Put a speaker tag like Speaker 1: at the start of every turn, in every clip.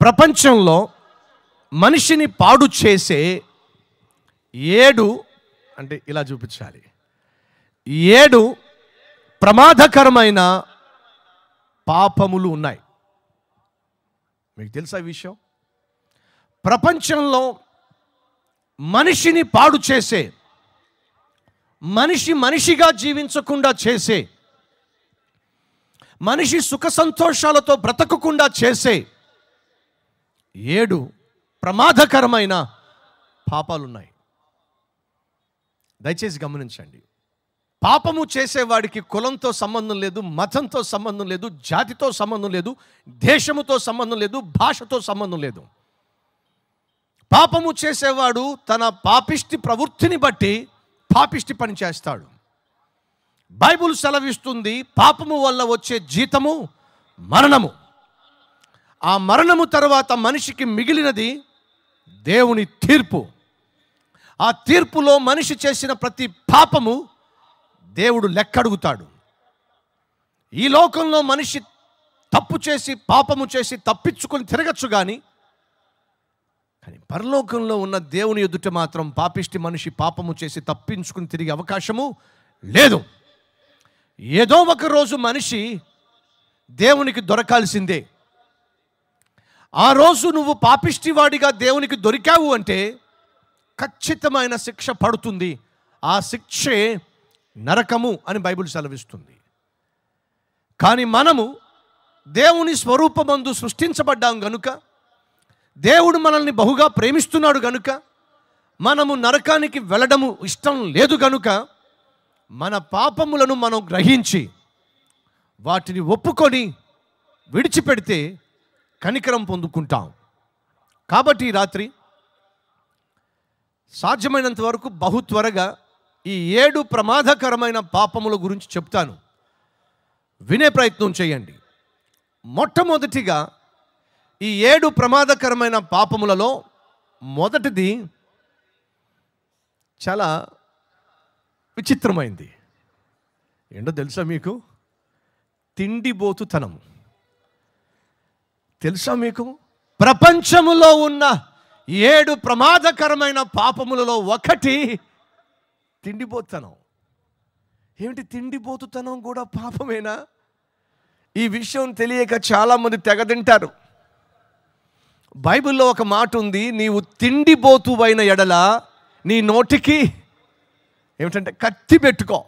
Speaker 1: ప్రపంచంలో మనిషిని పాడు చేసే ఏడు అంటే ఇలా చూపించాలి. ఏడు ప్రమాదకరమైన పాపములు ఉన్నాయి. మీకు తెలుసా విషయం? ప్రపంచంలో మనిషిని పాడు చేసే మనిషి మనిషిగా జీవించకుండా చేసే మనిషి సుఖ సంతోషాలతో బ్రతకకుండా చేసే ఏడు ప్రమాదకరమైన పాపాలున్నాయి. దయచేసి గమనించండి. పాపము చేసేవాడికి కులంతో సంబంధం లేదు మతంతో సంబంధం లేదు జాతితో సంబంధం లేదు దేశముతో సంబంధం లేదు భాషతో సంబంధం లేదు. పాపము చేసేవాడు తన పాపిష్టి ప్రవృత్తిని బట్టి పాపిష్టి పని చేస్తాడు. బైబుల్ సెలవిస్తుంది పాపము వల్ల వచ్చే జీతము మరణము. ఆ మరణము తర్వాత మనిషికి మిగిలినది దేవుని తీర్పు. ఆ తీర్పులో మనిషి చేసిన ప్రతి పాపము దేవుడు లెక్కడుగుతాడు. ఈ లోకంలో మనిషి తప్పు చేసి పాపము చేసి తప్పించుకొని తిరగచ్చు కానీ కానీ పరలోకంలో ఉన్న దేవుని ఎదుట మాత్రం పాపిష్టి మనిషి పాపము చేసి తప్పించుకుని తిరిగే అవకాశము లేదు. ఏదో ఒక రోజు మనిషి దేవునికి దొరకాల్సిందే. ఆ రోజు నువ్వు పాపిష్టివాడిగా దేవునికి దొరికావు అంటే ఖచ్చితమైన శిక్ష పడుతుంది. ఆ శిక్షే నరకము అని బైబిల్ సెలవిస్తుంది. కానీ మనము దేవుని స్వరూపమందు సృష్టించబడ్డాం గనుక దేవుడు మనల్ని బహుగా ప్రేమిస్తున్నాడు గనుక మనము నరకానికి వెళ్ళడము ఇష్టం లేదు గనుక మన పాపములను మనం గ్రహించి వాటిని ఒప్పుకొని విడిచిపెడితే కనికరం పొందుకుంటాం. కాబట్టి రాత్రి సాధ్యమైనంత వరకు బహు త్వరగా ఈ ఏడు ప్రమాదకరమైన పాపముల గురించి చెప్తాను. వినే ప్రయత్నం చేయండి. మొట్టమొదటిగా ఈ ఏడు ప్రమాదకరమైన పాపములలో మొదటిది చాలా విచిత్రమైంది. ఏంటో తెలుసా మీకు? తిండిబోతుతనం. తెలుసా మీకు? ప్రపంచములో ఉన్న ఏడు ప్రమాదకరమైన పాపములలో ఒకటి తిండిపోతనం. ఏమిటి తిండిపోతుతనం కూడా పాపమేనా? ఈ విషయం తెలియక చాలామంది తెగ తింటారు. బైబిల్లో ఒక మాట ఉంది నీవు తిండిపోతువైన ఎడల నీ నోటికి ఏమిటంటే కత్తి పెట్టుకో.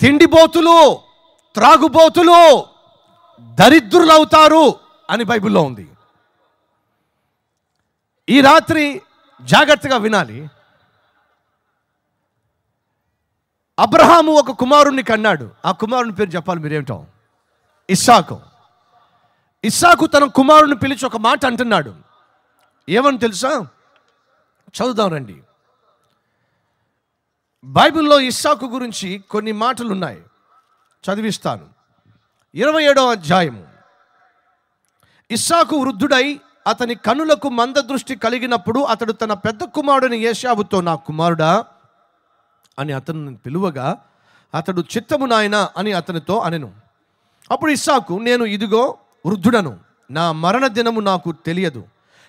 Speaker 1: తిండిపోతులు త్రాగుబోతులు దరిద్రులవుతారు అని బైబిల్లో ఉంది. ఈ రాత్రి జాగ్రత్తగా వినాలి. అబ్రహాము ఒక కుమారుణ్ణి కన్నాడు. ఆ కుమారుని పేరు చెప్పాలి మీరేమిటో? ఇస్సాకు. ఇస్సాకు తన కుమారుని పిలిచి ఒక మాట అంటున్నాడు. ఏమని తెలుసా? చదువుదాం రండి. బైబిల్లో ఇస్సాకు గురించి కొన్ని మాటలు ఉన్నాయి చదివిస్తాను. ఇరవై ఏడో అధ్యాయము. ఇస్సాకు వృద్ధుడై అతని కనులకు మంద దృష్టి కలిగినప్పుడు అతడు తన పెద్ద కుమారుడిని ఏషాబుతో నా కుమారుడా అని అతను పిలువగా అతడు చిత్తము నాయన అని అతనితో అనెను. అప్పుడు ఇస్సాకు నేను ఇదిగో వృద్ధుడను. నా మరణ దినము నాకు తెలియదు.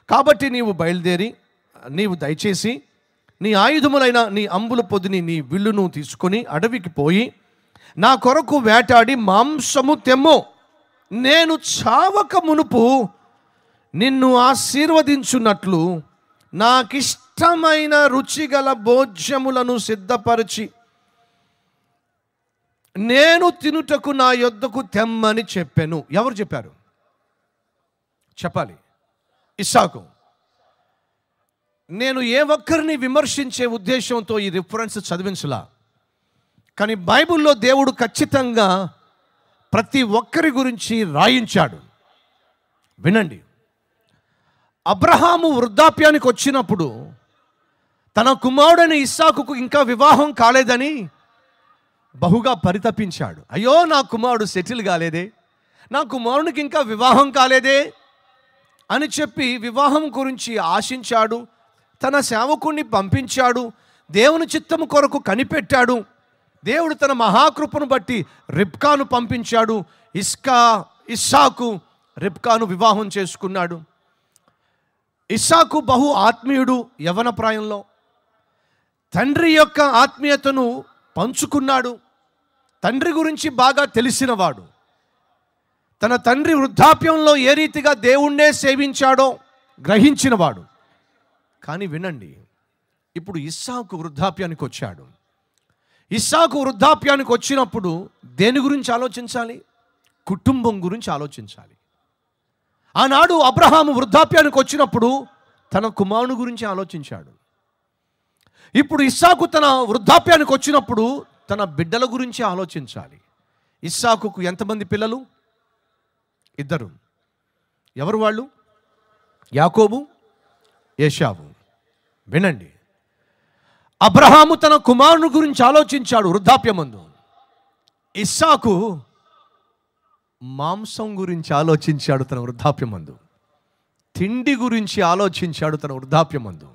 Speaker 1: కాబట్టి నీవు బయలుదేరి నీవు దయచేసి నీ ఆయుధములైన నీ అంబుల పొదిని నీ విల్లును తీసుకొని అడవికి పోయి నా కొరకు వేటాడి మాంసము తెమ్ము. నేను చావక మునుపు నిన్ను ఆశీర్వదించున్నట్లు నాకిష్టమైన రుచిగల భోజ్యములను సిద్ధపరిచి నేను తినుటకు నా యొద్దకు తెమ్మని చెప్పాను. ఎవరు చెప్పారు? చెప్పాలి. ఇస్సాకు నేను ఏ ఒక్కరిని విమర్శించే ఉద్దేశంతో ఈ రిఫరెన్స్ చదివించలా? కానీ బైబిల్లో దేవుడు ఖచ్చితంగా ప్రతి ఒక్కరి గురించి రాయించాడు. వినండి. అబ్రహాము వృద్ధాప్యానికి వచ్చినప్పుడు తన కుమారుడైన ఇస్సాకుకు ఇంకా వివాహం కాలేదని బహుగా పరితపించాడు. అయ్యో నా కుమారుడు సెటిల్ కాలేదే. నా కుమారునికి ఇంకా వివాహం కాలేదే అని చెప్పి వివాహం గురించి ఆశించాడు. తన సేవకుణ్ణి పంపించాడు. దేవుని చిత్తము కొరకు కనిపెట్టాడు. దేవుడు తన మహాకృపను బట్టి రిబ్కాను పంపించాడు. ఇస్కా ఇస్సాకు రిబ్కాను వివాహం చేసుకున్నాడు. ఇస్సాకు బహు ఆత్మీయుడు యవన ప్రాయంలో. తండ్రి యొక్క ఆత్మీయతను పంచుకున్నాడు. తండ్రి గురించి బాగా తెలిసినవాడు. తన తండ్రి వృద్ధాప్యంలో ఏ రీతిగా దేవుణ్ణే సేవించాడో గ్రహించినవాడు. కానీ వినండి ఇప్పుడు ఇస్సాకు వృద్ధాప్యానికి వచ్చాడు. ఇస్సాకు వృద్ధాప్యానికి వచ్చినప్పుడు దేని గురించి ఆలోచించాలి? కుటుంబం గురించి ఆలోచించాలి. ఆనాడు అబ్రహాము వృద్ధాప్యానికి వచ్చినప్పుడు తన కుమారుని గురించి ఆలోచించాడు. ఇప్పుడు ఇస్సాకు తన వృద్ధాప్యానికి వచ్చినప్పుడు తన బిడ్డల గురించి ఆలోచించాలి. ఇస్సాకుకు ఎంతమంది పిల్లలు? ఇద్దరు. ఎవరు వాళ్ళు? యాకోబు ఏషావు. వినండి. అబ్రహాము తన కుమారుని గురించి ఆలోచించాడు వృద్ధాప్యమందు. ఇస్సాకు మాంసం గురించి ఆలోచించాడు తన వృద్ధాప్యమందు. తిండి గురించి ఆలోచించాడు తన వృద్ధాప్యమందు.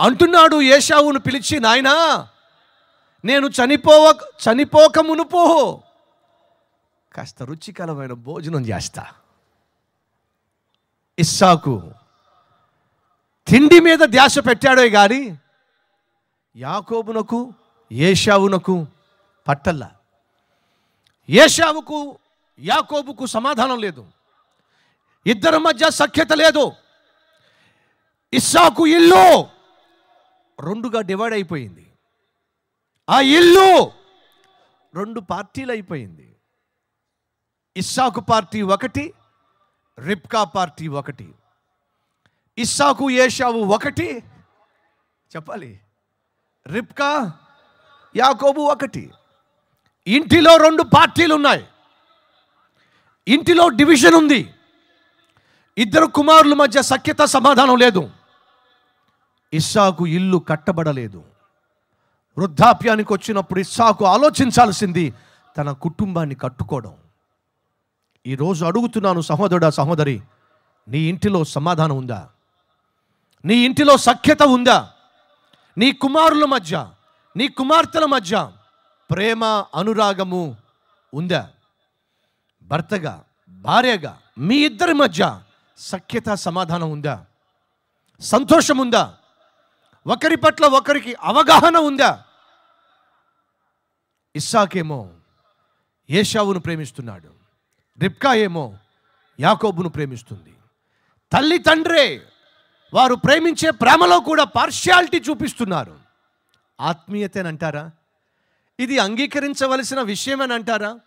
Speaker 1: అంటున్నాడు ఏషావును పిలిచి నాయనా నేను చనిపోవ చనిపోక మునుపో కాస్త రుచికరమైన భోజనం చేస్తా. ఇస్సాకు తిండి మీద ధ్యాస పెట్టాడే కానీ యాకోబునకు ఏషావునకు పట్టల్లా. ఏషావుకు యాకోబుకు సమాధానం లేదు. ఇద్దరి మధ్య సఖ్యత లేదు. ఇస్సాకు ఇల్లు రెండుగా డివైడ్ అయిపోయింది. ఆ ఇల్లు రెండు పార్టీలు అయిపోయింది. ఇస్సాకు పార్టీ ఒకటి రిప్కా పార్టీ ఒకటి. ఇస్సాకు ఏషావు ఒకటి. చెప్పాలి. రిప్కా యాకోబు ఒకటి. ఇంటిలో రెండు పార్టీలు ఉన్నాయి. ఇంటిలో డివిజన్ ఉంది. ఇద్దరు కుమారుల మధ్య సఖ్యత సమాధానం లేదు. ఇస్సాకు ఇల్లు కట్టబడలేదు. వృద్ధాప్యానికి వచ్చినప్పుడు ఇస్సాకు ఆలోచించాల్సింది తన కుటుంబాన్ని కట్టుకోవడం. ఈరోజు అడుగుతున్నాను సహోదరుడా సహోదరి నీ ఇంటిలో సమాధానం ఉందా? నీ ఇంటిలో సఖ్యత ఉందా? నీ కుమారుల మధ్య నీ కుమార్తెల మధ్య ప్రేమ అనురాగము ఉందా? భర్తగా భార్యగా మీ ఇద్దరి మధ్య సఖ్యత సమాధానం ఉందా? సంతోషం ఉందా? ఒకరి పట్ల ఒకరికి అవగాహన ఉందా? ఇస్సాకేమో ఏషావును ప్రేమిస్తున్నాడు రిప్కా ఏమో యాకోబును ప్రేమిస్తుంది. తల్లి తండ్రే వారు ప్రేమించే ప్రేమలో కూడా పార్షియాలిటీ చూపిస్తున్నారు. ఆత్మీయతేనంటారా? ఇది అంగీకరించవలసిన విషయమని అంటారా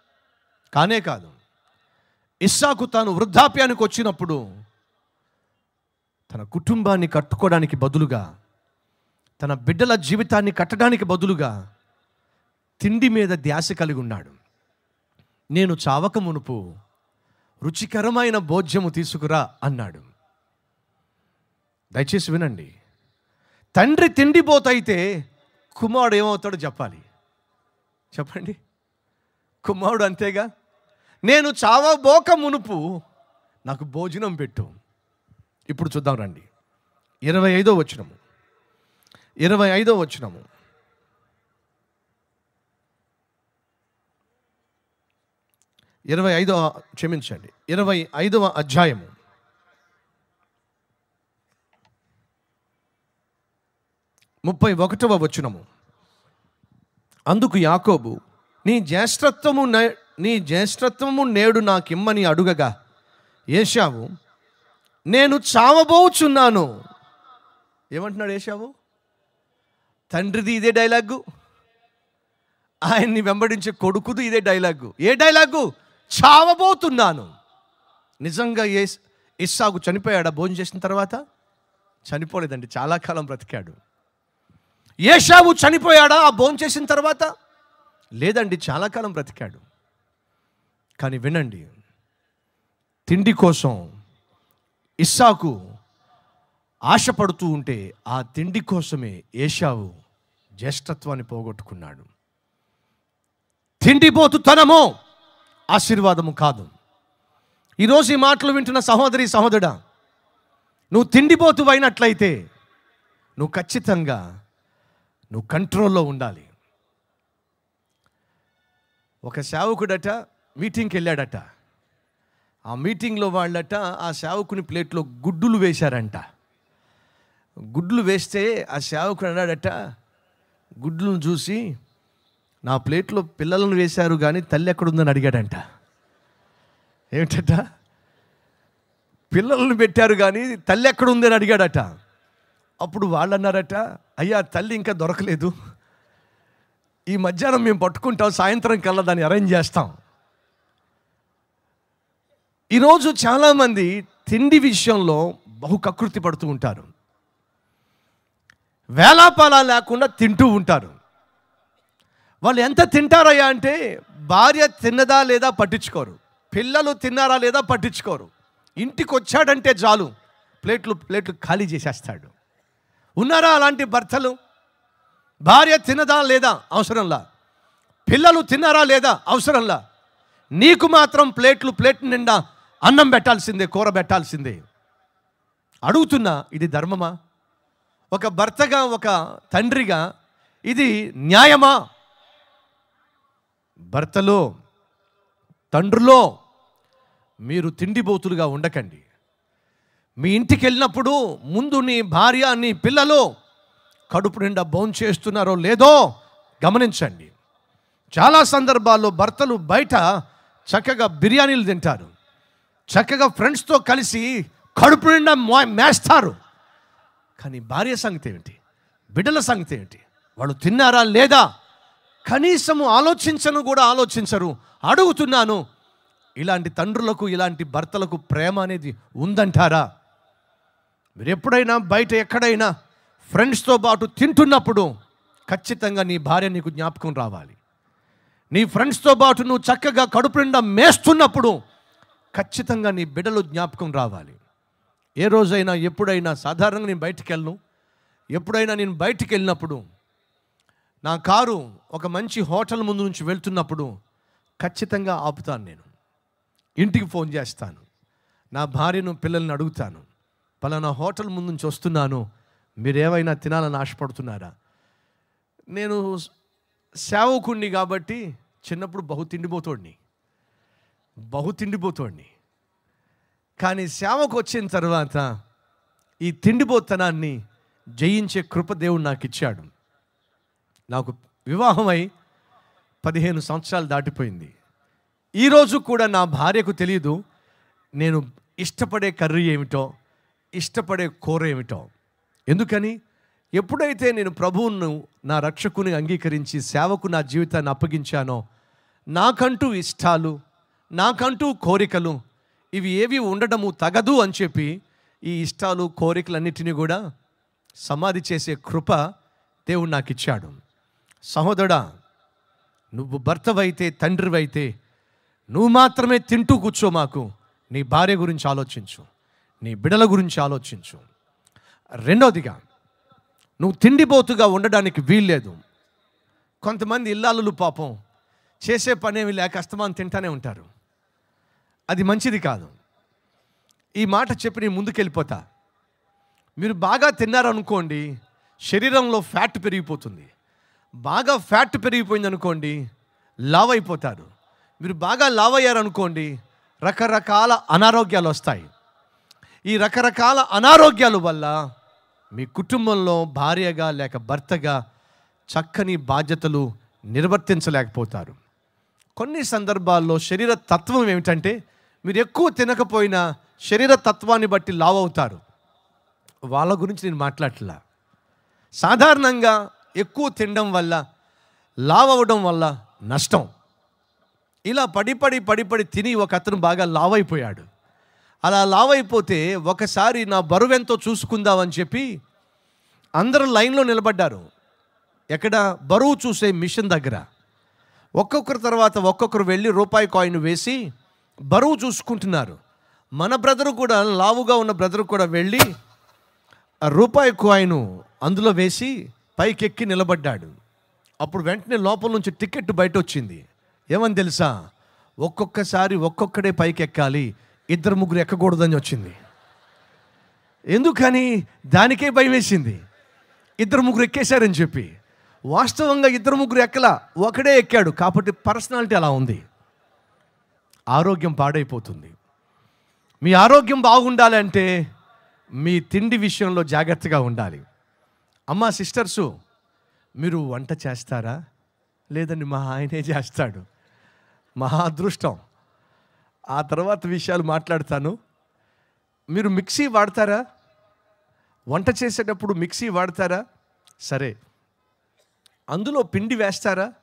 Speaker 1: కానే కాదు. ఇస్సాకు తాను వృద్ధాప్యానికి వచ్చినప్పుడు తన కుటుంబాన్ని కట్టుకోవడానికి బదులుగా తన బిడ్డల జీవితాన్ని కట్టడానికి బదులుగా తిండి మీద ధ్యాస కలిగి ఉన్నాడు. నేను చావక మునుపు రుచికరమైన భోజ్యము తీసుకురా అన్నాడు. దయచేసి వినండి. తండ్రి తిండిపోతైతే కుమారుడు ఏమవుతాడో చెప్పాలి. చెప్పండి. కుమారుడు అంతేగా? నేను చావబోక మునుపు నాకు భోజనం పెట్టు. ఇప్పుడు చూద్దాం రండి. ఇరవై ఐదో వచ్చినము ఇరవై ఐదో వచ్చినము ఇరవై ఐదో క్షమించండి. ఇరవై ఐదవ అధ్యాయము. ముప్పై ఒకటవ వచనము. అందుకు యాకోబు నీ జ్యేష్ఠత్వము నే- నీ జ్యేష్ఠత్వము నేడు నాకిమ్మని అడుగగా ఏషావు నేను చావబోచున్నాను. ఏమంటున్నాడు ఏషావు తండ్రిది ఇదే డైలాగు. ఆయన్ని వెంబడించే కొడుకుది ఇదే డైలాగు. ఏ డైలాగు? చావబోతున్నాను. నిజంగా ఏ ఇస్సాకు చనిపోయాడా? భోజనం చేసిన తర్వాత? చనిపోలేదండి చాలా కాలం బ్రతికాడు. ఏషావు చనిపోయాడా? ఆ భోజనం చేసిన తర్వాత? లేదండి చాలా కాలం బ్రతికాడు. కానీ వినండి తిండి కోసం ఇస్సాకు ఆశపడుతూ ఉంటే ఆ తిండి కోసమే ఏషావు జ్యేష్ఠత్వాన్ని పోగొట్టుకున్నాడు. తిండిపోతు తనమో ఆశీర్వాదము కాదు. ఈరోజు ఈ మాటలు వింటున్న సహోదరి సహోదరుడా నువ్వు తిండిపోతు అయినట్లయితే నువ్వు ఖచ్చితంగా నువ్వు కంట్రోల్లో ఉండాలి. ఒక సేవకుడట మీటింగ్కి వెళ్ళాడట. ఆ మీటింగ్లో వాళ్ళట ఆ సేవకుని ప్లేట్లో గుడ్డులు వేశారంట. గుడ్లు వేస్తే ఆ సేవకుడు అన్నాడట గుడ్లను చూసి నా ప్లేట్లో పిల్లలను వేశారు కానీ తల్లి ఎక్కడుందని అడిగాడంట. ఏమిటట? పిల్లలను పెట్టారు కానీ తల్లి ఎక్కడుందని అడిగాడట. అప్పుడు వాళ్ళు అన్నారట అయ్యా తల్లి ఇంకా దొరకలేదు. ఈ మధ్యాహ్నం మేము పట్టుకుంటాం సాయంత్రం కల్లా దాన్ని అరేంజ్ చేస్తాం. ఈరోజు చాలామంది తిండి విషయంలో బహు కకృతి పడుతూ ఉంటారు. వేలాపాలా లేకుండా తింటూ ఉంటారు. వాళ్ళు ఎంత తింటారయ్యా అంటే భార్య తిన్నదా లేదా పట్టించుకోరు. పిల్లలు తిన్నారా లేదా పట్టించుకోరు. ఇంటికి వచ్చాడంటే చాలు. ప్లేట్లు ప్లేట్లు ఖాళీ చేసేస్తాడు. ఉన్నారా అలాంటి భర్తలు? భార్య తినదా లేదా అవసరంలా? పిల్లలు తిన్నారా లేదా అవసరంలా? నీకు మాత్రం ప్లేట్లు ప్లేట్ నిండా అన్నం పెట్టాల్సిందే కూర పెట్టాల్సిందే. అడుగుతున్నా ఇది ధర్మమా? ఒక భర్తగా ఒక తండ్రిగా ఇది న్యాయమా? భర్తలో తండ్రిలో మీరు తిండిబోతులుగా ఉండకండి. మీ ఇంటికి వెళ్ళినప్పుడు ముందు నీ భార్య నీ పిల్లలు కడుపు నిండా బౌన్ చేస్తున్నారో లేదో గమనించండి. చాలా సందర్భాల్లో భర్తలు బయట చక్కగా బిర్యానీలు తింటారు. చక్కగా ఫ్రెండ్స్తో కలిసి కడుపు నిండా మేస్తారు. కానీ భార్య సంగతి ఏమిటి? బిడ్డల సంగతి ఏమిటి? వాళ్ళు తిన్నారా లేదా? కనీసము ఆలోచించను కూడా ఆలోచించరు. అడుగుతున్నాను ఇలాంటి తండ్రులకు ఇలాంటి భర్తలకు ప్రేమ అనేది ఉందంటారా? మీరు ఎప్పుడైనా బయట ఎక్కడైనా ఫ్రెండ్స్తో పాటు తింటున్నప్పుడు ఖచ్చితంగా నీ భార్య నీకు జ్ఞాపకం రావాలి. నీ ఫ్రెండ్స్తో పాటు నువ్వు చక్కగా కడుపు నిండా మేస్తున్నప్పుడు ఖచ్చితంగా నీ బిడ్డలు జ్ఞాపకం రావాలి. ఏ రోజైనా ఎప్పుడైనా సాధారణంగా నేను బయటికి వెళ్ళను ఎప్పుడైనా నేను బయటికి వెళ్ళినప్పుడు నా కారు ఒక మంచి హోటల్ ముందు నుంచి వెళ్తున్నప్పుడు ఖచ్చితంగా ఆపుతాను నేను. ఇంటికి ఫోన్ చేస్తాను. నా భార్యను పిల్లల్ని అడుగుతాను. పలానా హోటల్ ముందు నుంచి వస్తున్నాను. మీరు ఏమైనా తినాలని ఆశపడుతున్నారా? నేను సేవకుణ్ణి కాబట్టి చిన్నప్పుడు బహు తిండిపోతోడిని. బహు తిండిపోతోడిని. కానీ సేవకు వచ్చిన తర్వాత ఈ తిండిపోతనాన్ని జయించే కృప దేవుడు నాకు ఇచ్చాడు నాకు వివాహమై పదిహేను సంవత్సరాలు దాటిపోయింది. ఈరోజు కూడా నా భార్యకు తెలియదు నేను ఇష్టపడే కర్రీ ఏమిటో ఇష్టపడే కూర ఏమిటో. ఎందుకని? ఎప్పుడైతే నేను ప్రభువును నా రక్షకుని అంగీకరించి సేవకు నా జీవితాన్ని అప్పగించానో నాకంటూ ఇష్టాలు నాకంటూ కోరికలు ఇవి ఏవి ఉండడము తగదు అని చెప్పి ఈ ఇష్టాలు కోరికలన్నిటినీ కూడా సమాధి చేసే కృప దేవుడు నాకు ఇచ్చాడు సహోదరా నువ్వు భర్తవైతే తండ్రివైతే నువ్వు మాత్రమే తింటూ కూర్చో మాకు. నీ భార్య గురించి ఆలోచించు. నీ బిడల గురించి ఆలోచించు. రెండోదిగా నువ్వు తిండిపోతుగా ఉండడానికి వీల్లేదు. కొంతమంది ఇల్లాలు పాపం చేసే పనేమి లేక అస్తమానం తింటానే ఉంటారు. అది మంచిది కాదు. ఈ మాట చెప్పి నేను ముందుకెళ్ళిపోతా. మీరు బాగా తిన్నారనుకోండి శరీరంలో ఫ్యాట్ పెరిగిపోతుంది. బాగా ఫ్యాట్ పెరిగిపోయింది అనుకోండి లావ్ అయిపోతారు మీరు బాగా లావ్ అయ్యారనుకోండి రకరకాల అనారోగ్యాలు వస్తాయి. ఈ రకరకాల అనారోగ్యాల వల్ల మీ కుటుంబంలో భార్యగా లేక భర్తగా చక్కని బాధ్యతలు నిర్వర్తించలేకపోతారు. కొన్ని సందర్భాల్లో శరీర తత్వం ఏమిటంటే మీరు ఎక్కువ తినకపోయినా శరీర తత్వాన్ని బట్టి లావ్ అవుతారు వాళ్ళ గురించి నేను మాట్లాడట్లా. సాధారణంగా ఎక్కువ తినడం వల్ల లావ్ అవ్వడం వల్ల నష్టం. ఇలా పడి పడి పడి పడి తిని ఒక అతను బాగా లావ్ అయిపోయాడు అలా లావైపోతే అయిపోతే ఒకసారి నా బరువెంతో చూసుకుందామని చెప్పి అందరూ లైన్లో నిలబడ్డారు. ఎక్కడ? బరువు చూసే మిషన్ దగ్గర. ఒక్కొక్కరి తర్వాత ఒక్కొక్కరు వెళ్ళి రూపాయి కాయిన్ వేసి బరువు చూసుకుంటున్నారు. మన బ్రదర్ కూడా లావుగా ఉన్న బ్రదర్ కూడా వెళ్ళి రూపాయి కాయిన్ అందులో వేసి పైకెక్కి నిలబడ్డాడు. అప్పుడు వెంటనే లోపల నుంచి టికెట్ బయట వచ్చింది ఏమని తెలుసా? ఒక్కొక్కసారి ఒక్కొక్కడే పైకెక్కాలి. ఇద్దరు ముగ్గురు ఎక్కకూడదని వచ్చింది. ఎందుకని? దానికే భయం వేసింది. ఇద్దరు ముగ్గురు ఎక్కేశారని చెప్పి. వాస్తవంగా ఇద్దరు ముగ్గురు ఎక్కలా ఒకడే ఎక్కాడు. కాబట్టి పర్సనాలిటీ అలా ఉంది. ఆరోగ్యం పాడైపోతుంది. మీ ఆరోగ్యం బాగుండాలి అంటే మీ తిండి విషయంలో జాగ్రత్తగా ఉండాలి. అమ్మ సిస్టర్సు మీరు వంట చేస్తారా? లేదండి మా ఆయనే చేస్తాడు. మహా అదృష్టం. ఆ తర్వాత విషయాలు మాట్లాడతాను. మీరు మిక్సీ వాడతారా? వంట చేసేటప్పుడు మిక్సీ వాడతారా? సరే. అందులో పిండి వేస్తారా?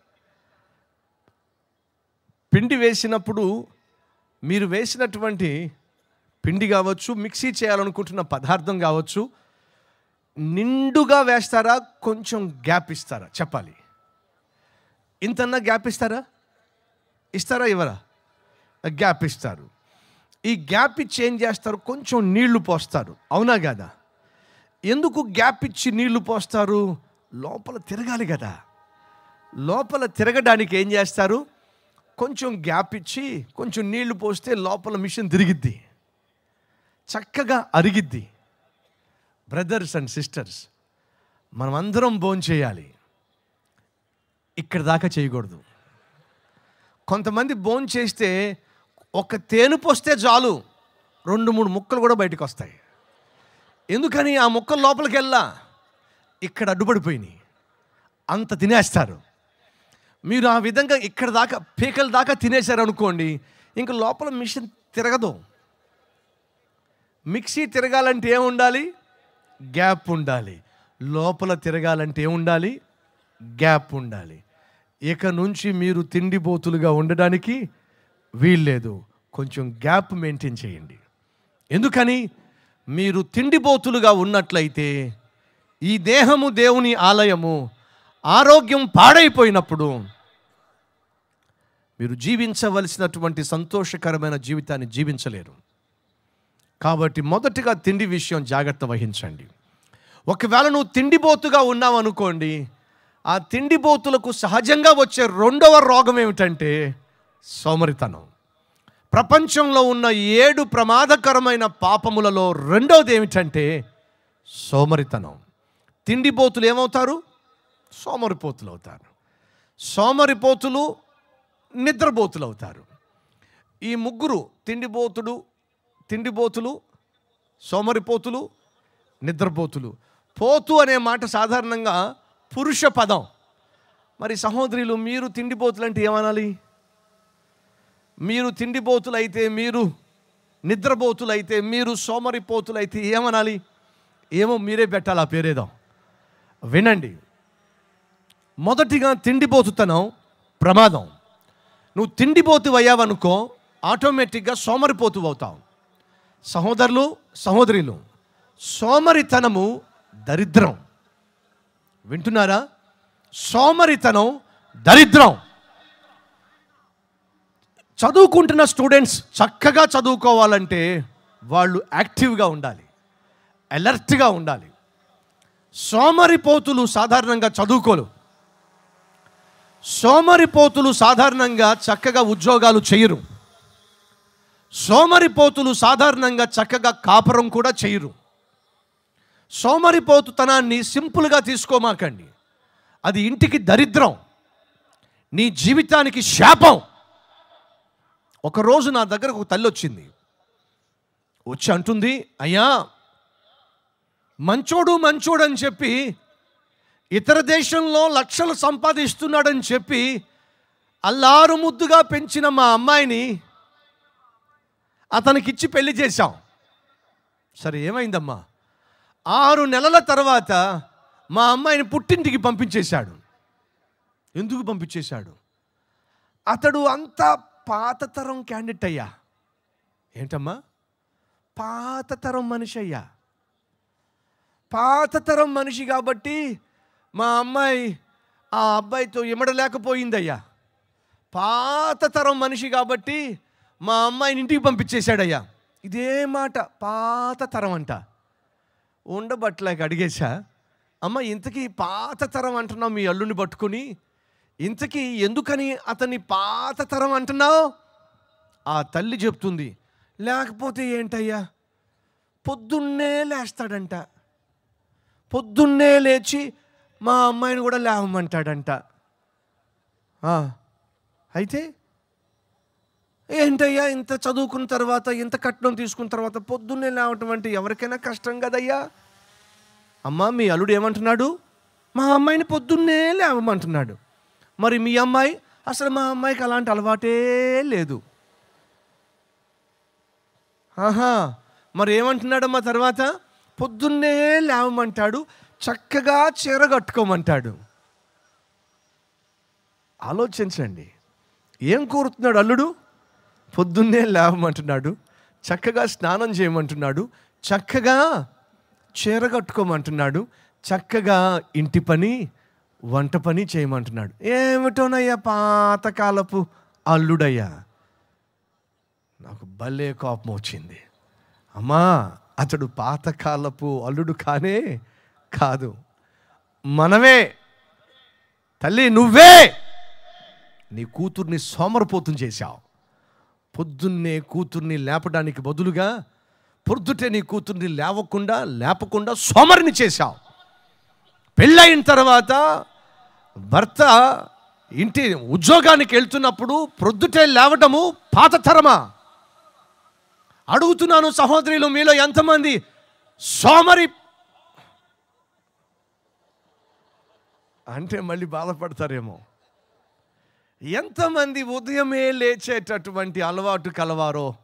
Speaker 1: పిండి వేసినప్పుడు మీరు వేసినటువంటి పిండి కావచ్చు మిక్సీ చేయాలనుకుంటున్న పదార్థం కావచ్చు నిండుగా వేస్తారా? కొంచెం గ్యాప్ ఇస్తారా? చెప్పాలి. ఇంతన్నా గ్యాప్ ఇస్తారా? ఇస్తారా? ఇవ్వరా? గ్యాప్ ఇస్తారు. ఈ గ్యాప్ ఇచ్చి ఏం చేస్తారు? కొంచెం నీళ్ళు పోస్తారు. అవునా కదా? ఎందుకు గ్యాప్ ఇచ్చి నీళ్ళు పోస్తారు? లోపల తిరగాలి కదా. లోపల తిరగడానికి ఏం చేస్తారు? కొంచెం గ్యాప్ ఇచ్చి కొంచెం నీళ్ళు పోస్తే లోపల మిషన్ తిరిగిద్ది. చక్కగా అరిగిద్ది. బ్రదర్స్ అండ్ సిస్టర్స్ మనం అందరం భోజనం చేయాలి. ఇక్కడ దాకా చేయకూడదు. కొంతమంది భోంచేస్తే చేస్తే ఒక తేనుపు పోస్తే చాలు. రెండు మూడు ముక్కలు కూడా బయటకు వస్తాయి. ఎందుకని ఆ ముక్కలు లోపలికి వెళ్ళా ఇక్కడ అడ్డుపడిపోయినాయి. అంత తినేస్తారు. మీరు ఆ విధంగా ఇక్కడ దాకా పీకల దాకా తినేశారు అనుకోండి ఇంక లోపల మిషన్ తిరగదు. మిక్సీ తిరగాలంటే ఏం ఉండాలి గ్యాప్ ఉండాలి. లోపల తిరగాలంటే ఏం ఉండాలి గ్యాప్ ఉండాలి. ఇక నుంచి మీరు తిండిపోతులుగా ఉండడానికి వీల్లేదు. కొంచెం గ్యాప్ మెయింటైన్ చేయండి. ఎందుకని? మీరు తిండిపోతులుగా ఉన్నట్లయితే ఈ దేహము దేవుని ఆలయము ఆరోగ్యం పాడైపోయినప్పుడు మీరు జీవించవలసినటువంటి సంతోషకరమైన జీవితాన్ని జీవించలేరు. కాబట్టి మొదటిగా తిండి విషయం జాగ్రత్త వహించండి. ఒకవేళ నువ్వు తిండిపోతుగా ఉన్నావు అనుకోండి ఆ తిండిపోతులకు సహజంగా వచ్చే రెండవ రోగం ఏమిటంటే సోమరితనం. ప్రపంచంలో ఉన్న ఏడు ప్రమాదకరమైన పాపములలో రెండవది ఏమిటంటే సోమరితనం. తిండిపోతులు ఏమవుతారు? సోమరిపోతులు అవుతారు. సోమరిపోతులు నిద్రపోతులు అవుతారు. ఈ ముగ్గురు తిండిపోతుడు తిండిపోతులు సోమరిపోతులు నిద్రపోతులు. పోతు అనే మాట సాధారణంగా పురుష పదం. మరి సహోదరులు మీరు తిండిపోతులు అంటే ఏమనాలి? మీరు తిండిపోతులైతే మీరు నిద్రపోతులైతే మీరు సోమరిపోతులైతే ఏమనాలి? ఏమో మీరే పెట్టాలి ఆ పేరేదో. వినండి. మొదటిగా తిండిపోతుతనం ప్రమాదం. నువ్వు తిండిపోతు అయ్యావనుకో ఆటోమేటిక్గా సోమరిపోతు అవుతావు సహోదరులు సహోదరులు సోమరితనము దరిద్రం. వింటున్నారా? సోమరితనం దరిద్రం. చదువుకుంటున్న స్టూడెంట్స్ చక్కగా చదువుకోవాలంటే వాళ్ళు యాక్టివ్గా ఉండాలి అలర్ట్గా ఉండాలి. సోమరిపోతులు సాధారణంగా చదువుకోలు సోమరిపోతులు సాధారణంగా చక్కగా ఉద్యోగాలు చేయరు. సోమరిపోతులు సాధారణంగా చక్కగా కాపురం కూడా చేయరు. సోమరిపోతుతనాన్ని సింపుల్గా తీసుకోమాకండి. అది ఇంటికి దరిద్రం. నీ జీవితానికి శాపం. ఒకరోజు నా దగ్గరకు ఒక తల్లి వచ్చింది. వచ్చి అంటుంది అయ్యా మంచోడు మంచోడు అని చెప్పి ఇతర దేశంలో లక్షలు సంపాదిస్తున్నాడని చెప్పి అల్లారు ముద్దుగా పెంచిన మా అమ్మాయిని అతనికిచ్చి పెళ్ళి చేశాం. సరే ఏమైందమ్మా? ఆరు నెలల తర్వాత మా అమ్మాయిని పుట్టింటికి పంపించేశాడు. ఎందుకు పంపించేశాడు? అతడు అంత పాత తరం క్యాండిడేట్ అయ్యా. ఏంటమ్మా? పాత తరం మనిషి అయ్యా. పాత తరం మనిషి కాబట్టి మా అమ్మాయి ఆ అబ్బాయితో ఇమడలేకపోయిందయ్యా. పాత తరం మనిషి కాబట్టి మా అమ్మాయిని ఇంటికి పంపించేశాడయ్యా. ఇదే మాట పాత తరం అంట. ఉండబట్టలేక అడిగేశా అమ్మ ఇంతకీ పాతతరం అంటున్నావు మీ అల్లుని పట్టుకొని? ఇంతకీ ఎందుకని అతన్ని పాత తరం అంటున్నావు? ఆ తల్లి చెప్తుంది లేకపోతే ఏంటయ్యా? పొద్దున్నే లేస్తాడంట. పొద్దున్నే లేచి మా అమ్మాయిని కూడా లేవమంటాడంట. అయితే ఏంటయ్యా ఇంత చదువుకున్న తర్వాత ఇంత కట్నం తీసుకున్న తర్వాత పొద్దున్నే లేవటం అంటే ఎవరికైనా కష్టం కదయ్యా? అమ్మ మీ అల్లుడు ఏమంటున్నాడు? మా అమ్మాయిని పొద్దున్నే లేవమంటున్నాడు. మరి మీ అమ్మాయి? అసలు మా అమ్మాయికి అలాంటి అలవాటే లేదు. ఆహా మరి ఏమంటున్నాడమ్మా తర్వాత? పొద్దున్నే లేవమంటాడు చక్కగా చీర కట్టుకోమంటాడు. ఆలోచించండి ఏం కోరుతున్నాడు అల్లుడు? పొద్దున్నే లేవమంటున్నాడు చక్కగా స్నానం చేయమంటున్నాడు చక్కగా చీర కట్టుకోమంటున్నాడు చక్కగా ఇంటి పని వంట పని చేయమంటున్నాడు. ఏమిటోనయ్యా పాతకాలపు అల్లుడయ్యా? నాకు భలే కోపం వచ్చింది. అమ్మా అతడు పాతకాలపు అల్లుడు కానే కాదు. మనమే. తల్లి నువ్వే. నీ కూతుర్ని సోమరపోతం చేశావు. పొద్దున్నే కూతుర్ని లేపడానికి బదులుగా పొద్దుటే నీ కూతుర్ని లేవకుండా లేపకుండా సోమరిని చేశావు. పెళ్ళయిన తర్వాత భర్త ఇంటి ఉద్యోగానికి వెళ్తున్నప్పుడు ప్రొద్దుటే లేవటము పాత తరమా? అడుగుతున్నాను సహోదరులు మీలో ఎంతమంది సోమరి? అంటే మళ్ళీ బాధపడతారేమో. ఎంతమంది ఉదయమే లేచేటటువంటి అలవాటు కలవారో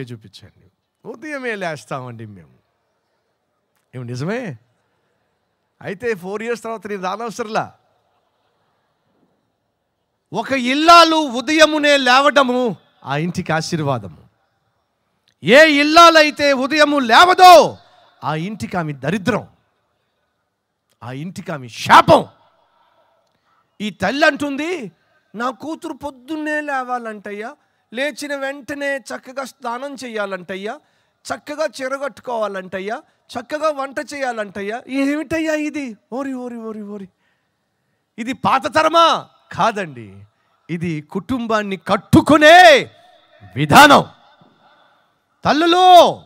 Speaker 1: చేచూపించండి ఉదయమే లేస్తామండి మేము. ఏమి నిజమే? అయితే ఫోర్ ఇయర్స్ తర్వాత నేను రానవసరంలా ఒక ఇల్లాలు ఉదయమునే లేవడము ఆ ఇంటికి ఆశీర్వాదము. ఏ ఇల్లాలైతే ఉదయము లేవదో ఆ ఇంటికి ఆమె దరిద్రం. ఆ ఇంటికి ఆమె శాపం. ఈ తల్లి అంటుంది నా కూతురు పొద్దున్నే లేవాలంటయ్యా. లేచిన వెంటనే చక్కగా స్నానం చేయాలంటయ్యా చక్కగా చెరగట్టుకోవాలంటయ్యా. చక్కగా వంట చేయాలంటయ్యా. ఏమిటయ్యా ఇది? ఓరి ఓరి ఓరి ఓరి. ఇది పాత తరమా? కాదండి. ఇది కుటుంబాన్ని కట్టుకునే విధానం. తల్లులు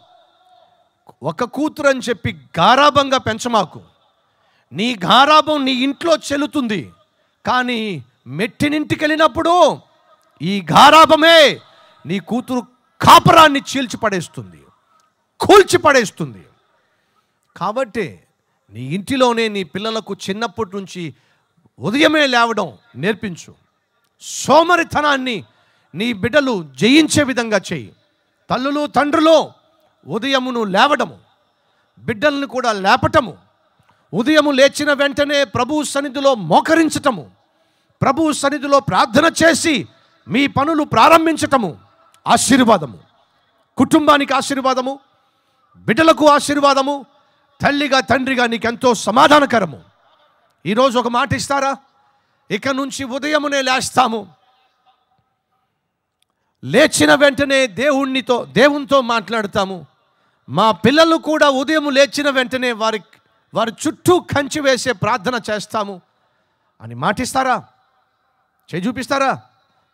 Speaker 1: ఒక కూతురు అని చెప్పి గారాభంగా పెంచమాకు. నీ గారాభం నీ ఇంట్లో చెల్లుతుంది. కానీ మెట్టినింటికి వెళ్ళినప్పుడు ఈ గారాభమే నీ కూతురు కాపరాన్ని చీల్చి పడేస్తుంది కూల్చి పడేస్తుంది కాబట్టి నీ ఇంటిలోనే నీ పిల్లలకు చిన్నప్పటి నుంచి ఉదయమే లేవడం నేర్పించు. సోమరితనాన్ని నీ బిడ్డలు జయించే విధంగా చెయ్యి తల్లులు తండ్రులు ఉదయమును లేవడము. బిడ్డలను కూడా లేపటము. ఉదయము లేచిన వెంటనే ప్రభు సన్నిధిలో మోకరించటము. ప్రభు సన్నిధిలో ప్రార్థన చేసి మీ పనులు ప్రారంభించటము. ఆశీర్వాదము. కుటుంబానికి ఆశీర్వాదము. బిడ్డలకు ఆశీర్వాదము. తల్లిగా తండ్రిగా నీకెంతో సమాధానకరము. ఈరోజు ఒక మాట ఇస్తారా? ఇక నుంచి ఉదయమునే లేస్తాము. లేచిన వెంటనే దేవుణ్ణితో దేవునితో మాట్లాడతాము. మా పిల్లలు కూడా ఉదయం లేచిన వెంటనే వారి వారి చుట్టూ కంచి వేసే ప్రార్థన చేస్తాము. అని మాటిస్తారా చేయి చూపిస్తారా?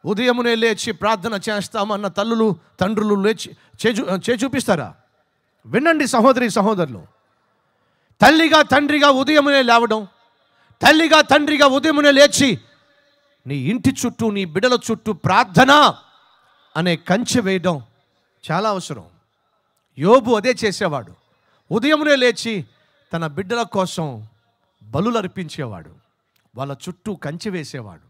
Speaker 1: ఉదయమునే లేచి ప్రార్థన చేస్తామన్న తల్లులు తండ్రులు లేచి చేచూ చే చూపిస్తారా? వినండి సహోదరి సహోదరులు. తల్లిగా తండ్రిగా ఉదయమునే లేవడం తల్లిగా తండ్రిగా ఉదయమునే లేచి నీ ఇంటి చుట్టూ నీ బిడల చుట్టూ ప్రార్థన అనే కంచె వేయడం చాలా అవసరం. యోబు అదే చేసేవాడు. ఉదయమునే లేచి తన బిడ్డల కోసం బలులు అర్పించేవాడు. వాళ్ళ చుట్టూ కంచె వేసేవాడు.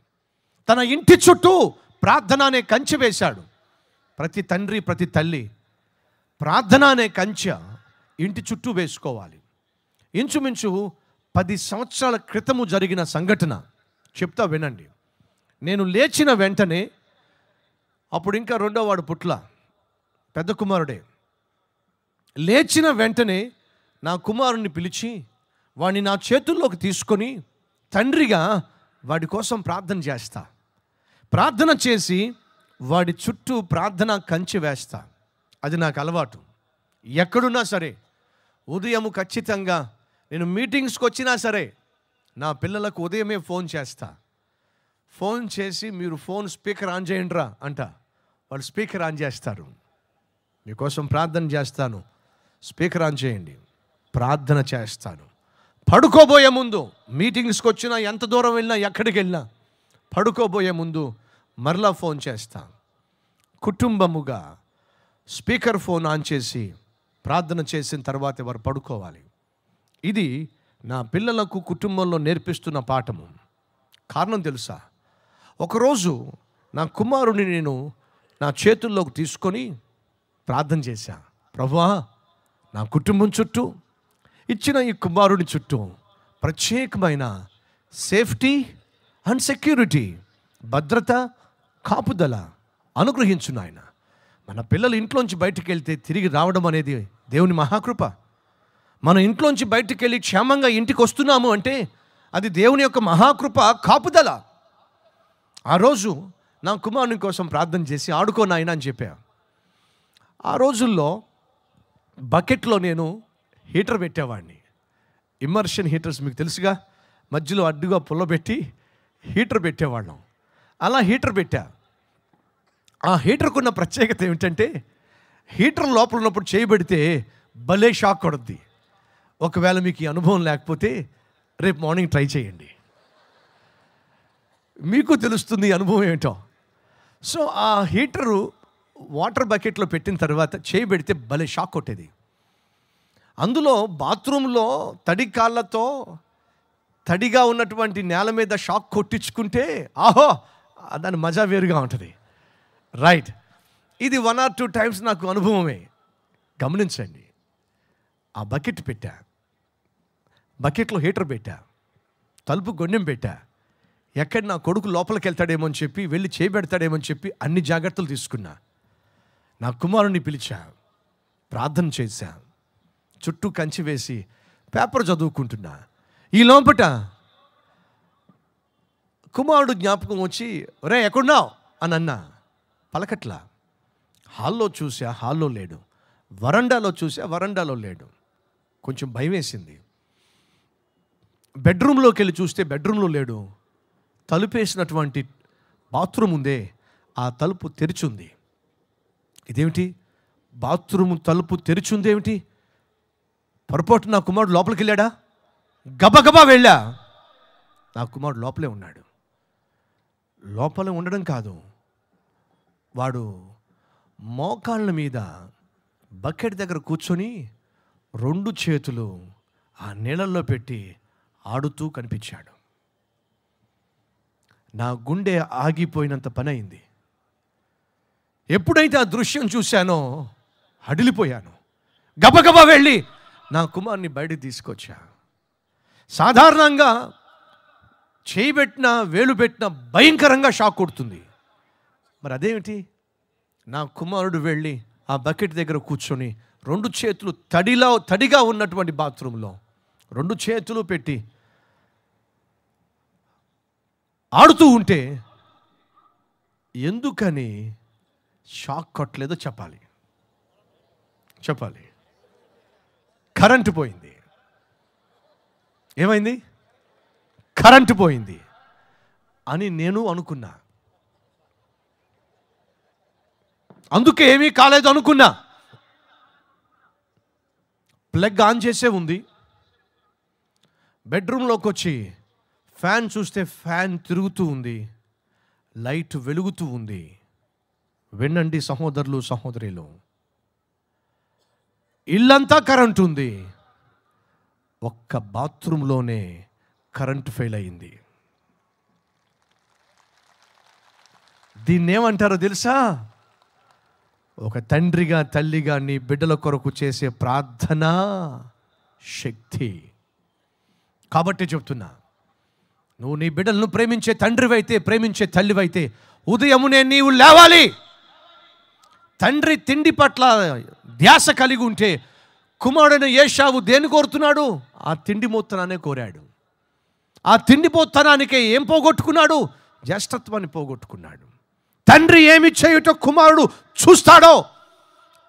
Speaker 1: తన ఇంటి చుట్టూ ప్రార్థన అనే కంచె వేశాడు. ప్రతి తండ్రి ప్రతి తల్లి ప్రార్థన అనే కంచె ఇంటి చుట్టూ వేసుకోవాలి. ఇంచుమించు పది సంవత్సరాల క్రితము జరిగిన సంఘటన. చెప్తా వినండి. నేను లేచిన వెంటనే అప్పుడు ఇంకా రెండో వాడు పుట్ల పెద్ద కుమారుడే. లేచిన వెంటనే నా కుమారుణ్ణి పిలిచి వాడిని నా చేతుల్లోకి తీసుకొని తండ్రిగా వాడి కోసం ప్రార్థన చేస్తా. ప్రార్థన చేసి వాడి చుట్టూ ప్రార్థన కంచి వేస్తా. అది నాకు అలవాటు. ఎక్కడున్నా సరే ఉదయం ఖచ్చితంగా నేను మీటింగ్స్కి వచ్చినా సరే నా పిల్లలకు ఉదయమే ఫోన్ చేస్తా. ఫోన్ చేసి మీరు ఫోన్ స్పీకర్ ఆన్ చేయండి రా అంట. వాళ్ళు స్పీకర్ ఆన్ చేస్తారు. మీకోసం ప్రార్థన చేస్తాను. స్పీకర్ ఆన్ చేయండి. ప్రార్థన చేస్తాను. పడుకోబోయే ముందు మీటింగ్స్కి వచ్చినా ఎంత దూరం వెళ్ళినా ఎక్కడికి వెళ్ళినా పడుకోబోయే ముందు మరలా ఫోన్ చేస్తా. కుటుంబముగా స్పీకర్ ఫోన్ ఆన్ చేసి ప్రార్థన చేసిన తర్వాత వారు పడుకోవాలి? ఇది నా పిల్లలకు కుటుంబంలో నేర్పిస్తున్న పాఠము. కారణం తెలుసా? ఒకరోజు నా కుమారుని నేను నా చేతుల్లోకి తీసుకొని ప్రార్థన చేశా. ప్రభా నా కుటుంబం చుట్టూ ఇచ్చిన ఈ కుమారుని చుట్టూ ప్రత్యేకమైన సేఫ్టీ అండ్ సెక్యూరిటీ భద్రత కాపుదల అనుగ్రహించున్నాయన. మన పిల్లలు ఇంట్లోంచి బయటికి వెళ్తే తిరిగి రావడం అనేది దేవుని మహాకృప. మన ఇంట్లోంచి బయటికి వెళ్ళి క్షేమంగా ఇంటికి వస్తున్నాము అంటే అది దేవుని యొక్క మహాకృప కాపుదల. ఆ రోజు నా కుమారుని కోసం ప్రార్థన చేసి ఆడుకో నాయన అని చెప్పా. ఆ రోజుల్లో బకెట్లో నేను హీటర్ పెట్టేవాడిని. ఇమ్మర్షన్ హీటర్స్ మీకు తెలుసుగా మధ్యలో అడ్డుగా పుల్లబెట్టి హీటర్ పెట్టేవాళ్ళం. అలా హీటర్ పెట్టా. ఆ హీటర్కున్న ప్రత్యేకత ఏమిటంటే హీటర్ లోపల ఉన్నప్పుడు చేయబడితే భలే షాక్ కొడుద్ది. ఒకవేళ మీకు ఈ అనుభవం లేకపోతే రేపు మార్నింగ్ ట్రై చేయండి. మీకు తెలుస్తుంది అనుభవం ఏంటో. సో ఆ హీటరు వాటర్ బకెట్లో పెట్టిన తర్వాత చేయి పెడితే భలే షాక్ కొట్టేది. అందులో బాత్రూంలో తడి కాళ్ళతో తడిగా ఉన్నటువంటి నేల మీద షాక్ కొట్టించుకుంటే ఆహో దాని మజా వేరుగా ఉంటుంది. రైట్. ఇది వన్ ఆర్ టూ టైమ్స్ నాకు అనుభవమే. గమనించండి. ఆ బకెట్ పెట్టా. బకెట్లో హీటర్ పెట్టా తలుపు గొన్నెం పెట్టా. ఎక్కడ నా కొడుకు లోపలికి వెళ్తాడేమో అని చెప్పి వెళ్ళి చేయబెడతాడేమో అని చెప్పి అన్ని జాగ్రత్తలు తీసుకున్నా. నా కుమారుని పిలిచా ప్రార్థన చేశా. చుట్టూ కంచి వేసి పేపర్ చదువుకుంటున్నా. ఈ లోపట కుమారుడు జ్ఞాపకం వచ్చి రే ఎక్కడున్నావు? అని అన్నా. పలకట్లా. హాల్లో చూసా హాల్లో లేడు. వరండాలో చూసా వరండాలో లేడు. కొంచెం భయం వేసింది బెడ్రూమ్లోకి వెళ్ళి చూస్తే బెడ్రూమ్లో లేడు. తలుపేసినటువంటి బాత్రూమ్ ఉందే ఆ తలుపు తెరిచుంది. ఇదేమిటి? బాత్రూమ్ తలుపు తెరిచుంది ఏమిటి? పొరపాటు నా కుమారుడు లోపలికి వెళ్ళాడా? గబగబా వెళ్ళా. నా కుమారుడు లోపలే ఉన్నాడు. లోపల ఉండడం కాదు. వాడు మోకాళ్ళ మీద బకెట్ దగ్గర కూర్చొని రెండు చేతులు ఆ నీళ్ళల్లో పెట్టి ఆడుతూ కనిపించాడు. నా గుండె ఆగిపోయినంత పని అయింది ఎప్పుడైతే ఆ దృశ్యం చూశానో అడిలిపోయాను గబగబా వెళ్ళి నా కుమార్ని బయటికి తీసుకొచ్చా. సాధారణంగా చేయి పెట్టిన వేలు పెట్టిన భయంకరంగా షాక్ కొడుతుంది. మరి అదేమిటి? నా కుమారుడు వెళ్ళి ఆ బకెట్ దగ్గర కూర్చొని రెండు చేతులు తడిలో తడిగా ఉన్నటువంటి బాత్రూంలో రెండు చేతులు పెట్టి ఆడుతూ ఉంటే ఎందుకని షాక్ కొట్టలేదో చెప్పాలి. చెప్పాలి. కరెంటు పోయింది. ఏమైంది? కరెంటు పోయింది అని నేను అనుకున్నా. అందుకే ఏమీ కాలేదు అనుకున్నా. ప్లగ్ ఆన్ చేసే ఉంది. బెడ్రూమ్లోకి వచ్చి ఫ్యాన్ చూస్తే ఫ్యాన్ తిరుగుతూ ఉంది. లైట్ వెలుగుతూ ఉంది. వినండి సహోదరులు సహోదరులు. ఇల్లంతా కరెంట్ ఉంది. ఒక్క బాత్రూంలోనే కరెంట్ ఫెయిల్ అయింది. దీన్ని ఏమంటారో తెలుసా? ఒక తండ్రిగా తల్లిగా నీ బిడ్డల కొరకు చేసే ప్రార్థన శక్తి. కాబట్టి చెప్తున్నా నువ్వు నీ బిడ్డలను ప్రేమించే తండ్రివైతే ప్రేమించే తల్లివైతే ఉదయమునే నీవు లేవాలి. తండ్రి తిండి పట్ల ధ్యాస కలిగి ఉంటే కుమారుడైన ఏషావు దేని కోరుతున్నాడు? ఆ తిండి మోత్తనానే కోరాడు. ఆ తిండి పోత్తనానికే ఏం పోగొట్టుకున్నాడు? జ్యేష్ఠత్వాన్ని పోగొట్టుకున్నాడు. తండ్రి ఏమి చేయుటో కుమారుడు చూస్తాడో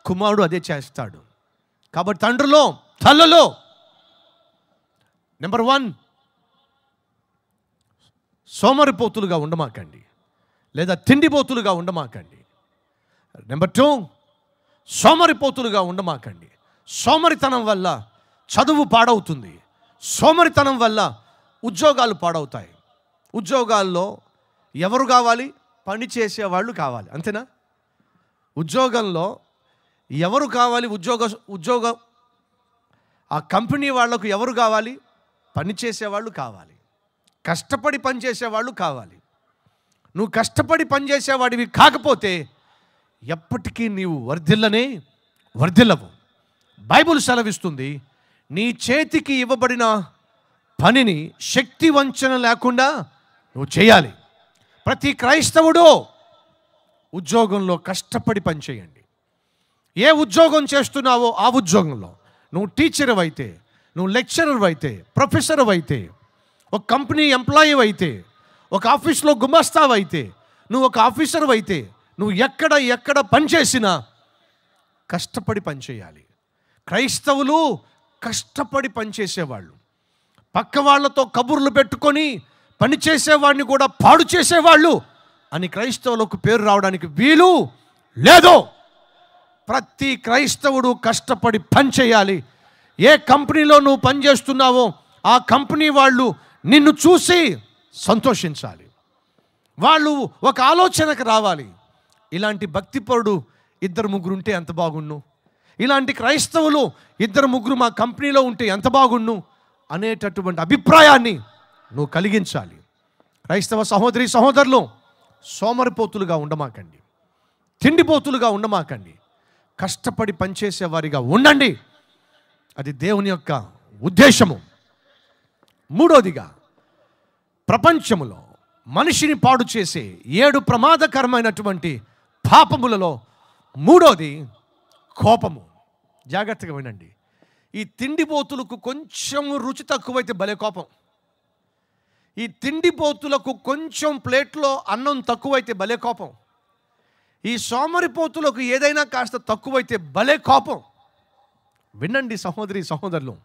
Speaker 1: కుమారుడు అదే చేస్తాడు. కాబట్టి తండ్రిలో తల్లలో నెంబర్ వన్ సోమరిపోతులుగా ఉండమాకండి. లేదా తిండిపోతులుగా ఉండమాకండి. Number two సోమరిపోతులుగా ఉండమాకండి. సోమరితనం వల్ల చదువు పాడవుతుంది. సోమరితనం వల్ల ఉద్యోగాలు పాడవుతాయి. ఉద్యోగాల్లో ఎవరు కావాలి? పని చేసేవాళ్ళు కావాలి. అంతేనా? ఉద్యోగంలో ఎవరు కావాలి? ఉద్యోగ ఉద్యోగం ఆ కంపెనీ వాళ్ళకు ఎవరు కావాలి? పని చేసేవాళ్ళు కావాలి. కష్టపడి పని చేసేవాళ్ళు కావాలి. నువ్వు కష్టపడి పనిచేసేవాడివి కాకపోతే ఎప్పటికీ నీవు వర్ధిల్లనే వర్ధిల్లవు. బైబుల్ సెలవిస్తుంది నీ చేతికి ఇవ్వబడిన పనిని శక్తి వంచన లేకుండా నువ్వు చేయాలి. ప్రతి క్రైస్తవుడు ఉద్యోగంలో కష్టపడి పనిచేయండి. ఏ ఉద్యోగం చేస్తున్నావో ఆ ఉద్యోగంలో. నువ్వు టీచర్ అయితే నువ్వు లెక్చరర్ అయితే ప్రొఫెసర్ అయితే ఒక కంపెనీ ఎంప్లాయీ అయితే ఒక ఆఫీస్లో గుమస్తావు అయితే నువ్వు ఒక ఆఫీసర్ అయితే నువ్వు ఎక్కడ ఎక్కడ పనిచేసినా కష్టపడి పనిచేయాలి క్రైస్తవులు కష్టపడి పనిచేసేవాళ్ళు పక్క వాళ్ళతో కబుర్లు పెట్టుకొని పని చేసేవాడిని కూడా పాడు చేసేవాళ్ళు అని క్రైస్తవులకు పేరు రావడానికి వీలు లేదు. ప్రతి క్రైస్తవుడు కష్టపడి పనిచేయాలి ఏ కంపెనీలో నువ్వు పనిచేస్తున్నావో ఆ కంపెనీ వాళ్ళు నిన్ను చూసి సంతోషించాలి. వాళ్ళు ఒక ఆలోచనకు రావాలి. ఇలాంటి భక్తిపరుడు ఇద్దరు ముగ్గురు ఉంటే ఎంత బాగుండు? ఇలాంటి క్రైస్తవులు ఇద్దరు ముగ్గురు మా కంపెనీలో ఉంటే ఎంత బాగుండు? అనేటటువంటి అభిప్రాయాన్ని నువ్వు కలిగించాలి. క్రైస్తవ సహోదరి సహోదరులు సోమరిపోతులుగా ఉండమాకండి. తిండిపోతులుగా ఉండమాకండి. కష్టపడి పనిచేసేవారిగా ఉండండి. అది దేవుని యొక్క ఉద్దేశము. మూడోదిగా ప్రపంచములో మనిషిని పాడు చేసే ఏడు ప్రమాదకరమైనటువంటి పాపములలో మూడోది కోపము. జాగ్రత్తగా వినండి. ఈ తిండిపోతులకు కొంచెం రుచి తక్కువైతే భలే కోపం. ఈ తిండిపోతులకు కొంచెం ప్లేట్లో అన్నం తక్కువైతే భలే కోపం. ఈ సోమరిపోతులకు ఏదైనా కాస్త తక్కువైతే భలే కోపం. వినండి సహోదరి సహోదరులు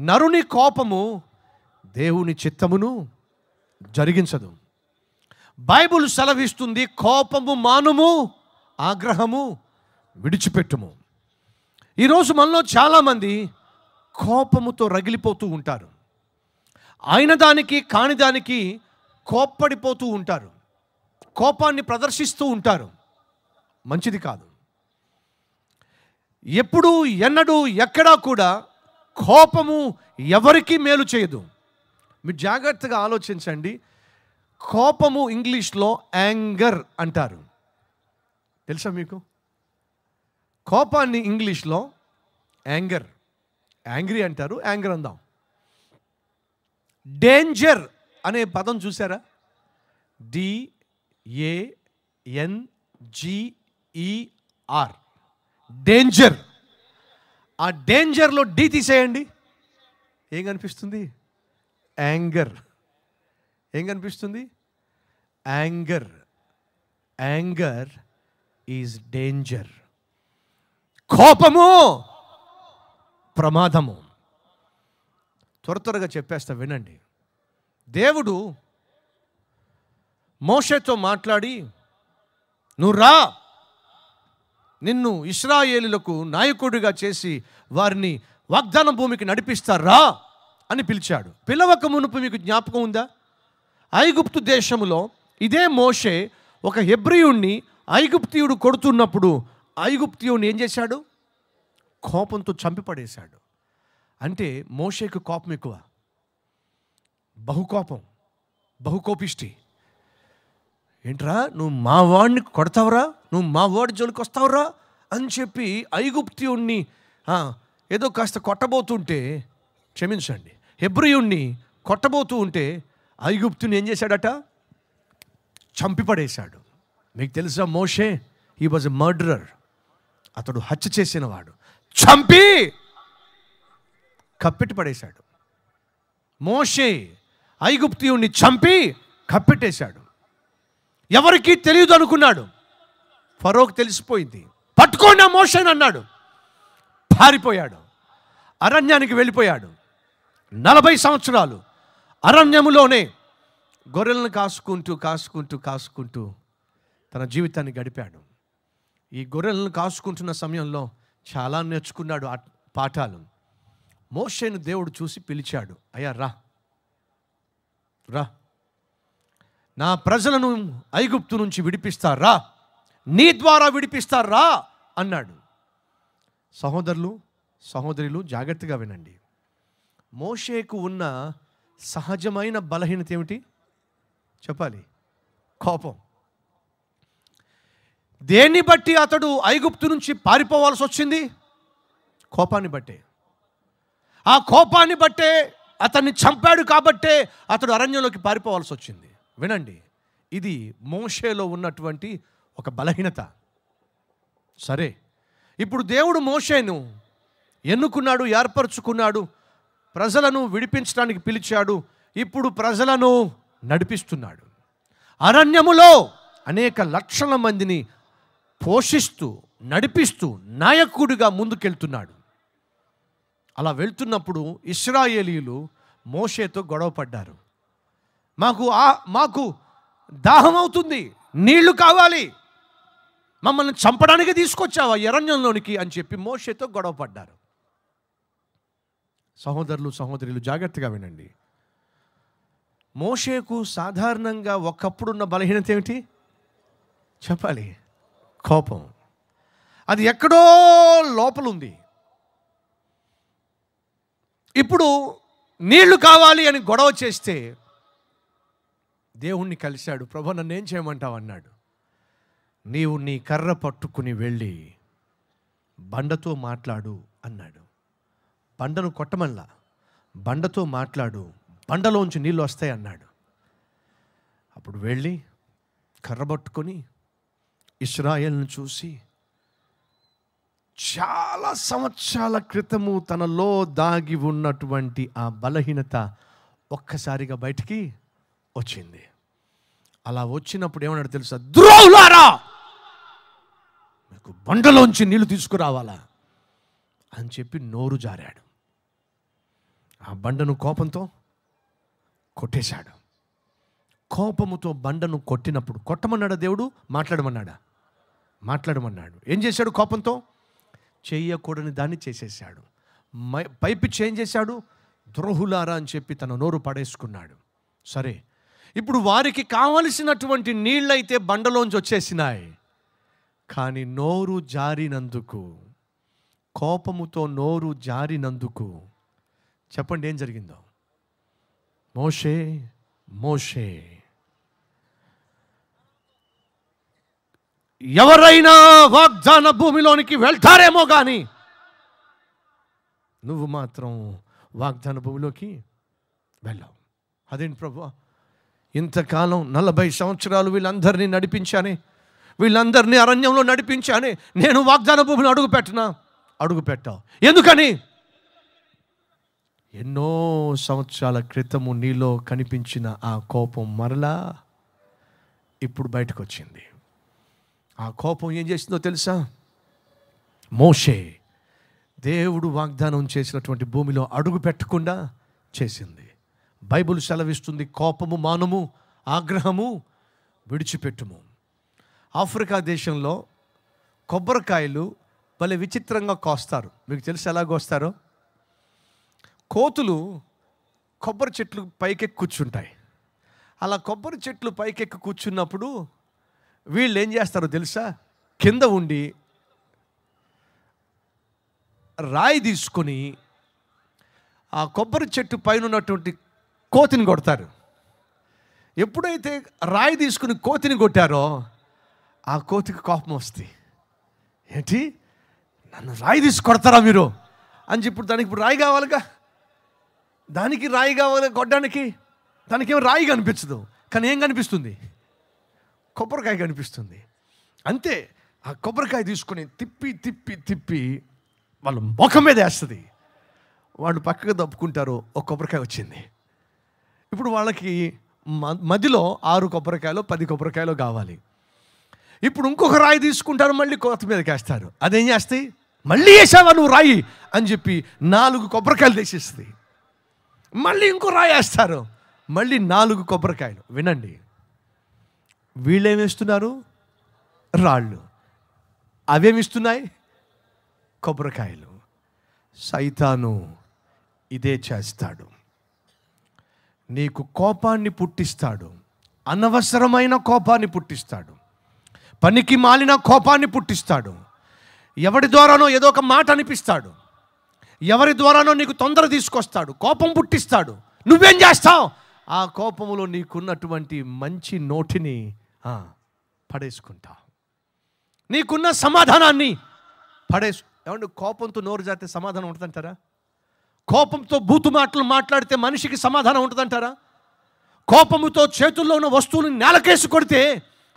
Speaker 1: నరుని కోపము దేవుని చిత్తమును జరిగించదు. బైబుల్ సెలవిస్తుంది కోపము మానుము ఆగ్రహము విడిచిపెట్టుము. ఈరోజు మనలో చాలామంది కోపముతో రగిలిపోతూ ఉంటారు. అయిన దానికి కాని దానికి కోప్పడిపోతూ ఉంటారు. కోపాన్ని ప్రదర్శిస్తూ ఉంటారు. మంచిది కాదు. ఎప్పుడు ఎన్నడూ ఎక్కడా కూడా కోపము ఎవరికీ మేలు చేయదు. మీరు జాగ్రత్తగా ఆలోచించండి. కోపము ఇంగ్లీష్లో యాంగర్ అంటారు. తెలుసా మీకు? కోపాన్ని ఇంగ్లీష్లో యాంగర్ యాంగ్రీ అంటారు యాంగర్ అందాం. డేంజర్ అనే పదం చూసారా? డిఏఎన్జిఈఆర్ డేంజర్ ఆ డేంజర్లో డి తీసేయండి. ఏం కనిపిస్తుంది? యాంగర్. ఏం కనిపిస్తుంది? యాంగర్. Anger is danger. కోపము ప్రమాదము. త్వర త్వరగా చెప్పేస్తా వినండి. దేవుడు మోషతో మాట్లాడి నువ్వు రా. నిన్ను ఇస్రాయేలులకు నాయకుడిగా చేసి వారిని వాగ్దాన భూమికి నడిపిస్తారా అని పిలిచాడు. పిలవక మునుపు మీకు జ్ఞాపకం ఉందా? ఐగుప్తు దేశములో ఇదే మోషే ఒక హెబ్రియుణ్ణి ఐగుప్తియుడు కొడుతున్నప్పుడు ఐగుప్తియుడిని ఏం చేశాడు? కోపంతో చంపిపడేశాడు. అంటే మోషేకు కోపం ఎక్కువ. బహుకోపం బహుకోపిష్టి. ఏంట్రా నువ్వు మా వాడిని కొడతావురా? నువ్వు మా వాడి జోలికి వస్తావురా? అని చెప్పి ఐగుప్తియుణ్ణి ఏదో కాస్త కొట్టబోతుంటే క్షమించండి. హెబ్రియుణ్ణి కొట్టబోతూ ఉంటే ఐగుప్తుని ఏం చేశాడట? చంపిపడేశాడు. మీకు తెలుసా మోషే? ఈ వాజ్ ఎ మర్డరర్ అతడు హత్య చేసినవాడు. చంపి! కప్పెట్టి పడేశాడు మోషే ఐగుప్తియుణ్ణి చంపి కప్పెట్టేశాడు. ఎవరికీ తెలియదు అనుకున్నాడు. ఫరోక్ తెలిసిపోయింది. పట్టుకోండి ఆ మోషన్ అన్నాడు. పారిపోయాడు. అరణ్యానికి వెళ్ళిపోయాడు. నలభై సంవత్సరాలు అరణ్యములోనే గొర్రెలను కాసుకుంటూ కాసుకుంటూ కాసుకుంటూ తన జీవితాన్ని గడిపాడు. ఈ గొర్రెలను కాసుకుంటున్న సమయంలో చాలా నేర్చుకున్నాడు ఆ పాఠాలు. మోషేను దేవుడు చూసి పిలిచాడు అయ్యా రా. రా. నా ప్రజలను ఐగుప్తు నుంచి విడిపిస్తారా నీ ద్వారా విడిపిస్తారా అన్నాడు. సహోదరులు సహోదరులు జాగ్రత్తగా వినండి. మోషేకు ఉన్న సహజమైన బలహీనత ఏమిటి? చెప్పాలి. కోపం. దేన్ని బట్టి అతడు ఐగుప్తు నుంచి పారిపోవాల్సి వచ్చింది? కోపాన్ని బట్టే. ఆ కోపాన్ని బట్టే అతన్ని చంపాడు కాబట్టే అతడు అరణ్యంలోకి పారిపోవాల్సి వచ్చింది. వినండి. ఇది మోషేలో ఉన్నటువంటి ఒక బలహీనత. సరే. ఇప్పుడు దేవుడు మోషేను ఎన్నుకున్నాడు ఏర్పరచుకున్నాడు? ప్రజలను విడిపించడానికి పిలిచాడు. ఇప్పుడు ప్రజలను నడిపిస్తున్నాడు. అరణ్యములో అనేక లక్షల మందిని పోషిస్తూ నడిపిస్తూ నాయకుడిగా ముందుకెళ్తున్నాడు. అలా వెళ్తున్నప్పుడు ఇస్రాయేలీలు మోషేతో గొడవ పడ్డారు. మాకు ఆ మాకు దాహం అవుతుంది నీళ్ళు కావాలి మమ్మల్ని చంపడానికి తీసుకొచ్చావా ఎరణ్యంలోనికి అని చెప్పి మోషేతో గొడవ పడ్డారు. సహోదరులు సహోదరులు జాగ్రత్తగా వినండి. మోషేకు సాధారణంగా ఒకప్పుడున్న బలహీనత ఏమిటి? చెప్పాలి. కోపం. అది ఎక్కడో లోపల ఉంది. ఇప్పుడు నీళ్ళు కావాలి అని గొడవ చేస్తే దేవుణ్ణి కలిశాడు. ప్రభు నన్నేం చేయమంటావు? అన్నాడు. నీవు నీ కర్ర పట్టుకుని వెళ్ళి బండతో మాట్లాడు అన్నాడు. బండను కొట్టమల్లా. బండతో మాట్లాడు బండలోంచి నీళ్ళు వస్తాయి అన్నాడు. అప్పుడు వెళ్ళి కర్రబట్టుకొని ఇస్రాయల్ను చూసి చాలా సంవత్సరాల క్రితము తనలో దాగి ఉన్నటువంటి ఆ బలహీనత ఒక్కసారిగా బయటికి వచ్చింది. అలా వచ్చినప్పుడు ఏమన్నాడు తెలుసా? ద్రోహులారా! మీకు బండలోంచి నీళ్ళు తీసుకురావాలా? అని చెప్పి నోరు జారాడు. ఆ బండను కోపంతో కొట్టేశాడు. కోపముతో బండను కొట్టినప్పుడు కొట్టమన్నాడా దేవుడు? మాట్లాడమన్నాడా? మాట్లాడమన్నాడు. ఏం చేశాడు కోపంతో? చేయకూడని దాన్ని చేసేసాడు పైపు చేంజ్ చేశాడు? ద్రోహులారా అని చెప్పి తన నోరు పడేసుకున్నాడు. సరే ఇప్పుడు వారికి కావలసినటువంటి నీళ్ళైతే బండలోంచి వచ్చేసినాయి. కానీ నోరు జారినందుకు కోపముతో నోరు జారినందుకు చెప్పండి ఏం జరిగిందో? మోషే మోషే. ఎవరైనా వాగ్దాన భూమిలోనికి వెళ్తారేమో కానీ నువ్వు మాత్రం వాగ్దాన భూమిలోకి వెళ్ళావు. అదేంటి ప్రభు? ఇంతకాలం నలభై సంవత్సరాలు వీళ్ళందరినీ నడిపించానే వీళ్ళందరినీ అరణ్యంలో నడిపించానే నేను వాగ్దాన భూమిని అడుగు పెట్టనా అడుగు పెట్టావు ఎందుకని? ఎన్నో సంవత్సరాల క్రితము నీలో కనిపించిన ఆ కోపం మరలా ఇప్పుడు బయటకు వచ్చింది ఆ కోపం ఏం చేసిందో తెలుసా? మోషే దేవుడు వాగ్దానం చేసినటువంటి భూమిలో అడుగు పెట్టకుండా చేసింది. బైబిల్ సెలవిస్తుంది కోపము మానము ఆగ్రహము విడిచిపెట్టుము. ఆఫ్రికా దేశంలో కొబ్బరికాయలు భలే విచిత్రంగా కోస్తారు. మీకు తెలుసు ఎలా కోస్తారో కోతులు కొబ్బరి చెట్లు పైకెక్కి కూర్చుంటాయి. అలా కొబ్బరి చెట్లు పైకెక్కి కూర్చున్నప్పుడు వీళ్ళు ఏం చేస్తారో తెలుసా? కింద ఉండి రాయి తీసుకొని ఆ కొబ్బరి చెట్టు పైన ఉన్నటువంటి కోతిని కొడతారు. ఎప్పుడైతే రాయి తీసుకుని కోతిని కొట్టారో ఆ కోతికి కోపం వస్తుంది. ఏంటి? నన్ను రాయి తీసి కొడతారా మీరు? అని చెప్పి ఇప్పుడు దానికి ఇప్పుడు రాయి కావాలిగా? దానికి రాయి కావాలి కొట్టడానికి. దానికేం రాయి కనిపించదు. కానీ ఏం కనిపిస్తుంది? కొబ్బరికాయ కనిపిస్తుంది. అంతే ఆ కొబ్బరికాయ తీసుకొని తిప్పి తిప్పి తిప్పి వాళ్ళ ముఖం మీద వేస్తుంది. వాళ్ళు పక్కకు తప్పుకుంటారు ఒక కొబ్బరికాయ వచ్చింది. ఇప్పుడు వాళ్ళకి మ- మధ్యలో ఆరు కొబ్బరికాయలు పది కొబ్బరికాయలు కావాలి. ఇప్పుడు ఇంకొక రాయి తీసుకుంటారు మళ్ళీ కోత మీదకి వేస్తారు. అదేం చేస్తాయి? మళ్ళీ వేసావా నువ్వు రాయి? అని చెప్పి నాలుగు కొబ్బరికాయలు తీసేస్తుంది. మళ్ళీ ఇంకో రాయేస్తారు మళ్ళీ నాలుగు కొబ్బరికాయలు. వినండి. వీళ్ళేమిస్తున్నారు రాళ్ళు. అవేమిస్తున్నాయి కొబ్బరికాయలు. సైతాను ఇదే చేస్తాడు. నీకు కోపాన్ని పుట్టిస్తాడు. అనవసరమైన కోపాన్ని పుట్టిస్తాడు. పనికి మాలిన కోపాన్ని పుట్టిస్తాడు. ఎవడి ద్వారానో ఏదో ఒక మాట అనిపిస్తాడు. ఎవరి ద్వారానో నీకు తొందర తీసుకొస్తాడు కోపం పుట్టిస్తాడు. నువ్వేం చేస్తావు? ఆ కోపములో నీకున్నటువంటి మంచి నోటిని పడేసుకుంటా. నీకున్న సమాధానాన్ని పడేసు ఏమంటే కోపంతో నోరు జాతే సమాధానం ఉంటుందంటారా? కోపంతో బూతు మాటలు మాట్లాడితే మనిషికి సమాధానం ఉంటుందంటారా? కోపముతో చేతుల్లో ఉన్న వస్తువులను నేలకేసి కొడితే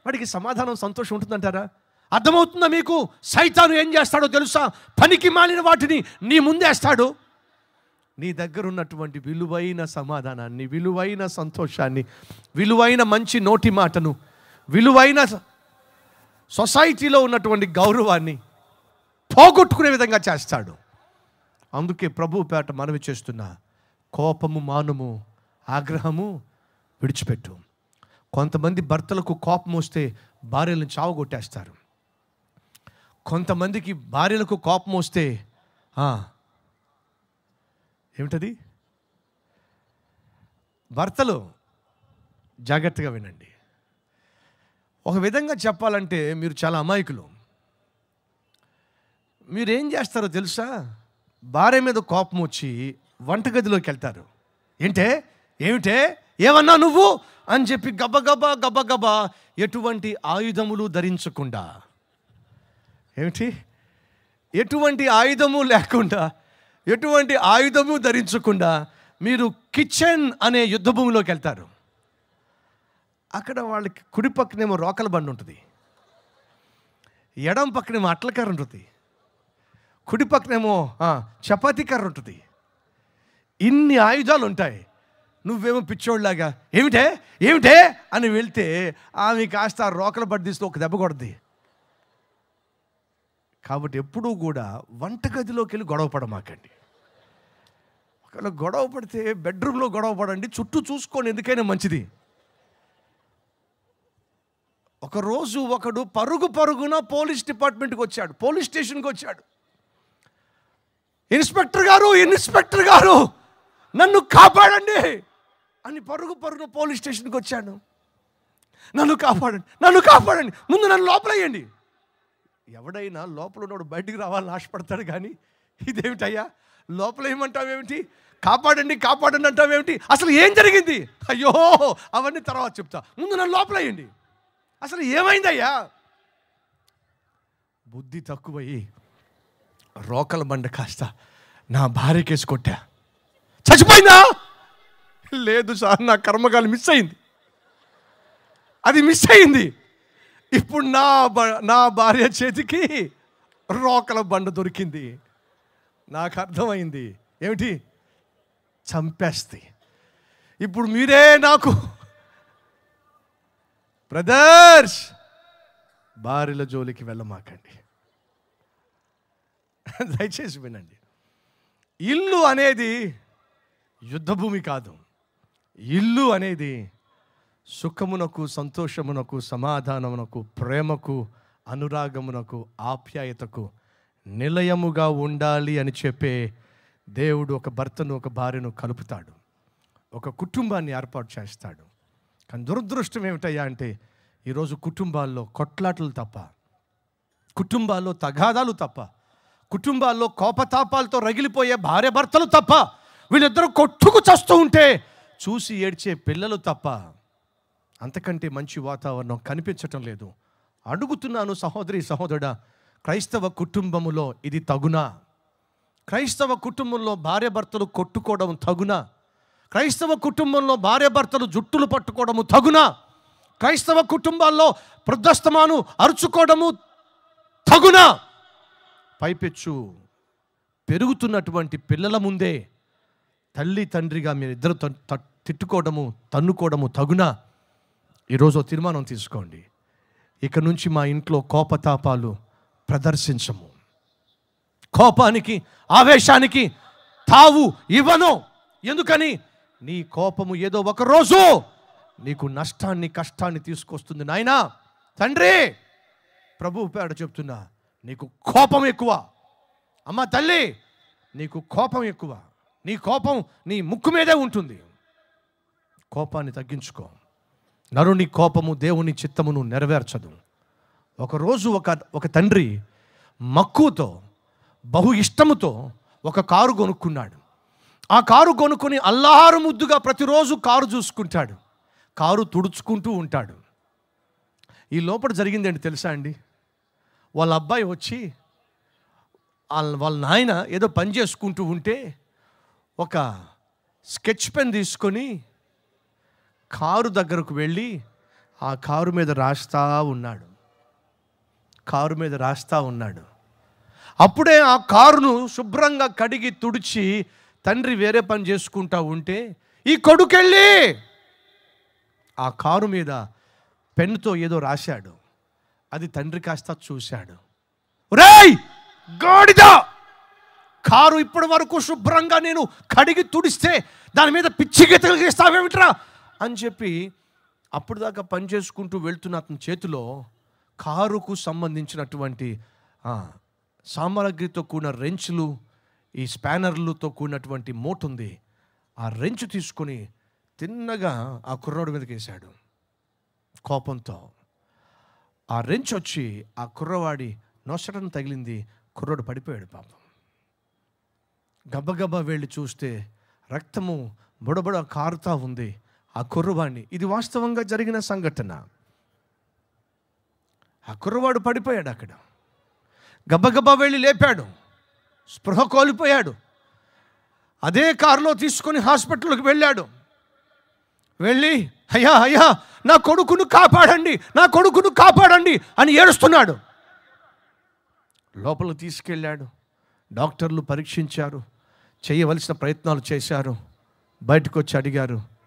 Speaker 1: వాడికి సమాధానం సంతోషం ఉంటుందంటారా? అర్థమవుతుందా మీకు? సైతాను ఏం చేస్తాడో తెలుసా? పనికి మాలిన వాటిని నీ ముందేస్తాడు. నీ దగ్గర ఉన్నటువంటి విలువైన సమాధానాన్ని విలువైన సంతోషాన్ని విలువైన మంచి నోటి మాటను విలువైన సొసైటీలో ఉన్నటువంటి గౌరవాన్ని పోగొట్టుకునే విధంగా చేస్తాడు. అందుకే ప్రభు పేట మనవి చేస్తున్న కోపము మానము ఆగ్రహము విడిచిపెట్టు. కొంతమంది భర్తలకు కోపం వస్తే భార్యలను చావగొట్టేస్తారు. కొంతమందికి భార్యలకు కోపం వస్తే ఏమిటది? భర్తలు జాగ్రత్తగా వినండి. ఒక విధంగా చెప్పాలంటే మీరు చాలా అమాయకులు. మీరేం చేస్తారో తెలుసా? భార్య మీద కోపం వచ్చి వంటగదిలోకి వెళ్తారు. ఏంటే? ఏమిటే? ఏమన్నా నువ్వు? అని చెప్పి గబగబా గబగబా ఎటువంటి ఆయుధములు ధరించకుండా. ఏమిటి? ఎటువంటి ఆయుధము లేకుండా ఎటువంటి ఆయుధము ధరించకుండా మీరు కిచెన్ అనే యుద్ధ భూమిలోకి వెళ్తారు. అక్కడ వాళ్ళకి కుడి పక్కనేమో రోకల బండి ఉంటుంది. ఎడం పక్కనేమో అట్ల కర్ర ఉంటుంది. కుడి పక్కనేమో చపాతీ కర్ర ఉంటుంది. ఇన్ని ఆయుధాలు ఉంటాయి నువ్వేమో పిచ్చోళ్ళలాగా ఏమిటే? ఏమిటే? అని వెళ్తే ఆమె కాస్త రోకలు రోకల బడ్డీస్తూ ఒక దెబ్బ కొడుద్ది. కాబట్టి ఎప్పుడూ కూడా వంటగదిలోకి వెళ్ళి గొడవ పడమాకండి. ఒకవేళ గొడవ పడితే బెడ్రూమ్లో గొడవ పడండి చుట్టూ చూసుకోండి ఎందుకైనా మంచిది. ఒకరోజు ఒకడు పరుగు పరుగున పోలీస్ డిపార్ట్మెంట్కి వచ్చాడు పోలీస్ స్టేషన్కి వచ్చాడు. ఇన్స్పెక్టర్ గారు ఇన్స్పెక్టర్ గారు నన్ను కాపాడండి అని పరుగు పరుగున పోలీస్ స్టేషన్కి వచ్చాను. నన్ను కాపాడండి నన్ను కాపాడండి. ముందు నన్ను లోపలయ్యండి. ఎవడైనా లోపల ఉన్నోడు బయటికి రావాలని ఆశపడతాడు కానీ ఇదేమిటయ్యా? లోపల ఏమంటావేమిటి కాపాడండి కాపాడండి అంటావేమిటి? అసలు ఏం జరిగింది? అయ్యో అవన్నీ తర్వాత చెప్తా. ముందు నన్ను లోపలయ్యండి అసలు ఏమైందయ్యా? బుద్ధి తక్కువయ్యి రోకల బండ కాస్త నా భార్యకేసి కొట్టా. చచ్చిపోయిందా? లేదు సార్ నా కర్మకాలు మిస్ అయింది. అది మిస్ అయింది. ఇప్పుడు నా బ- నా భార్య చేతికి రోకల బండ దొరికింది. నాకు అర్థమైంది. ఏమిటి? చంపేస్తే. ఇప్పుడు మీరే నాకు బ్రదర్స్ భార్యల జోలికి వెళ్ళమాకండి. దయచేసి వినండి. ఇల్లు అనేది యుద్ధభూమి కాదు. ఇల్లు అనేది సుఖమునకు సంతోషమునకు సమాధానమునకు ప్రేమకు అనురాగమునకు ఆప్యాయతకు నిలయముగా ఉండాలి అని చెప్పే దేవుడు ఒక భర్తను ఒక భార్యను కలుపుతాడు. ఒక కుటుంబాన్ని ఏర్పాటు చేస్తాడు. కానీ దురదృష్టం ఏమిటయ్యా అంటే ఈరోజు కుటుంబాల్లో కొట్లాటలు తప్ప కుటుంబాల్లో తగాదాలు తప్ప కుటుంబాల్లో కోపతాపాలతో రగిలిపోయే భార్య భర్తలు తప్ప వీళ్ళిద్దరూ కొట్టుకు చస్తూ ఉంటే చూసి ఏడ్చే పిల్లలు తప్ప అంతకంటే మంచి వాతావరణం కనిపించటం లేదు. అడుగుతున్నాను సహోదరి సహోదరుడా క్రైస్తవ కుటుంబములో ఇది తగునా? క్రైస్తవ కుటుంబంలో భార్యభర్తలు కొట్టుకోవడం తగునా? క్రైస్తవ కుటుంబంలో భార్యభర్తలు జుట్టులు పట్టుకోవడము తగునా? క్రైస్తవ కుటుంబాల్లో వృద్ధస్తమాను అరుచుకోవడము తగునా? పైపెచ్చు పెరుగుతున్నటువంటి పిల్లల ముందే తల్లి తండ్రిగా మీరిద్దరు తిట్టుకోవడము తన్నుకోవడము తగునా? ఈరోజు తీర్మానం తీసుకోండి. ఇక నుంచి మా ఇంట్లో కోపతాపాలు ప్రదర్శించము. కోపానికి ఆవేశానికి తావు ఇవ్వను. ఎందుకని? నీ కోపము ఏదో ఒకరోజు నీకు నష్టాన్ని కష్టాన్ని తీసుకొస్తుంది నాయన. తండ్రి ప్రభు పేడ చెప్తున్నా నీకు కోపం ఎక్కువ. అమ్మ తల్లి నీకు కోపం ఎక్కువ. నీ కోపం నీ ముక్కు మీదే ఉంటుంది. కోపాన్ని తగ్గించుకో. నరుని కోపము దేవుని చిత్తమును నెరవేర్చదు. ఒకరోజు ఒక ఒక తండ్రి మక్కువతో బహు ఇష్టముతో ఒక కారు కొనుక్కున్నాడు. ఆ కారు కొనుక్కొని అల్లారు ముద్దుగా ప్రతిరోజు కారు చూసుకుంటాడు. కారు తుడుచుకుంటూ ఉంటాడు. ఈ లోపల జరిగిందేంటి తెలుసా అండి? వాళ్ళ అబ్బాయి వచ్చి వాళ్ళ వాళ్ళ నాయన ఏదో పని చేసుకుంటూ ఉంటే ఒక స్కెచ్ పెన్ తీసుకొని కారు దగ్గరకు వెళ్ళి ఆ కారు మీద రాస్తా ఉన్నాడు. కారు మీద రాస్తా ఉన్నాడు. అప్పుడే ఆ కారును శుభ్రంగా కడిగి తుడిచి తండ్రి వేరే పని చేసుకుంటా ఉంటే ఈ కొడుకెళ్ళి! ఆ కారు మీద పెన్నుతో ఏదో రాశాడు. అది తండ్రి కాస్త చూశాడు. రేయ్ గాడిద! కారు ఇప్పటి వరకు శుభ్రంగా నేను కడిగి తుడిస్తే దాని మీద పిచ్చి గీతలు గీస్తావేమిట్రా? అని చెప్పి అప్పుడు దాకా పని చేసుకుంటూ వెళ్తున్న అతని చేతిలో కారుకు సంబంధించినటువంటి సామాగ్రితో సామగ్రితో కూడిన రెంచ్లు ఈ స్పానర్లతో కూడినటువంటి మోట్ ఉంది. ఆ రెంచ్ తీసుకొని తిన్నగా ఆ కుర్రోడి మీదకి వేశాడు కోపంతో. ఆ రెంచ్ వచ్చి ఆ కుర్రవాడి నొసటను తగిలింది. కుర్రోడు పడిపోయాడు పాపం. గబగబా వెళ్ళి చూస్తే రక్తము బుడబుడ కారుతా ఉంది. ఆ కుర్రవాడిని ఇది వాస్తవంగా జరిగిన సంఘటన. ఆ కుర్రవాడు పడిపోయాడు అక్కడ. గబగబా వెళ్ళి లేపాడు. స్పృహ కోల్పోయాడు. అదే కారులో తీసుకొని హాస్పిటల్కి వెళ్ళాడు. వెళ్ళి అయ్యా అయ్యా నా కొడుకును కాపాడండి నా కొడుకును కాపాడండి అని ఏడుస్తున్నాడు. లోపల తీసుకెళ్ళాడు. డాక్టర్లు పరీక్షించారు. చేయవలసిన ప్రయత్నాలు చేశారు. బయటకు వచ్చి అడిగారు.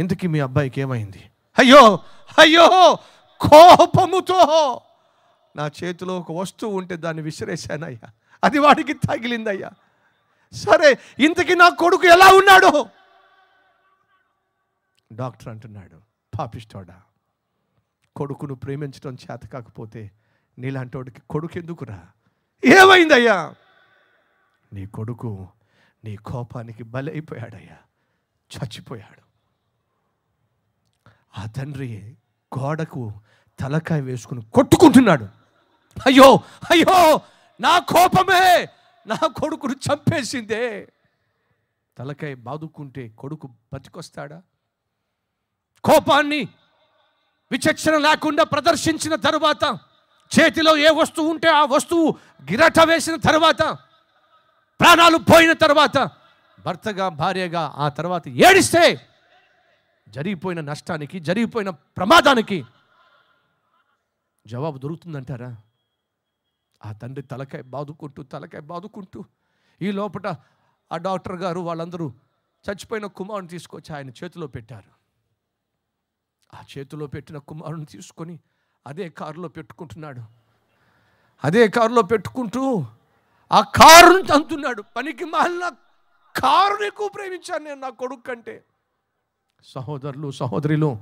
Speaker 1: ఇంతకీ మీ అబ్బాయికి ఏమైంది? అయ్యో! అయ్యో! కోపముతో నా చేతిలో ఒక వస్తువు ఉంటే దాన్ని విసిరేశానయ్యా. అది వాడికి తగిలిందయ్యా. సరే ఇంతకీ నా కొడుకు ఎలా ఉన్నాడు? డాక్టర్ అంటున్నాడు పాపిస్తోడా కొడుకును ప్రేమించడం చేత కాకపోతే నీలాంటోడికి కొడుకు ఎందుకురా? ఏమైందయ్యా? నీ కొడుకు నీ కోపానికి బలైపోయాడయ్యా. చచ్చిపోయాడు. ఆ తండ్రి గోడకు తలకాయ వేసుకుని కొట్టుకుంటున్నాడు. అయ్యో అయ్యో నా కోపమే! నా కొడుకును చంపేసిందే! తలకాయ బాదుకుంటే కొడుకు బతికొస్తాడా? కోపాన్ని విచక్షణ లేకుండా ప్రదర్శించిన తరువాత చేతిలో ఏ వస్తువు ఉంటే ఆ వస్తువు గిరట వేసిన తర్వాత ప్రాణాలు పోయిన తర్వాత భర్తగా భార్యగా ఆ తర్వాత ఏడిస్తే జరిగిపోయిన నష్టానికి జరిగిపోయిన ప్రమాదానికి జవాబు దొరుకుతుందంటారా? ఆ తండ్రి తలకాయ బాదుకుంటూ తలకాయ బాదుకుంటూ ఈ లోపల ఆ డాక్టర్ గారు వాళ్ళందరూ చచ్చిపోయిన కుమారుని తీసుకొచ్చి ఆయన చేతిలో పెట్టారు. ఆ చేతిలో పెట్టిన కుమారుని తీసుకొని అదే కారులో పెట్టుకుంటున్నాడు. అదే కారులో పెట్టుకుంటూ ఆ కారుని తంతున్నాడు. పనికి మాలిన కారుని ఎక్కువ ప్రేమించాను నేను నా కొడుకు కంటే. సహోదరులు సహోదరులు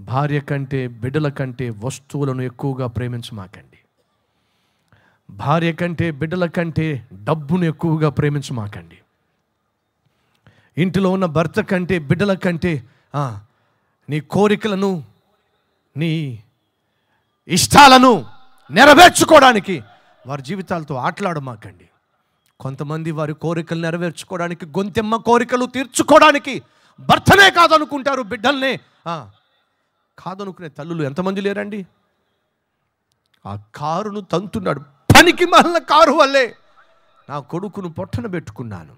Speaker 1: భార్య కంటే బిడ్డల కంటే వస్తువులను ఎక్కువగా ప్రేమించమాకండి. భార్య కంటే బిడ్డల కంటే డబ్బును ఎక్కువగా ప్రేమించమాకండి. ఇంటిలో ఉన్న భర్త కంటే బిడ్డల కంటే నీ కోరికలను నీ ఇష్టాలను నెరవేర్చుకోవడానికి వారి జీవితాలతో ఆటలాడమాకండి. కొంతమంది వారి కోరికలు నెరవేర్చుకోవడానికి గొంతెమ్మ కోరికలు తీర్చుకోవడానికి భర్తనే కాదనుకుంటారు బిడ్డల్నే. కాదనుకునే తల్లులు ఎంతమంది లేరండి? ఆ కారును తంతున్నాడు. పనికి మళ్ళ కారు వల్లే నా కొడుకును పొట్టన పెట్టుకున్నాను.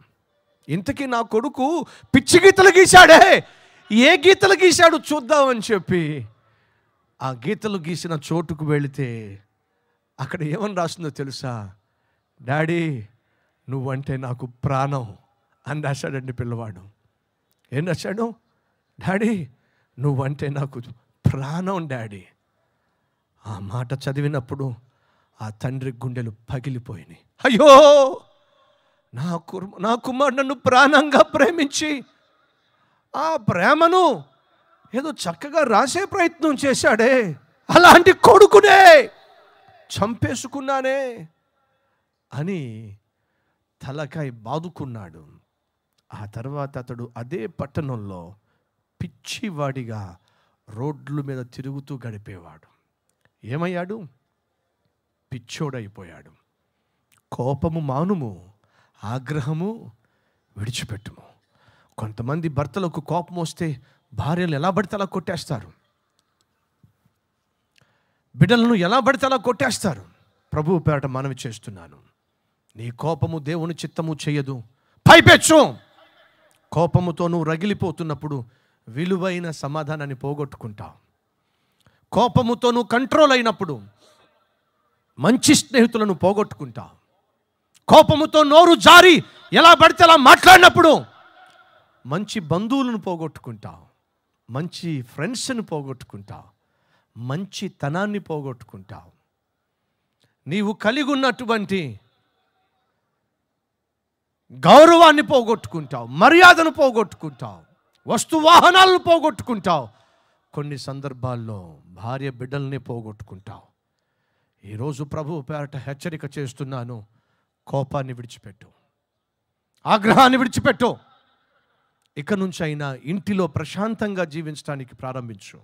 Speaker 1: ఇంతకీ నా కొడుకు పిచ్చి గీతలు గీశాడే. ఏ గీతలు గీశాడు చూద్దామని చెప్పి ఆ గీతలు గీసిన చోటుకు వెళితే అక్కడ ఏమని రాస్తుందో తెలుసా? డాడీ నువ్వంటే నాకు ప్రాణం అని రాశాడండి పిల్లవాడు. ఏం రాశాడు డాడీ నువ్వంటే నాకు ప్రాణం డాడీ. ఆ మాట చదివినప్పుడు ఆ తండ్రి గుండెలు పగిలిపోయినాయి. అయ్యో! నా కుర్ నా కుమారుడు నన్ను ప్రాణంగా ప్రేమించి ఆ ప్రేమను ఏదో చక్కగా రాసే ప్రయత్నం చేశాడే. అలాంటి కొడుకునే చంపేసుకున్నానే అని తలకాయ బాదుకున్నాడు. ఆ తర్వాత అతడు అదే పట్టణంలో పిచ్చివాడిగా రోడ్ల మీద తిరుగుతూ గడిపేవాడు. ఏమయ్యాడు? పిచ్చోడైపోయాడు. కోపము మానుము ఆగ్రహము విడిచిపెట్టుము. కొంతమంది భర్తలకు కోపం వస్తే భార్యలు ఎలా పడితే అలా కొట్టేస్తారు? బిడ్డలను ఎలా పడితే అలా కొట్టేస్తారు? ప్రభువు పేరట మనవి చేస్తున్నాను. నీ కోపము దేవుని చిత్తము చేయదు. పైపెచ్చు కోపముతో నువ్వు రగిలిపోతున్నప్పుడు విలువైన సమాధానాన్ని పోగొట్టుకుంటావు. కోపముతో నువ్వు కంట్రోల్ అయినప్పుడు మంచి స్నేహితులను పోగొట్టుకుంటావు. కోపముతో నోరు జారి ఎలా పడితే అలా మాట్లాడినప్పుడు మంచి బంధువులను పోగొట్టుకుంటావు. మంచి ఫ్రెండ్స్ని పోగొట్టుకుంటావు. మంచి తనాన్ని పోగొట్టుకుంటావు. నీవు కలిగి ఉన్నటువంటి గౌరవాన్ని పోగొట్టుకుంటావు మర్యాదను పోగొట్టుకుంటావు వస్తు వాహనాలను పోగొట్టుకుంటావు. కొన్ని సందర్భాల్లో భార్య బిడ్డల్ని పోగొట్టుకుంటావు. ఈరోజు ప్రభు పేరట హెచ్చరిక చేస్తున్నాను కోపాన్ని విడిచిపెట్టు ఆగ్రహాన్ని విడిచిపెట్టు. ఇక నుంచి అయినా ఇంటిలో ప్రశాంతంగా జీవించడానికి ప్రారంభించు.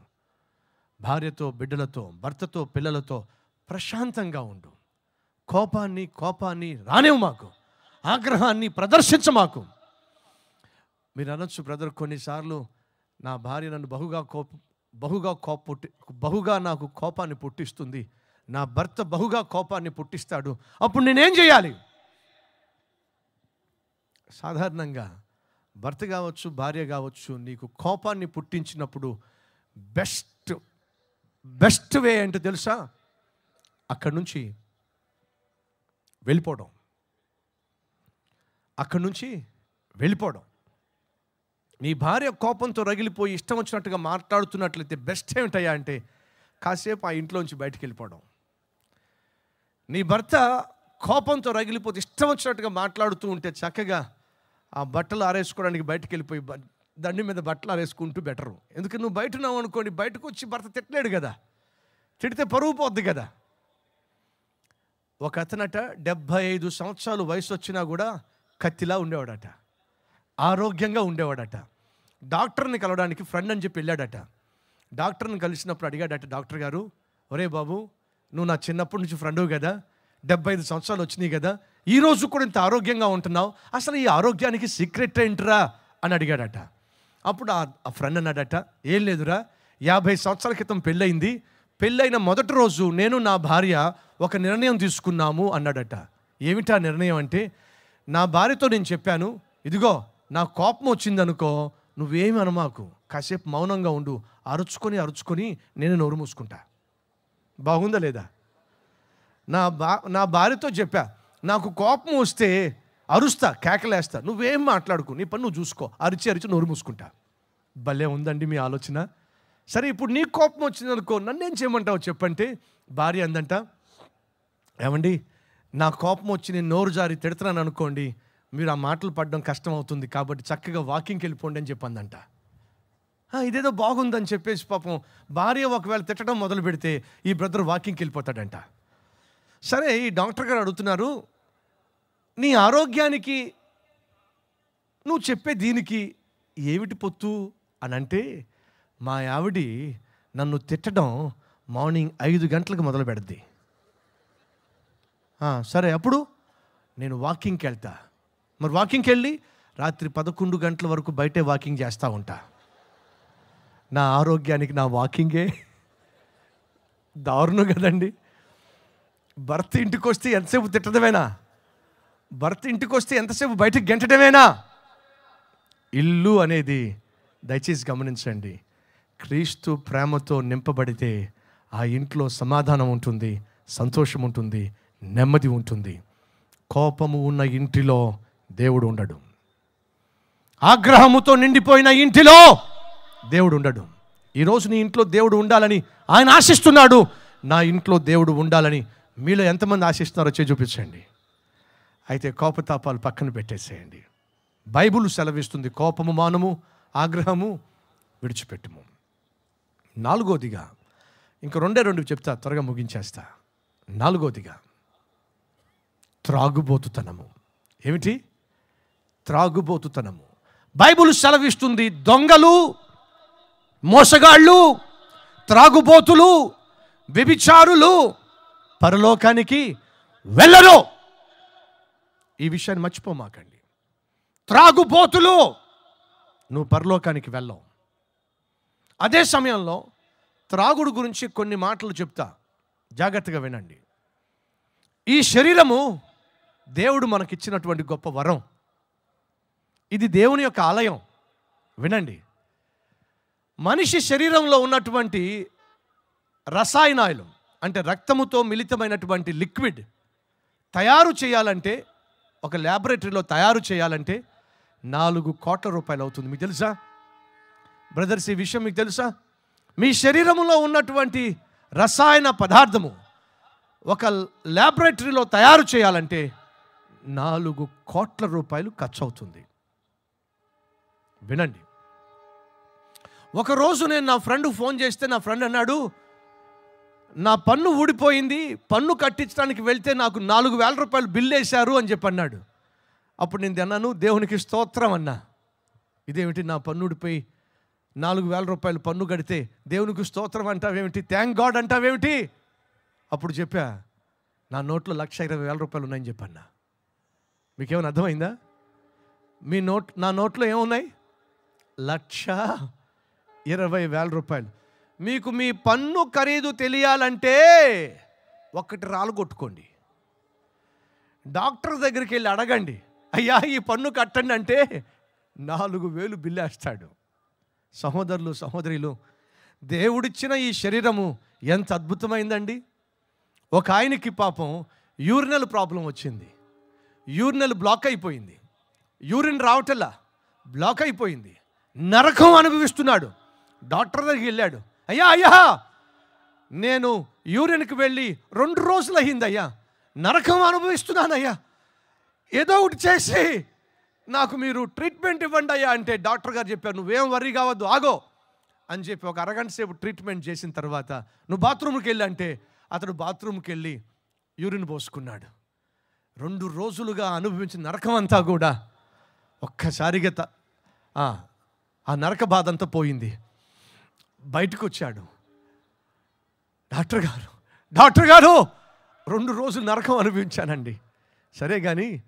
Speaker 1: భార్యతో బిడ్డలతో భర్తతో పిల్లలతో ప్రశాంతంగా ఉండు. కోపాన్ని కోపాన్ని రానివ్వు మాకు. ఆగ్రహాన్ని ప్రదర్శించ మాకు మీరు అనొచ్చు బ్రదర్ కొన్నిసార్లు నా భార్య నన్ను బహుగా కోప బహుగా కోప పుట్టి బహుగా నాకు కోపాన్ని పుట్టిస్తుంది. నా భర్త బహుగా కోపాన్ని పుట్టిస్తాడు. అప్పుడు నేనేం చేయాలి? సాధారణంగా భర్త కావచ్చు భార్య కావచ్చు నీకు కోపాన్ని పుట్టించినప్పుడు బెస్ట్ బెస్ట్ వే ఏంటో తెలుసా? అక్కడి నుంచి వెళ్ళిపోవడం. అక్కడి నుంచి వెళ్ళిపోవడం. నీ భార్య కోపంతో రగిలిపోయి ఇష్టం వచ్చినట్టుగా మాట్లాడుతున్నట్లయితే బెస్ట్ ఏమిటయ్యా అంటే కాసేపు ఆ ఇంట్లోంచి బయటికి వెళ్ళిపోవడం. నీ భర్త కోపంతో రగిలిపోతే ఇష్టం వచ్చినట్టుగా మాట్లాడుతూ ఉంటే చక్కగా ఆ బట్టలు ఆరేసుకోవడానికి బయటికి వెళ్ళిపోయి దండి మీద బట్టలు ఆరేసుకుంటూ బెటరు. ఎందుకంటే నువ్వు బయట ఉన్నావు అనుకోండి బయటకు వచ్చి భర్త తిట్టలేడు కదా. తిడితే పరువు పోద్ది కదా. ఒక అతనట డెబ్భై ఐదు సంవత్సరాలు వయసు వచ్చినా కూడా కత్తిలా ఉండేవాడట. ఆరోగ్యంగా ఉండేవాడట. డాక్టర్ని కలవడానికి ఫ్రెండ్ అని చెప్పి వెళ్ళాడట. డాక్టర్ని కలిసినప్పుడు అడిగాడట డాక్టర్ గారు ఒరే బాబు నువ్వు నా చిన్నప్పటి నుంచి ఫ్రెండు కదా డెబ్బై ఐదు సంవత్సరాలు వచ్చినాయి కదా ఈరోజు కూడా ఇంత ఆరోగ్యంగా ఉంటున్నావు అసలు ఈ ఆరోగ్యానికి సీక్రెట్ ఏంటరా? అని అడిగాడట. అప్పుడు ఆ- ఆ ఫ్రెండ్ అన్నాడట ఏం లేదురా యాభై సంవత్సరాల క్రితం పెళ్ళయింది పెళ్ళైన మొదటి రోజు నేను నా భార్య ఒక నిర్ణయం తీసుకున్నాము అన్నాడట. ఏమిటా నిర్ణయం అంటే నా భార్యతో నేను చెప్పాను ఇదిగో నా కోపం వచ్చిందనుకో నువ్వేమి అనమాకు. కాసేపు మౌనంగా ఉండు. అరుచుకొని అరుచుకొని నేను నోరు మూసుకుంటా. బాగుందా లేదా? నా బా నా భార్యతో చెప్పా నాకు కోపం వస్తే అరుస్తా కేకలేస్తా. నువ్వేం మాట్లాడుకో? నీ పని నువ్వు చూసుకో. అరిచి అరిచి నోరు మూసుకుంటా. భలే ఉందండి మీ ఆలోచన. సరే ఇప్పుడు నీ కోపం వచ్చిందనుకో నన్ను ఏం చేయమంటావు చెప్పంటే భార్య అందంట ఏమండి నా కోపం వచ్చి నేను నోరు జారి తిడుతున్నాను అనుకోండి మీరు ఆ మాటలు పడడం కష్టం అవుతుంది కాబట్టి చక్కగా వాకింగ్కి వెళ్ళిపోండి అని చెప్పందంట. ఇదేదో బాగుందని చెప్పేసి పాపం భార్య ఒకవేళ తిట్టడం మొదలు పెడితే ఈ బ్రదర్ వాకింగ్కి వెళ్ళిపోతాడంట. సరే ఈ డాక్టర్ గారు అడుగుతున్నారు నీ ఆరోగ్యానికి నువ్వు చెప్పే దీనికి ఏమిటి పొత్తు? అని అంటే మా ఆవిడి నన్ను తిట్టడం మార్నింగ్ ఐదు గంటలకు మొదలు పెడద్ది. సరే అప్పుడు నేను వాకింగ్కి వెళ్తా. మరి వాకింగ్కి వెళ్ళి రాత్రి పదకొండు గంటల వరకు బయటే వాకింగ్ చేస్తూ ఉంటా. నా ఆరోగ్యానికి నా వాకింగే దారుణం కదండి. భర్త ఇంటికి వస్తే ఎంతసేపు తిట్టడమేనా? భర్త ఇంటికి వస్తే ఎంతసేపు బయటకు గెంటడమేనా? ఇల్లు అనేది దయచేసి గమనించండి. క్రీస్తు ప్రేమతో నింపబడితే ఆ ఇంట్లో సమాధానం ఉంటుంది సంతోషం ఉంటుంది నెమ్మది ఉంటుంది. కోపము ఉన్న ఇంటిలో దేవుడు ఉండడు. ఆగ్రహముతో నిండిపోయిన ఇంటిలో దేవుడు ఉండడు. ఈరోజు నీ ఇంట్లో దేవుడు ఉండాలని ఆయన ఆశిస్తున్నాడు. నా ఇంట్లో దేవుడు ఉండాలని మీలో ఎంతమంది ఆశిస్తున్నారో చే చూపించండి. అయితే కోపతాపాలు పక్కన పెట్టేసేయండి. బైబుల్ సెలవిస్తుంది కోపము మానము ఆగ్రహము విడిచిపెట్టుము. నాలుగోదిగా ఇంక రెండే రెండు చెప్తా త్వరగా ముగించేస్తా. నాలుగోదిగా త్రాగుబోతుతనము. ఏమిటి? త్రాగుబోతుతనము. బైబుల్ సెలవిస్తుంది దొంగలు మోసగాళ్ళు త్రాగుబోతులు వ్యభిచారులు పరలోకానికి వెళ్ళరు. ఈ విషయాన్ని మర్చిపోమాకండి త్రాగుబోతులు నువ్వు పరలోకానికి వెళ్ళవు. అదే సమయంలో త్రాగుడు గురించి కొన్ని మాటలు చెప్తా. జాగ్రత్తగా వినండి. ఈ శరీరము దేవుడు మనకిచ్చినటువంటి గొప్ప వరం. ఇది దేవుని యొక్క ఆలయం. వినండి. మనిషి శరీరంలో ఉన్నటువంటి రసాయనాలు అంటే రక్తముతో మిళితమైనటువంటి లిక్విడ్ తయారు చేయాలంటే ఒక ల్యాబొరేటరీలో తయారు చేయాలంటే నాలుగు కోట్ల రూపాయలు అవుతుంది. మీకు తెలుసా? బ్రదర్స్ ఈ విషయం మీకు తెలుసా? మీ శరీరంలో ఉన్నటువంటి రసాయన పదార్థము ఒక ల్యాబొరేటరీలో తయారు చేయాలంటే నాలుగు కోట్ల రూపాయలు ఖర్చు అవుతుంది వినండి ఒకరోజు నేను నా ఫ్రెండ్ ఫోన్ చేస్తే నా ఫ్రెండ్ అన్నాడు నా పన్ను ఊడిపోయింది పన్ను కట్టించడానికి వెళ్తే నాకు నాలుగు వేల రూపాయలు బిల్లు వేశారు అని చెప్పి అన్నాడు. అప్పుడు నేను తిన్నాను దేవునికి స్తోత్రం అన్నా. ఇదేమిటి నా పన్ను ఊడిపోయి నాలుగు వేల రూపాయలు పన్ను కడితే దేవునికి స్తోత్రం అంటావేమిటి? Thank God అంటావేమిటి? అప్పుడు చెప్పా నా నోట్లో లక్ష ఇరవై వేల రూపాయలు ఉన్నాయని చెప్పన్నా. మీకేమైనా అర్థమైందా? మీ నోట్ నా నోట్లో ఏమున్నాయి? లక్ష ఇరవై వేల రూపాయలు. మీకు మీ పన్ను ఖరీదు తెలియాలంటే ఒక్కటి రాళ్ళు కొట్టుకోండి. డాక్టర్ దగ్గరికి వెళ్ళి అడగండి. అయ్యా ఈ పన్ను కట్టండి అంటే నాలుగు వేలు బిల్లేస్తాడు. సహోదరులు సహోదరులు దేవుడిచ్చిన ఈ శరీరము ఎంత అద్భుతమైందండి. ఒక ఆయనకి పాపం యూరినల్ ప్రాబ్లం వచ్చింది. యూరినల్ బ్లాక్ అయిపోయింది. యూరిన్ రావటల్లా బ్లాక్ అయిపోయింది. నరకం అనుభవిస్తున్నాడు. డాక్టర్ దగ్గరికి వెళ్ళాడు. అయ్యా అయ్యా! నేను యూరిన్కి వెళ్ళి రెండు రోజులు అయింది అయ్యా. నరకం అనుభవిస్తున్నానయ్యా ఏదో ఒకటి చేసి నాకు మీరు ట్రీట్మెంట్ ఇవ్వండి అయ్యా అంటే డాక్టర్ గారు చెప్పారు. నువ్వేం వరీ కావద్దు ఆగో! అని చెప్పి ఒక అరగంట సేపు ట్రీట్మెంట్ చేసిన తర్వాత నువ్వు బాత్రూమ్కి వెళ్ళి అంటే అతడు బాత్రూమ్కి వెళ్ళి యూరిన్ పోసుకున్నాడు. రెండు రోజులుగా అనుభవించిన నరకం అంతా కూడా ఒక్కసారిగా త- ఆ, నరక బాధ అంతా పోయింది. బయటకు వచ్చాడు డాక్టర్ గారు డాక్టర్ గారు! రెండు రోజులు నరకం అనుభవించానండి. సరే కానీ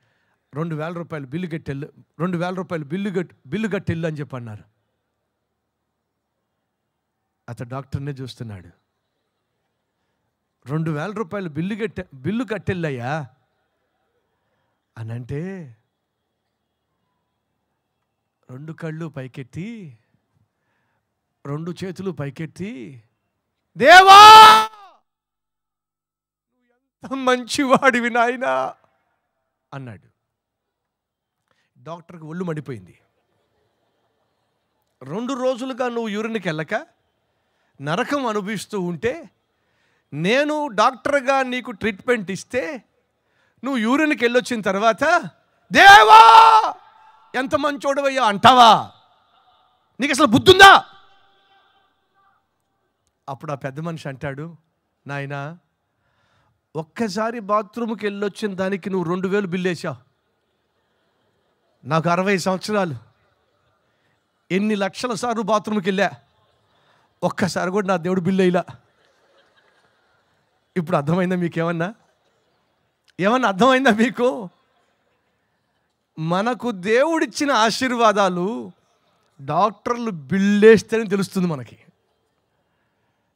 Speaker 1: రెండు వేల రూపాయలు బిల్లు కట్టెళ్ళు రెండు వేల రూపాయలు బిల్లు కట్ బిల్లు కట్టెళ్ళు అని చెప్పి అన్నారు అతను డాక్టర్నే చూస్తున్నాడు. రెండు వేల రూపాయలు బిల్లు కట్టె బిల్లు కట్టెళ్ళయ్యా? అని అంటే రెండు కళ్ళు పైకెత్తి రెండు చేతులు పైకెత్తి దేవా! నువ్వు ఎంత మంచివాడివి నాయనా! అన్నాడు. డాక్టర్కి ఒళ్ళు మండిపోయింది. రెండు రోజులుగా నువ్వు యూరిన్కి వెళ్ళక నరకం అనుభవిస్తూ ఉంటే నేను డాక్టర్గా నీకు ట్రీట్మెంట్ ఇస్తే నువ్వు యూరిన్కి వెళ్ళొచ్చిన తర్వాత దేవా ఎంత మంచోడవయ్యా అంటావా? నీకు అసలు బుద్ధుందా? అప్పుడు ఆ పెద్ద మనిషి అంటాడు నాయనా ఒక్కసారి బాత్రూమ్కి వెళ్ళొచ్చిన దానికి నువ్వు రెండు వేలు బిల్లు వేసావు నాకు అరవై సంవత్సరాలు. ఎన్ని లక్షల సార్లు బాత్రూమ్కి వెళ్ళా. ఒక్కసారి కూడా నా దేవుడు బిల్లు వేయలా. ఇప్పుడు అర్థమైందా మీకేమన్నా? ఏమన్నా అర్థమైందా మీకు? మనకు దేవుడిచ్చిన ఆశీర్వాదాలు డాక్టర్లు బిల్లేస్తేనే తెలుస్తుంది మనకి.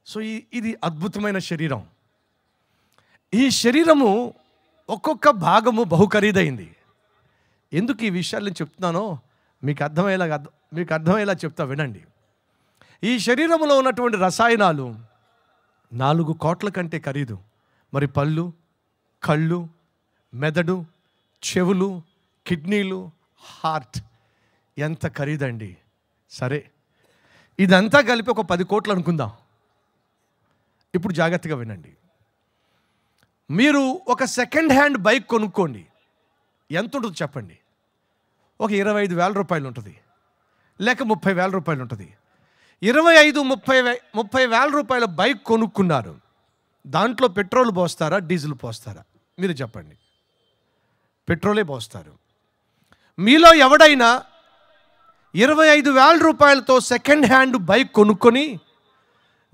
Speaker 1: సో ఈ ఇది అద్భుతమైన శరీరం. ఈ శరీరము ఒక్కొక్క భాగము బహు ఖరీదైంది ఎందుకు ఈ విషయాలు నేను చెప్తున్నానో మీకు అర్థమయ్యేలా మీకు అర్థమయ్యేలా చెప్తా వినండి. ఈ శరీరంలో ఉన్నటువంటి రసాయనాలు నాలుగు కోట్ల కంటే ఖరీదు. మరి పళ్ళు కళ్ళు మెదడు చెవులు కిడ్నీలు హార్ట్ ఎంత ఖరీదండి. సరే ఇదంతా కలిపి ఒక పది కోట్లు అనుకుందాం. ఇప్పుడు జాగ్రత్తగా వినండి. మీరు ఒక సెకండ్ హ్యాండ్ బైక్ కొనుక్కోండి. ఎంత ఉంటుందో చెప్పండి? ఒక ఇరవై ఐదు వేల రూపాయలు ఉంటుంది. లేక ముప్పై వేల రూపాయలు ఉంటుంది. ఇరవై ఐదు ముప్పై ముప్పై వేల రూపాయల బైక్ కొనుక్కున్నారు. దాంట్లో పెట్రోల్ పోస్తారా డీజిల్ పోస్తారా? మీరు చెప్పండి. పెట్రోలే పోస్తారు. మీలో ఎవడైనా ఇరవై ఐదు వేల రూపాయలతో సెకండ్ హ్యాండ్ బైక్ కొనుక్కొని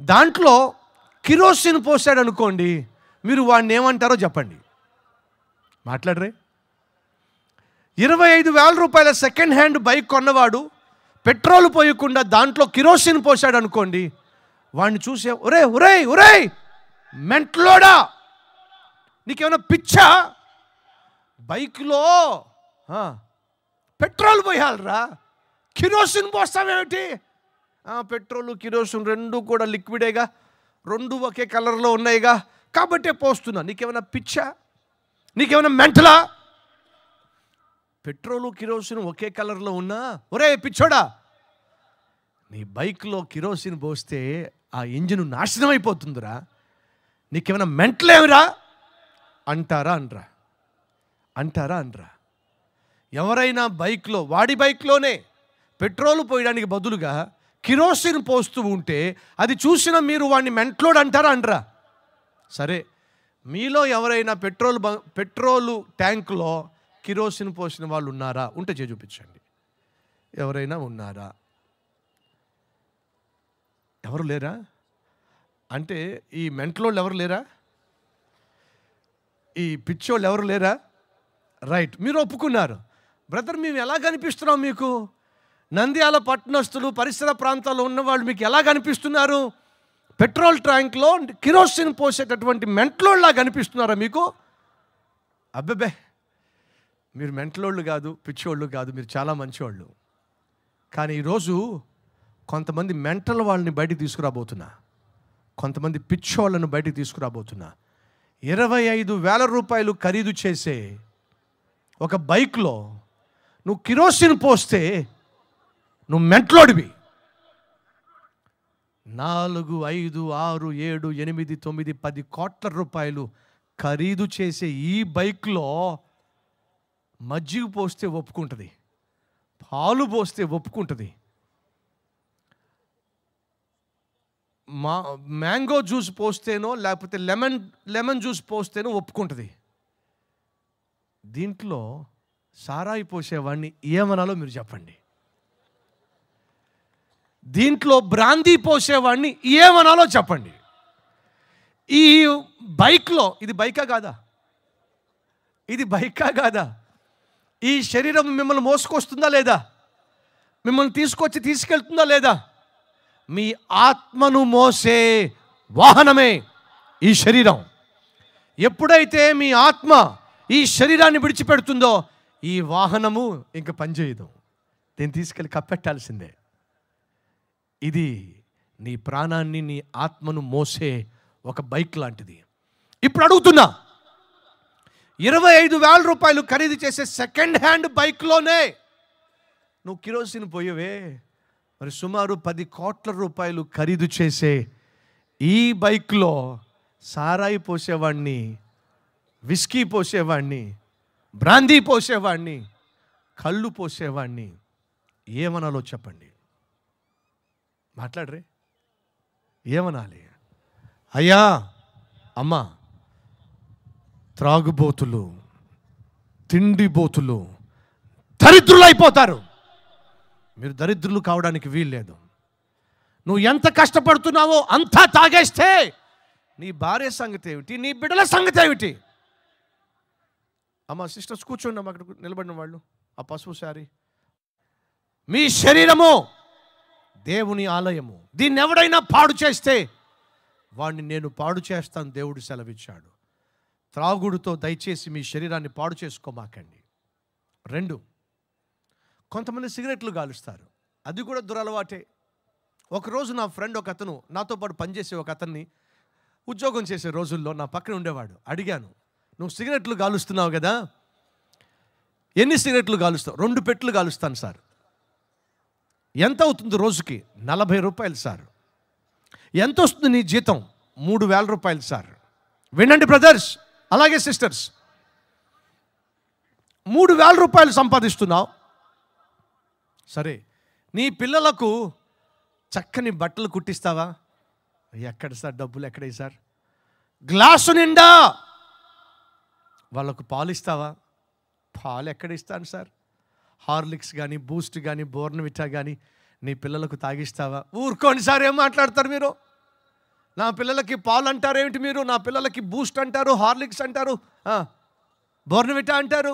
Speaker 1: దాంట్లో కిరోసిన్ పోసాడు అనుకోండి మీరు వాడిని ఏమంటారో చెప్పండి. మాట్లాడరే. ఇరవై ఐదు వేల రూపాయల సెకండ్ హ్యాండ్ బైక్ కొన్నవాడు పెట్రోల్ పోయకుండా దాంట్లో కిరోసిన్ పోసాడు అనుకోండి వాడిని చూసే ఒరే ఒరే ఒరే మెంట్లోడా? నీకేమైనా పిచ్చా? బైక్లో పెట్రోల్ పోయాలరా. కిరోసిన్ పోస్తావేమిటి? పెట్రోల్ కిరోసిన్ రెండు కూడా లిక్విడేగా రెండు ఒకే కలర్లో ఉన్నాయిగా. కాబట్టే పోస్తున్నా. నీకేమైనా పిచ్చా? నీకేమైనా మెంటలా? పెట్రోలు కిరోసిన్ ఒకే కలర్లో ఉన్నా? ఒరే పిచ్చోడా! నీ బైక్లో కిరోసిన్ పోస్తే ఆ ఇంజిన్ నాశనం అయిపోతుందిరా నీకేమైనా మెంటలేమిరా? అంటారా అనరా? అంటారా అనరా? ఎవరైనా బైక్లో వాడి బైక్లోనే పెట్రోల్ పోయడానికి బదులుగా కిరోసిన్ పోస్తూ ఉంటే అది చూసిన మీరు వాడిని మెంట్లోడ్ అంటారా అనరా? సరే మీలో ఎవరైనా పెట్రోల్ బ పెట్రోలు ట్యాంకులో కిరోసిన్ పోసిన వాళ్ళు ఉన్నారా? ఉంటే చే చూపించండి. ఎవరైనా ఉన్నారా? ఎవరు లేరా? అంటే ఈ మెంట్లోళ్ళు ఎవరు లేరా? ఈ పిచ్చోళ్ళు ఎవరు లేరా? రైట్ మీరు ఒప్పుకున్నారు. బ్రదర్ మేము ఎలా కనిపిస్తున్నాం మీకు? నంద్యాల పట్టణస్తులు పరిసర ప్రాంతాల్లో ఉన్నవాళ్ళు మీకు ఎలా కనిపిస్తున్నారు? పెట్రోల్ ట్యాంక్లో కిరోసిన్ పోసేటటువంటి మెంట్లోళ్ళలా కనిపిస్తున్నారా మీకు? అబ్బెబ్బే! మీరు మెంట్లోళ్ళు కాదు పిచ్చోళ్ళు కాదు మీరు చాలా మంచివాళ్ళు కానీ ఈరోజు కొంతమంది మెంటల్ వాళ్ళని బయటికి తీసుకురాబోతున్నా. కొంతమంది పిచ్చోళ్ళను బయటికి తీసుకురాబోతున్నా. ఇరవై ఐదు వేల రూపాయలు ఖరీదు చేసే ఒక బైక్లో నువ్వు కిరోసిన్ పోస్తే నువ్వు మెంట్లోడివి. నాలుగు ఐదు ఆరు ఏడు ఎనిమిది తొమ్మిది పది కోట్ల రూపాయలు ఖరీదు చేసే ఈ బైక్లో మజ్జిగ పోస్తే ఒప్పుకుంటుంది పాలు పోస్తే ఒప్పుకుంటుంది. మా మ్యాంగో జ్యూస్ పోస్తేనో లేకపోతే లెమన్ లెమన్ జ్యూస్ పోస్తేనో ఒప్పుకుంటుంది. దీంట్లో సారాయి పోసేవాడిని ఏమనాలో మీరు చెప్పండి. దీంట్లో బ్రాందీ పోసేవాడిని ఏమనాలో చెప్పండి. ఈ బైక్లో ఇది బైకా కాదా? ఇది బైకా కాదా? ఈ శరీరం మిమ్మల్ని మోసుకొస్తుందా లేదా? మిమ్మల్ని తీసుకొచ్చి తీసుకెళ్తుందా లేదా? మీ ఆత్మను మోసే వాహనమే ఈ శరీరం. ఎప్పుడైతే మీ ఆత్మ ఈ శరీరాన్ని విడిచిపెడుతుందో ఈ వాహనము ఇంక పనిచేయదు. దీన్ని తీసుకెళ్ళి కప్పెట్టాల్సిందే. ఇది నీ ప్రాణాన్ని నీ ఆత్మను మోసే ఒక బైక్ లాంటిది. ఇప్పుడు అడుగుతున్నా ఇరవై ఐదు వేల రూపాయలు ఖరీదు చేసే సెకండ్ హ్యాండ్ బైక్లోనే నువ్వు కిరోసిన్ పోయవే. మరి సుమారు పది కోట్ల రూపాయలు ఖరీదు చేసే ఈ బైక్లో సారాయి పోసేవాడిని విస్కీ పోసేవాడిని బ్రాందీ పోసేవాడిని కళ్ళు పోసేవాడిని ఏమనాలో చెప్పండి? మాట్లాడరే. ఏమనాలి? అయ్యా అమ్మా త్రాగుబోతులు తిండిబోతులు దరిద్రులు అయిపోతారు మీరు దరిద్రులు కావడానికి వీల్లేదు. నువ్వు ఎంత కష్టపడుతున్నావో అంతా తాగేస్తే నీ భార్య సంగతి ఏమిటి? నీ బిడ్డల సంగతి ఏమిటి? అమ్మ సిస్టర్స్ కూర్చున్నాం అక్కడ నిలబడిన వాళ్ళు. ఆ పసుపు శారీ. మీ శరీరము దేవుని ఆలయము. దీన్ని ఎవడైనా పాడు చేస్తే వాడిని నేను పాడు చేస్తాను దేవుడు సెలవిచ్చాడు. త్రాగుడుతో దయచేసి మీ శరీరాన్ని పాడు చేసుకోమాకండి. రెండు కొంతమంది సిగరెట్లు గాలుస్తారు. అది కూడా దురలవాటే. ఒకరోజు నా ఫ్రెండ్ ఒక అతను నాతో పాటు పనిచేసే ఒక అతన్ని ఉద్యోగం చేసే రోజుల్లో నా పక్కన ఉండేవాడు. అడిగాను నువ్వు సిగరెట్లు కాలుస్తున్నావు కదా? ఎన్ని సిగరెట్లు కాలుస్తావు రెండు పెట్లు కాలుస్తాను సార్. ఎంత అవుతుంది రోజుకి? నలభై రూపాయలు సార్. ఎంత వస్తుంది నీ జీతం? మూడు వేల రూపాయలు సార్. వినండి బ్రదర్స్ అలాగే సిస్టర్స్. మూడు వేల రూపాయలు సంపాదిస్తున్నావు. సరే నీ పిల్లలకు చక్కని బట్టలు కుట్టిస్తావా? ఎక్కడ సార్? డబ్బులు ఎక్కడ సార్? గ్లాసు నిండా వాళ్ళకు పాలు ఇస్తావా? పాలు ఎక్కడ ఇస్తాను సార్? హార్లిక్స్ కానీ బూస్ట్ కానీ బోర్న్విటా కానీ నీ పిల్లలకు తాగిస్తావా? ఊరుకోండి సార్ ఏం మాట్లాడతారు మీరు? నా పిల్లలకి పాలు అంటారు ఏమిటి మీరు? నా పిల్లలకి బూస్ట్ అంటారు హార్లిక్స్ అంటారు బోర్నవిటా అంటారు.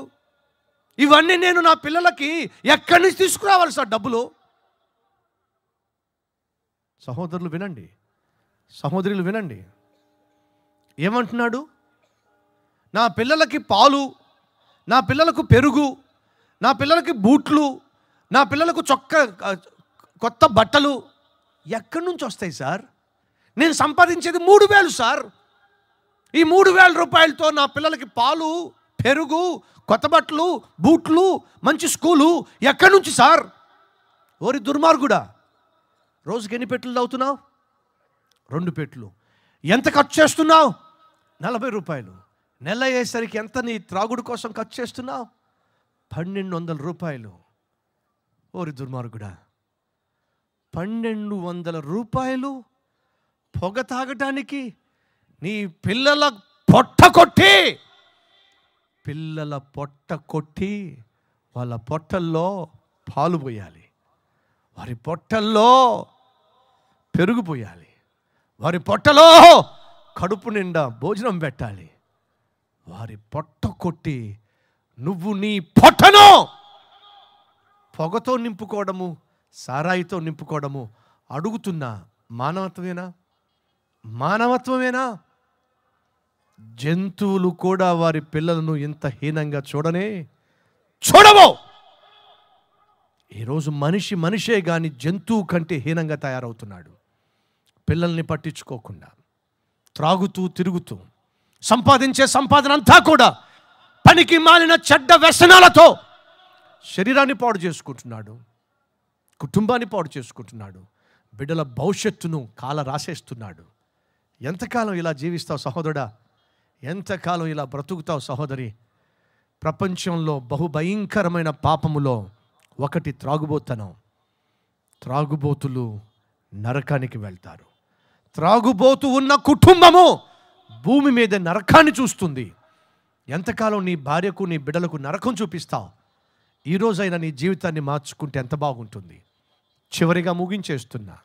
Speaker 1: ఇవన్నీ నేను నా పిల్లలకి ఎక్కడి నుంచి తీసుకురావాలి సార్ డబ్బులు? సహోదరులు వినండి. సహోదరులు వినండి. ఏమంటున్నాడు? నా పిల్లలకి పాలు నా పిల్లలకు పెరుగు నా పిల్లలకి బూట్లు నా పిల్లలకు చొక్క కొత్త బట్టలు ఎక్కడి నుంచి వస్తాయి సార్? నేను సంపాదించేది మూడు వేలు సార్. ఈ మూడు వేల రూపాయలతో నా పిల్లలకి పాలు పెరుగు కొత్త బట్టలు బూట్లు మంచి స్కూలు ఎక్కడి నుంచి సార్? ఓరి దుర్మార్గుడా రోజుకి ఎన్ని పెట్లు అవుతున్నావు రెండు పెట్లు. ఎంత ఖర్చు చేస్తున్నావు? నలభై రూపాయలు. నెల అయ్యేసరికి ఎంత నీ త్రాగుడు కోసం ఖర్చు చేస్తున్నావు? పన్నెండు వందల రూపాయలు. ఓరి దుర్మార్గుడా. పన్నెండు వందల రూపాయలు పొగ తాగటానికి నీ పిల్లల పొట్ట కొట్టి పిల్లల పొట్ట కొట్టి వాళ్ళ పొట్టల్లో పాలు పోయాలి. వారి పొట్టల్లో పెరుగు పోయాలి. వారి పొట్టలో కడుపు నిండా భోజనం పెట్టాలి. వారి పొట్ట కొట్టి నువ్వు నీ పొట్టను పొగతో నింపుకోవడము సారాయితో నింపుకోవడము అడుగుతున్నా మానవత్వమేనా? మానవత్వమేనా? జంతువులు కూడా వారి పిల్లలను ఇంత హీనంగా చూడనే చూడవు. ఈరోజు మనిషి మనిషే కానీ జంతువు కంటే హీనంగా తయారవుతున్నాడు. పిల్లల్ని పట్టించుకోకుండా త్రాగుతూ తిరుగుతూ సంపాదించే సంపాదన అంతా కూడా పనికి మాలిన చెడ్డ వ్యసనాలతో శరీరాన్ని పాడు చేసుకుంటున్నాడు కుటుంబాన్ని పాడు చేసుకుంటున్నాడు బిడ్డల భవిష్యత్తును కాల రాసేస్తున్నాడు ఎంతకాలం ఇలా జీవిస్తావు సహోదరుడా? ఎంతకాలం ఇలా బ్రతుకుతావు సహోదరి? ప్రపంచంలో బహుభయంకరమైన పాపములో ఒకటి త్రాగుబోతనం. త్రాగుబోతులు నరకానికి వెళ్తారు. త్రాగుబోతు ఉన్న కుటుంబము భూమి మీద నరకాన్ని చూస్తుంది. ఎంతకాలం నీ భార్యకు నీ బిడ్డలకు నరకం చూపిస్తావు? ఈరోజైనా నీ జీవితాన్ని మార్చుకుంటే ఎంత బాగుంటుంది? చివరిగా ముగించేస్తున్నా.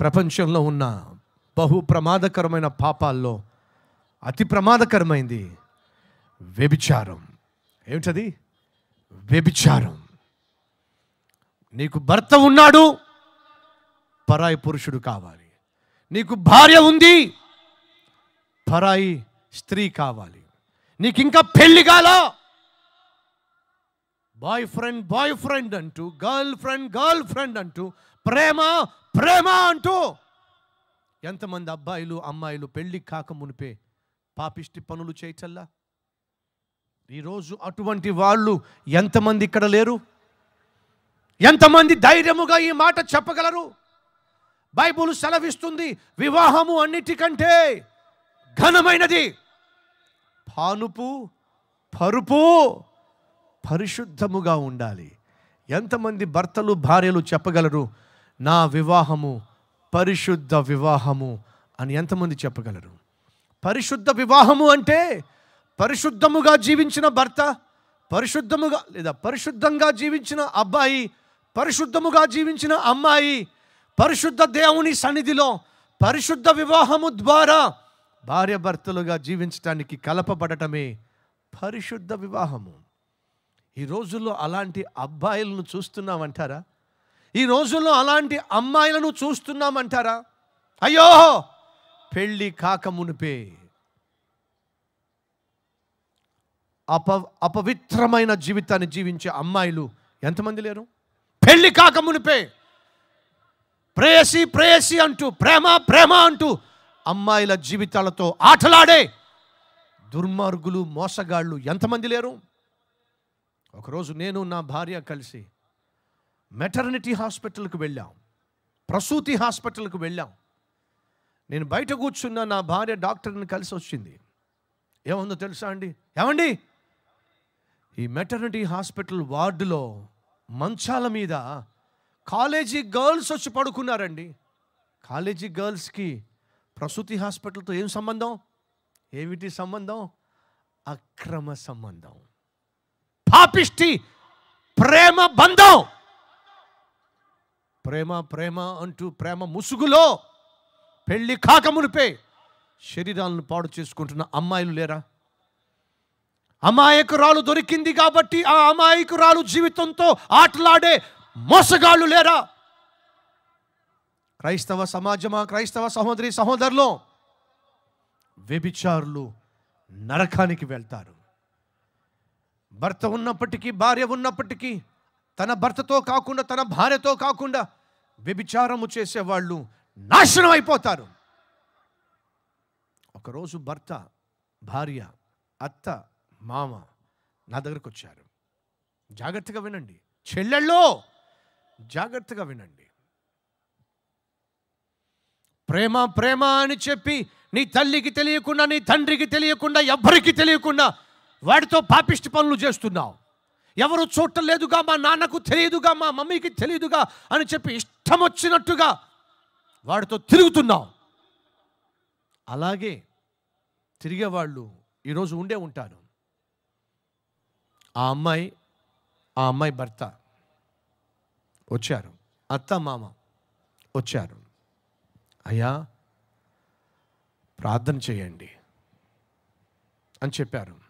Speaker 1: ప్రపంచంలో ఉన్న బహు ప్రమాదకరమైన పాపాల్లో అతి ప్రమాదకరమైంది వ్యభిచారం. ఏమిటది? వ్యభిచారం. నీకు భర్త ఉన్నాడు పరాయి పురుషుడు కావాలి. నీకు భార్య ఉంది పరాయి స్త్రీ కావాలి. నీకు ఇంకా పెళ్ళి కాల? బాయ్ ఫ్రెండ్ బాయ్ ఫ్రెండ్ అంటూ గర్ల్ ఫ్రెండ్ గర్ల్ ఫ్రెండ్ అంటూ ప్రేమ ప్రేమ అంటూ. ఎంతమంది అబ్బాయిలు అమ్మాయిలు పెళ్ళి కాక మునిపే పాపిష్టి పనులు చేయటల్లా ఈరోజు అటువంటి వాళ్ళు ఎంతమంది ఇక్కడ లేరు? ఎంతమంది ధైర్యముగా ఈ మాట చెప్పగలరు? బైబుల్ సెలవిస్తుంది వివాహము అన్నిటికంటే ఘనమైనది. పానుపు పరుపు పరిశుద్ధముగా ఉండాలి. ఎంతమంది భర్తలు భార్యలు చెప్పగలరు నా వివాహము పరిశుద్ధ వివాహము అని ఎంతమంది చెప్పగలరు. పరిశుద్ధ వివాహము అంటే పరిశుద్ధముగా జీవించిన భర్త పరిశుద్ధముగా లేదా పరిశుద్ధంగా జీవించిన అబ్బాయి పరిశుద్ధముగా జీవించిన అమ్మాయి పరిశుద్ధ దేవుని సన్నిధిలో పరిశుద్ధ వివాహము ద్వారా భార్యభర్తలుగా జీవించటానికి కలపబడటమే పరిశుద్ధ వివాహము. ఈ రోజుల్లో అలాంటి అబ్బాయిలను చూస్తున్నామంటారా? ఈ రోజుల్లో అలాంటి అమ్మాయిలను చూస్తున్నామంటారా? అయ్యో! పెళ్ళి కాక మునిపే అప అపవిత్రమైన జీవితాన్ని జీవించే అమ్మాయిలు ఎంతమంది లేరు? పెళ్ళి కాక మునిపే! ప్రేయసి ప్రేయసి అంటూ ప్రేమ ప్రేమ అంటూ అమ్మాయిల జీవితాలతో ఆటలాడే దుర్మార్గులు మోసగాళ్ళు ఎంతమంది లేరు? ఒకరోజు నేను నా భార్య కలిసి మెటర్నిటీ హాస్పిటల్కి వెళ్ళాం. ప్రసూతి హాస్పిటల్కి వెళ్ళాం. నేను బయట కూర్చున్న నా భార్య డాక్టర్ని కలిసి వచ్చింది. ఏముందో తెలుసా అండి? ఏమండి? ఈ మెటర్నిటీ హాస్పిటల్ వార్డులో మంచాల మీద కాలేజీ గర్ల్స్ వచ్చి పడుకున్నారండి. కాలేజీ గర్ల్స్కి ప్రసూతి హాస్పిటల్తో ఏం సంబంధం? ఏమిటి సంబంధం? అక్రమ సంబంధం. పాపిష్టి ప్రేమ బంధం. ప్రేమ ప్రేమ అంటూ ప్రేమ ముసుగులో పెళ్ళి కాకమునిపే శరీరాలను పాడు చేసుకుంటున్న అమ్మాయిలు లేరా? అమాయకురాలు దొరికింది కాబట్టి ఆ అమాయకురాలు జీవితంతో ఆటలాడే మోసగాళ్ళు లేరా? క్రైస్తవ సమాజమా? క్రైస్తవ సహోదరి సహోదరులు వ్యభిచారులు నరకానికి వెళ్తారు. భర్త ఉన్నప్పటికీ భార్య ఉన్నప్పటికీ తన భర్తతో కాకుండా తన భార్యతో కాకుండా వ్యభిచారము చేసేవాళ్ళు నాశనం అయిపోతారు. ఒకరోజు భర్త భార్య అత్త మామ నా దగ్గరకు వచ్చారు. జాగ్రత్తగా వినండి. చెల్లెళ్ళో జాగ్రత్తగా వినండి. ప్రేమ ప్రేమ అని చెప్పి నీ తల్లికి తెలియకుండా నీ తండ్రికి తెలియకుండా ఎవ్వరికి తెలియకుండా వాడితో పాపిష్టి పనులు చేస్తున్నావు. ఎవరు చూడలేదుగా మా నాన్నకు తెలియదుగా మా మమ్మీకి తెలియదుగా అని చెప్పి ఇష్టం వచ్చినట్టుగా వాడితో తిరుగుతున్నావు. అలాగే తిరిగేవాళ్ళు ఈరోజు ఉండే ఉంటారు. ఆ అమ్మాయి ఆ అమ్మాయి భర్త వచ్చారు. అత్త మామ వచ్చారు. అయ్యా ప్రార్థన చేయండి అని చెప్పారు.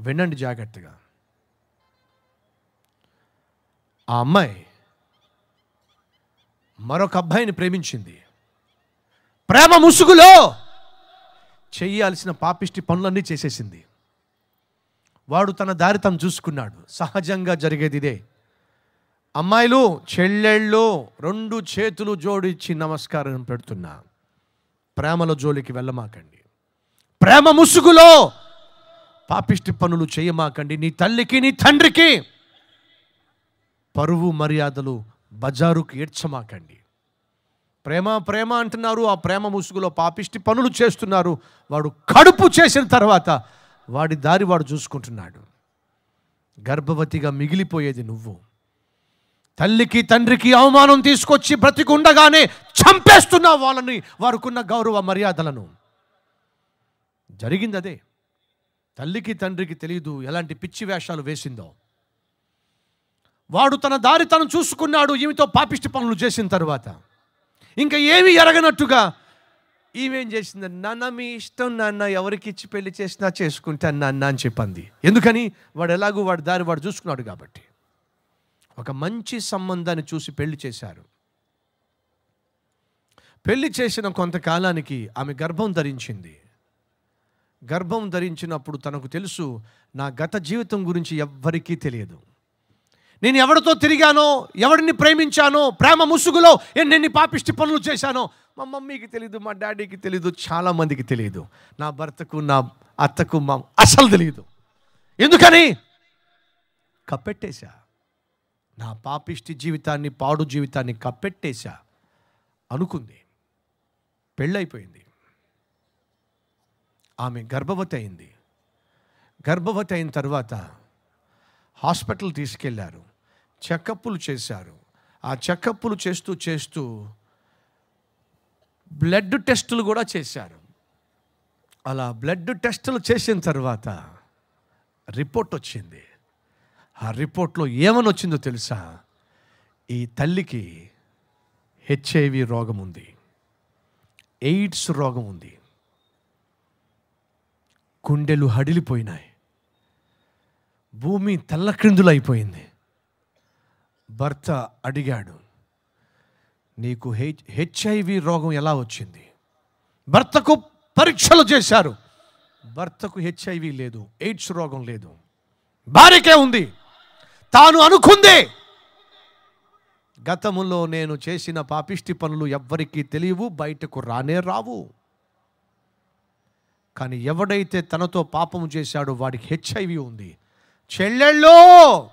Speaker 1: వినండి జాగ్రత్తగా. ఆ అమ్మాయి మరొక అబ్బాయిని ప్రేమించింది. ప్రేమ ముసుగులో చేయాల్సిన పాపిష్టి పనులన్నీ చేసేసింది. వాడు తన దారి తను చూసుకున్నాడు. సహజంగా జరిగేది ఇదే. అమ్మాయిలు చెల్లెళ్ళు రెండు చేతులు జోడించి నమస్కారం పెడుతున్నా. ప్రేమల జోలికి వెళ్ళమాకండి. ప్రేమ ముసుగులో పాపిష్టి పనులు చేయమాకండి. నీ తల్లికి నీ తండ్రికి పరువు మర్యాదలు బజారుకు ఏడ్చమాకండి. ప్రేమ ప్రేమ అంటున్నారు. ఆ ప్రేమ ముసుగులో పాపిష్టి పనులు చేస్తున్నారు. వాడు కడుపు చేసిన తర్వాత వాడి దారి వాడు చూసుకుంటున్నాడు. గర్భవతిగా మిగిలిపోయేది నువ్వు. తల్లికి తండ్రికి అవమానం తీసుకొచ్చి బ్రతికుండగానే చంపేస్తున్నావు వాళ్ళని వారికున్న గౌరవ మర్యాదలను. జరిగింది అదే. తల్లికి తండ్రికి తెలియదు ఎలాంటి పిచ్చి వేషాలు వేసిందో. వాడు తన దారి తను చూసుకున్నాడు ఈమెతో పాపిష్టి పనులు చేసిన తర్వాత. ఇంకా ఏమీ ఎరగనట్టుగా ఈమెం చేసింది నాన్న మీ ఇష్టం నాన్న ఎవరికి ఇచ్చి పెళ్ళి చేసినా చేసుకుంటాను నాన్న అని చెప్పింది. ఎందుకని? వాడు ఎలాగూ వాడి దారి వాడు చూసుకున్నాడు కాబట్టి. ఒక మంచి సంబంధాన్ని చూసి పెళ్ళి చేశారు. పెళ్ళి చేసిన కొంతకాలానికి ఆమె గర్భం ధరించింది. గర్భం ధరించినప్పుడు తనకు తెలుసు నా గత జీవితం గురించి ఎవ్వరికీ తెలియదు. నేను ఎవరితో తిరిగానో ఎవరిని ప్రేమించానో ప్రేమ ముసుగులో ఎన్నెన్ని పాపిష్టి పనులు చేశానో మా మమ్మీకి తెలియదు మా డాడీకి తెలియదు చాలామందికి తెలియదు నా భర్తకు నా అత్తకు మా అసలు తెలియదు ఎందుకని? కప్పెట్టేశా. నా పాపిష్టి జీవితాన్ని పాడు జీవితాన్ని కప్పెట్టేశా అనుకుంది. పెళ్ళైపోయింది. ఆమె గర్భవతి అయింది. గర్భవతి అయిన తర్వాత హాస్పిటల్ తీసుకెళ్ళారు. చెకప్పులు చేశారు. ఆ చెకప్పులు చేస్తూ చేస్తూ బ్లడ్ టెస్టులు కూడా చేశారు. అలా బ్లడ్ టెస్టులు చేసిన తర్వాత రిపోర్ట్ వచ్చింది. ఆ రిపోర్ట్లో ఏమని వచ్చిందో తెలుసా? ఈ తల్లికి హెచ్ఐవి రోగం ఉంది. ఎయిడ్స్ రోగం ఉంది. గుండెలు హడిలిపోయినాయి. భూమి తల్లక్రిందులైపోయింది. భర్త అడిగాడు నీకు హెచ్ హెచ్ఐవి రోగం ఎలా వచ్చింది? భర్తకు పరీక్షలు చేశారు. భర్తకు హెచ్ఐవి లేదు ఎయిడ్స్ రోగం లేదు. భార్యకే ఉంది. తాను అనుకుందే. గతములో నేను చేసిన పాపిష్టి పనులు ఎవ్వరికీ తెలియవు బయటకు రానే రావు. కానీ ఎవడైతే తనతో పాపము చేశాడో వాడికి హెచ్ఐవి ఉంది. చెల్లెళ్ళో!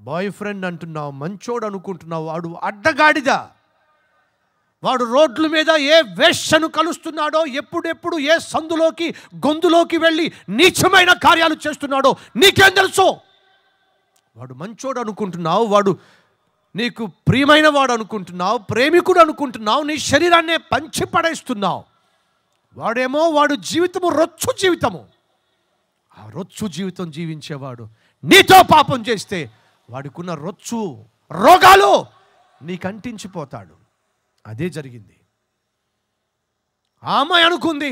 Speaker 1: బాయ్ ఫ్రెండ్ అంటున్నావు మంచోడు అనుకుంటున్నావు వాడు అడ్డగాడిద. వాడు రోడ్ల మీద ఏ వేషను కలుస్తున్నాడో ఎప్పుడెప్పుడు ఏ సందులోకి గొంతులోకి వెళ్ళి నీచమైన కార్యాలు చేస్తున్నాడో నీకేం తెలుసు? వాడు మంచోడు అనుకుంటున్నావు వాడు నీకు ప్రియమైన వాడు అనుకుంటున్నావు ప్రేమికుడు అనుకుంటున్నావు నీ శరీరాన్నే పంచి పడేస్తున్నావు. వాడేమో వాడు జీవితము రొచ్చు జీవితము. ఆ రొచ్చు జీవితం జీవించేవాడు నీతో పాపం చేస్తే వాడికున్న రొచ్చు రోగాలు నీకు అంటించిపోతాడు అదే జరిగింది. ఆమె అనుకుంది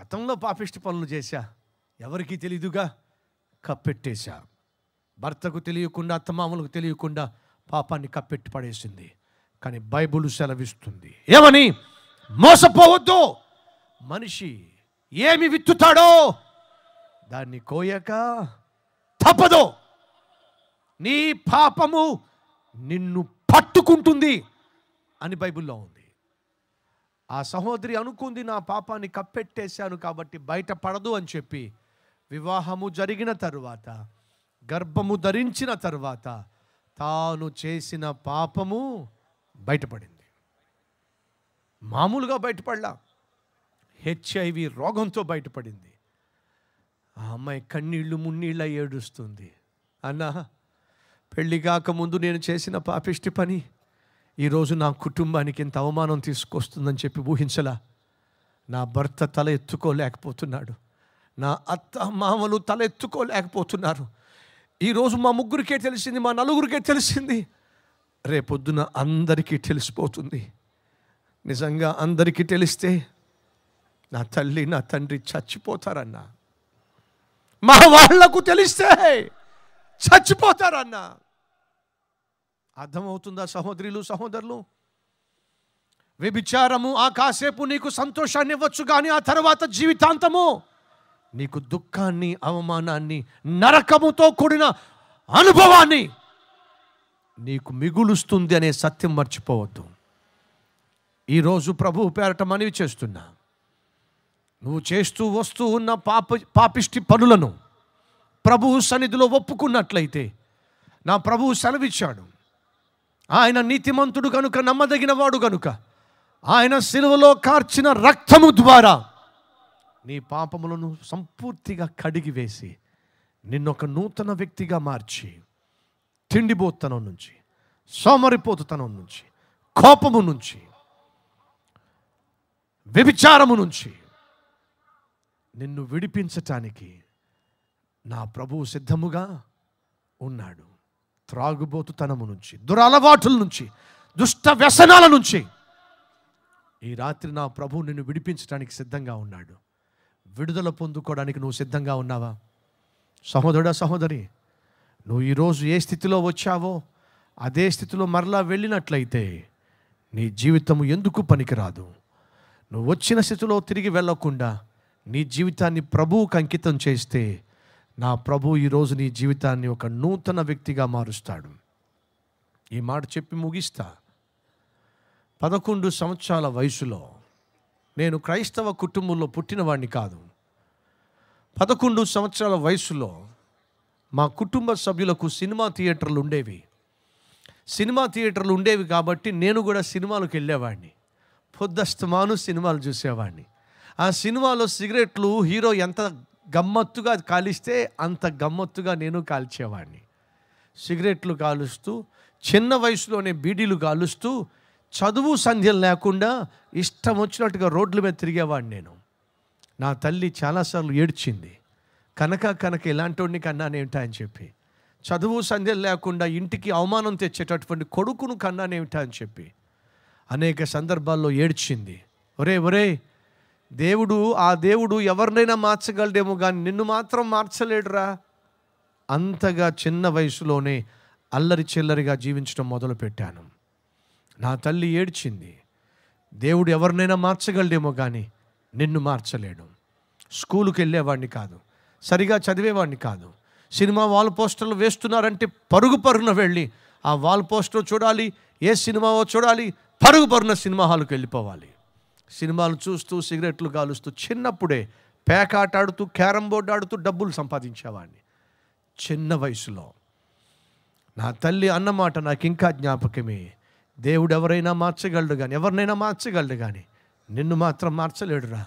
Speaker 1: గతంలో పాపిష్టి పనులు చేశా ఎవరికీ తెలీదుగా కప్పెట్టేశా. భర్తకు తెలియకుండా అత్తమామలకు తెలియకుండా పాపాన్ని కప్పెట్టి పడేసింది. కానీ బైబుల్ సెలవిస్తుంది. ఏమని? మోసపోవద్దు. మనిషి ఏమి విత్తుతాడో దాన్ని కోయక తప్పదు. నీ పాపము నిన్ను పట్టుకుంటుంది అని బైబిల్లో ఉంది. ఆ సహోదరి అనుకుంది నా పాపాన్ని కప్పెట్టేశాను కాబట్టి బయటపడదు అని చెప్పి వివాహము జరిగిన తరువాత గర్భము ధరించిన తర్వాత తాను చేసిన పాపము బయటపడింది. మామూలుగా బయటపడలా. హెచ్ఐవి రోగంతో బయటపడింది. ఆ అమ్మాయి కన్నీళ్ళు మున్నీళ్ళ ఏడుస్తుంది. అన్నా పెళ్ళి కాకముందు నేను చేసిన పాపిష్టి పని ఈరోజు నా కుటుంబానికి ఇంత అవమానం తీసుకొస్తుందని చెప్పి ఊహించలా. నా భర్త తల ఎత్తుకోలేకపోతున్నాడు. నా అత్త మామలు తల ఎత్తుకోలేకపోతున్నారు. ఈరోజు మా ముగ్గురికే తెలిసింది మా నలుగురికే తెలిసింది. రేపొద్దున అందరికీ తెలిసిపోతుంది. నిజంగా అందరికీ తెలిస్తే నా తల్లి నా తండ్రి చచ్చిపోతారన్నా. మా వాళ్ళకు తెలిస్తే చచ్చిపోతారన్నా. అర్థమవుతుందా సహోదరులు సహోదరులు? వ్యభిచారము ఆ కాసేపు నీకు సంతోషాన్ని ఇవ్వచ్చు కానీ ఆ తర్వాత జీవితాంతము నీకు దుఃఖాన్ని అవమానాన్ని నరకముతో కూడిన అనుభవాన్ని నీకు మిగులుస్తుంది అనే సత్యం మర్చిపోవద్దు. ఈరోజు ప్రభు పేరట మనవి చేస్తున్నా. నువ్వు చేస్తూ వస్తూ ఉన్న పాప పాపిష్టి పనులను ప్రభువు సన్నిధిలో ఒప్పుకున్నట్లయితే నా ప్రభువు సెలవిచ్చాడు. ఆయన నీతిమంతుడు కనుక నమ్మదగిన వాడు కనుక ఆయన సిలువలో కార్చిన రక్తము ద్వారా నీ పాపములను సంపూర్తిగా కడిగి వేసి నిన్నొక నూతన వ్యక్తిగా మార్చి తిండిబోతనం నుంచి సోమరిపోతుతనం నుంచి కోపము నుంచి వ్యభిచారము నుంచి నిన్ను విడిపించటానికి నా ప్రభువు సిద్ధముగా ఉన్నాడు. త్రాగుబోతుతనము నుంచి దురలవాటుల నుంచి దుష్ట వ్యసనాల నుంచి ఈ రాత్రి నా ప్రభు నిన్ను విడిపించడానికి సిద్ధంగా ఉన్నాడు. విడుదల పొందుకోవడానికి నువ్వు సిద్ధంగా ఉన్నావా? సహోదరుడా సహోదరి నువ్వు ఈరోజు ఏ స్థితిలో వచ్చావో అదే స్థితిలో మరలా వెళ్ళినట్లయితే నీ జీవితం ఎందుకు పనికిరాదు? నువ్వు వచ్చిన స్థితిలో తిరిగి వెళ్ళకుండా నీ జీవితాన్ని ప్రభువుకు అంకితం చేస్తే నా ప్రభు ఈరోజు నీ జీవితాన్ని ఒక నూతన వ్యక్తిగా మారుస్తాడు. ఈ మాట చెప్పి ముగిస్తా. పదకొండు సంవత్సరాల వయసులో నేను క్రైస్తవ కుటుంబంలో పుట్టినవాడిని కాదు. పదకొండు సంవత్సరాల వయసులో మా కుటుంబ సభ్యులకు సినిమా థియేటర్లు ఉండేవి. సినిమా థియేటర్లు ఉండేవి కాబట్టి నేను కూడా సినిమాలకు వెళ్ళేవాడిని. పొద్దస్తమాను సినిమాలు చూసేవాడిని. ఆ సినిమాలో సిగరెట్లు హీరో ఎంత గమ్మత్తుగా కాలిస్తే అంత గమ్మత్తుగా నేను కాల్చేవాడిని. సిగరెట్లు కాలుస్తూ చిన్న వయసులోనే బీడీలు కాలుస్తూ చదువు సంధ్యలు లేకుండా ఇష్టం వచ్చినట్టుగా రోడ్ల మీద తిరిగేవాడిని నేను. నా తల్లి చాలాసార్లు ఏడ్చింది. కనుక కనుక ఇలాంటి కన్నానేమిటా అని చెప్పి. చదువు సంధ్యలు లేకుండా ఇంటికి అవమానం తెచ్చేటటువంటి కొడుకును కన్నానేమిటా అని చెప్పి. అనేక సందర్భాల్లో ఏడ్చింది. ఒరే ఒరే దేవుడు ఆ దేవుడు ఎవరినైనా మార్చగలడేమో కానీ నిన్ను మాత్రం మార్చలేడురా. అంతగా చిన్న వయసులోనే అల్లరి చిల్లరిగా జీవించడం మొదలుపెట్టాను. నా తల్లి ఏడ్చింది. దేవుడు ఎవరినైనా మార్చగలడేమో కానీ నిన్ను మార్చలేడు. స్కూలుకి వెళ్ళేవాడిని కాదు. సరిగా చదివేవాడిని కాదు. సినిమా వాల్ పోస్టర్లు వేస్తున్నారంటే పరుగు పరుగున వెళ్ళి ఆ వాల్ పోస్టర్ చూడాలి ఏ సినిమావో చూడాలి పరుగు పరుగున సినిమా హాల్కి వెళ్ళిపోవాలి. సినిమాలు చూస్తూ సిగరెట్లు కాలుస్తూ చిన్నప్పుడే పేకాట ఆడుతూ క్యారమ్ బోర్డు ఆడుతూ డబ్బులు సంపాదించేవాడిని. చిన్న వయసులో. నా తల్లి అన్నమాట నాకు ఇంకా జ్ఞాపకమే. దేవుడు ఎవరైనా మార్చగలడు కానీ ఎవరినైనా మార్చగలడు కానీ నిన్ను మాత్రం మార్చలేడురా.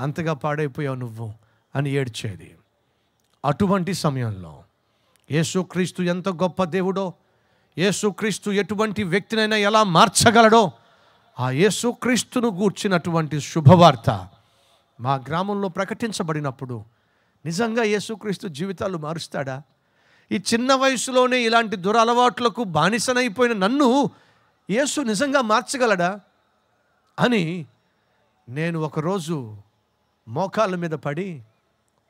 Speaker 1: అంతగా పాడైపోయావు నువ్వు అని ఏడ్చేది. అటువంటి సమయంలో యేసుక్రీస్తు ఎంత గొప్ప దేవుడో యేసుక్రీస్తు ఎటువంటి వ్యక్తినైనా ఎలా మార్చగలడో ఆ యేసుక్రీస్తును గూర్చినటువంటి శుభవార్త మా గ్రామంలో ప్రకటించబడినప్పుడు నిజంగా యేసుక్రీస్తు జీవితాలు మారుస్తాడా? ఈ చిన్న వయసులోనే ఇలాంటి దురలవాట్లకు బానిసనైపోయిన నన్ను యేసు నిజంగా మార్చగలడా అని నేను ఒకరోజు మోకాళ్ళ మీద పడి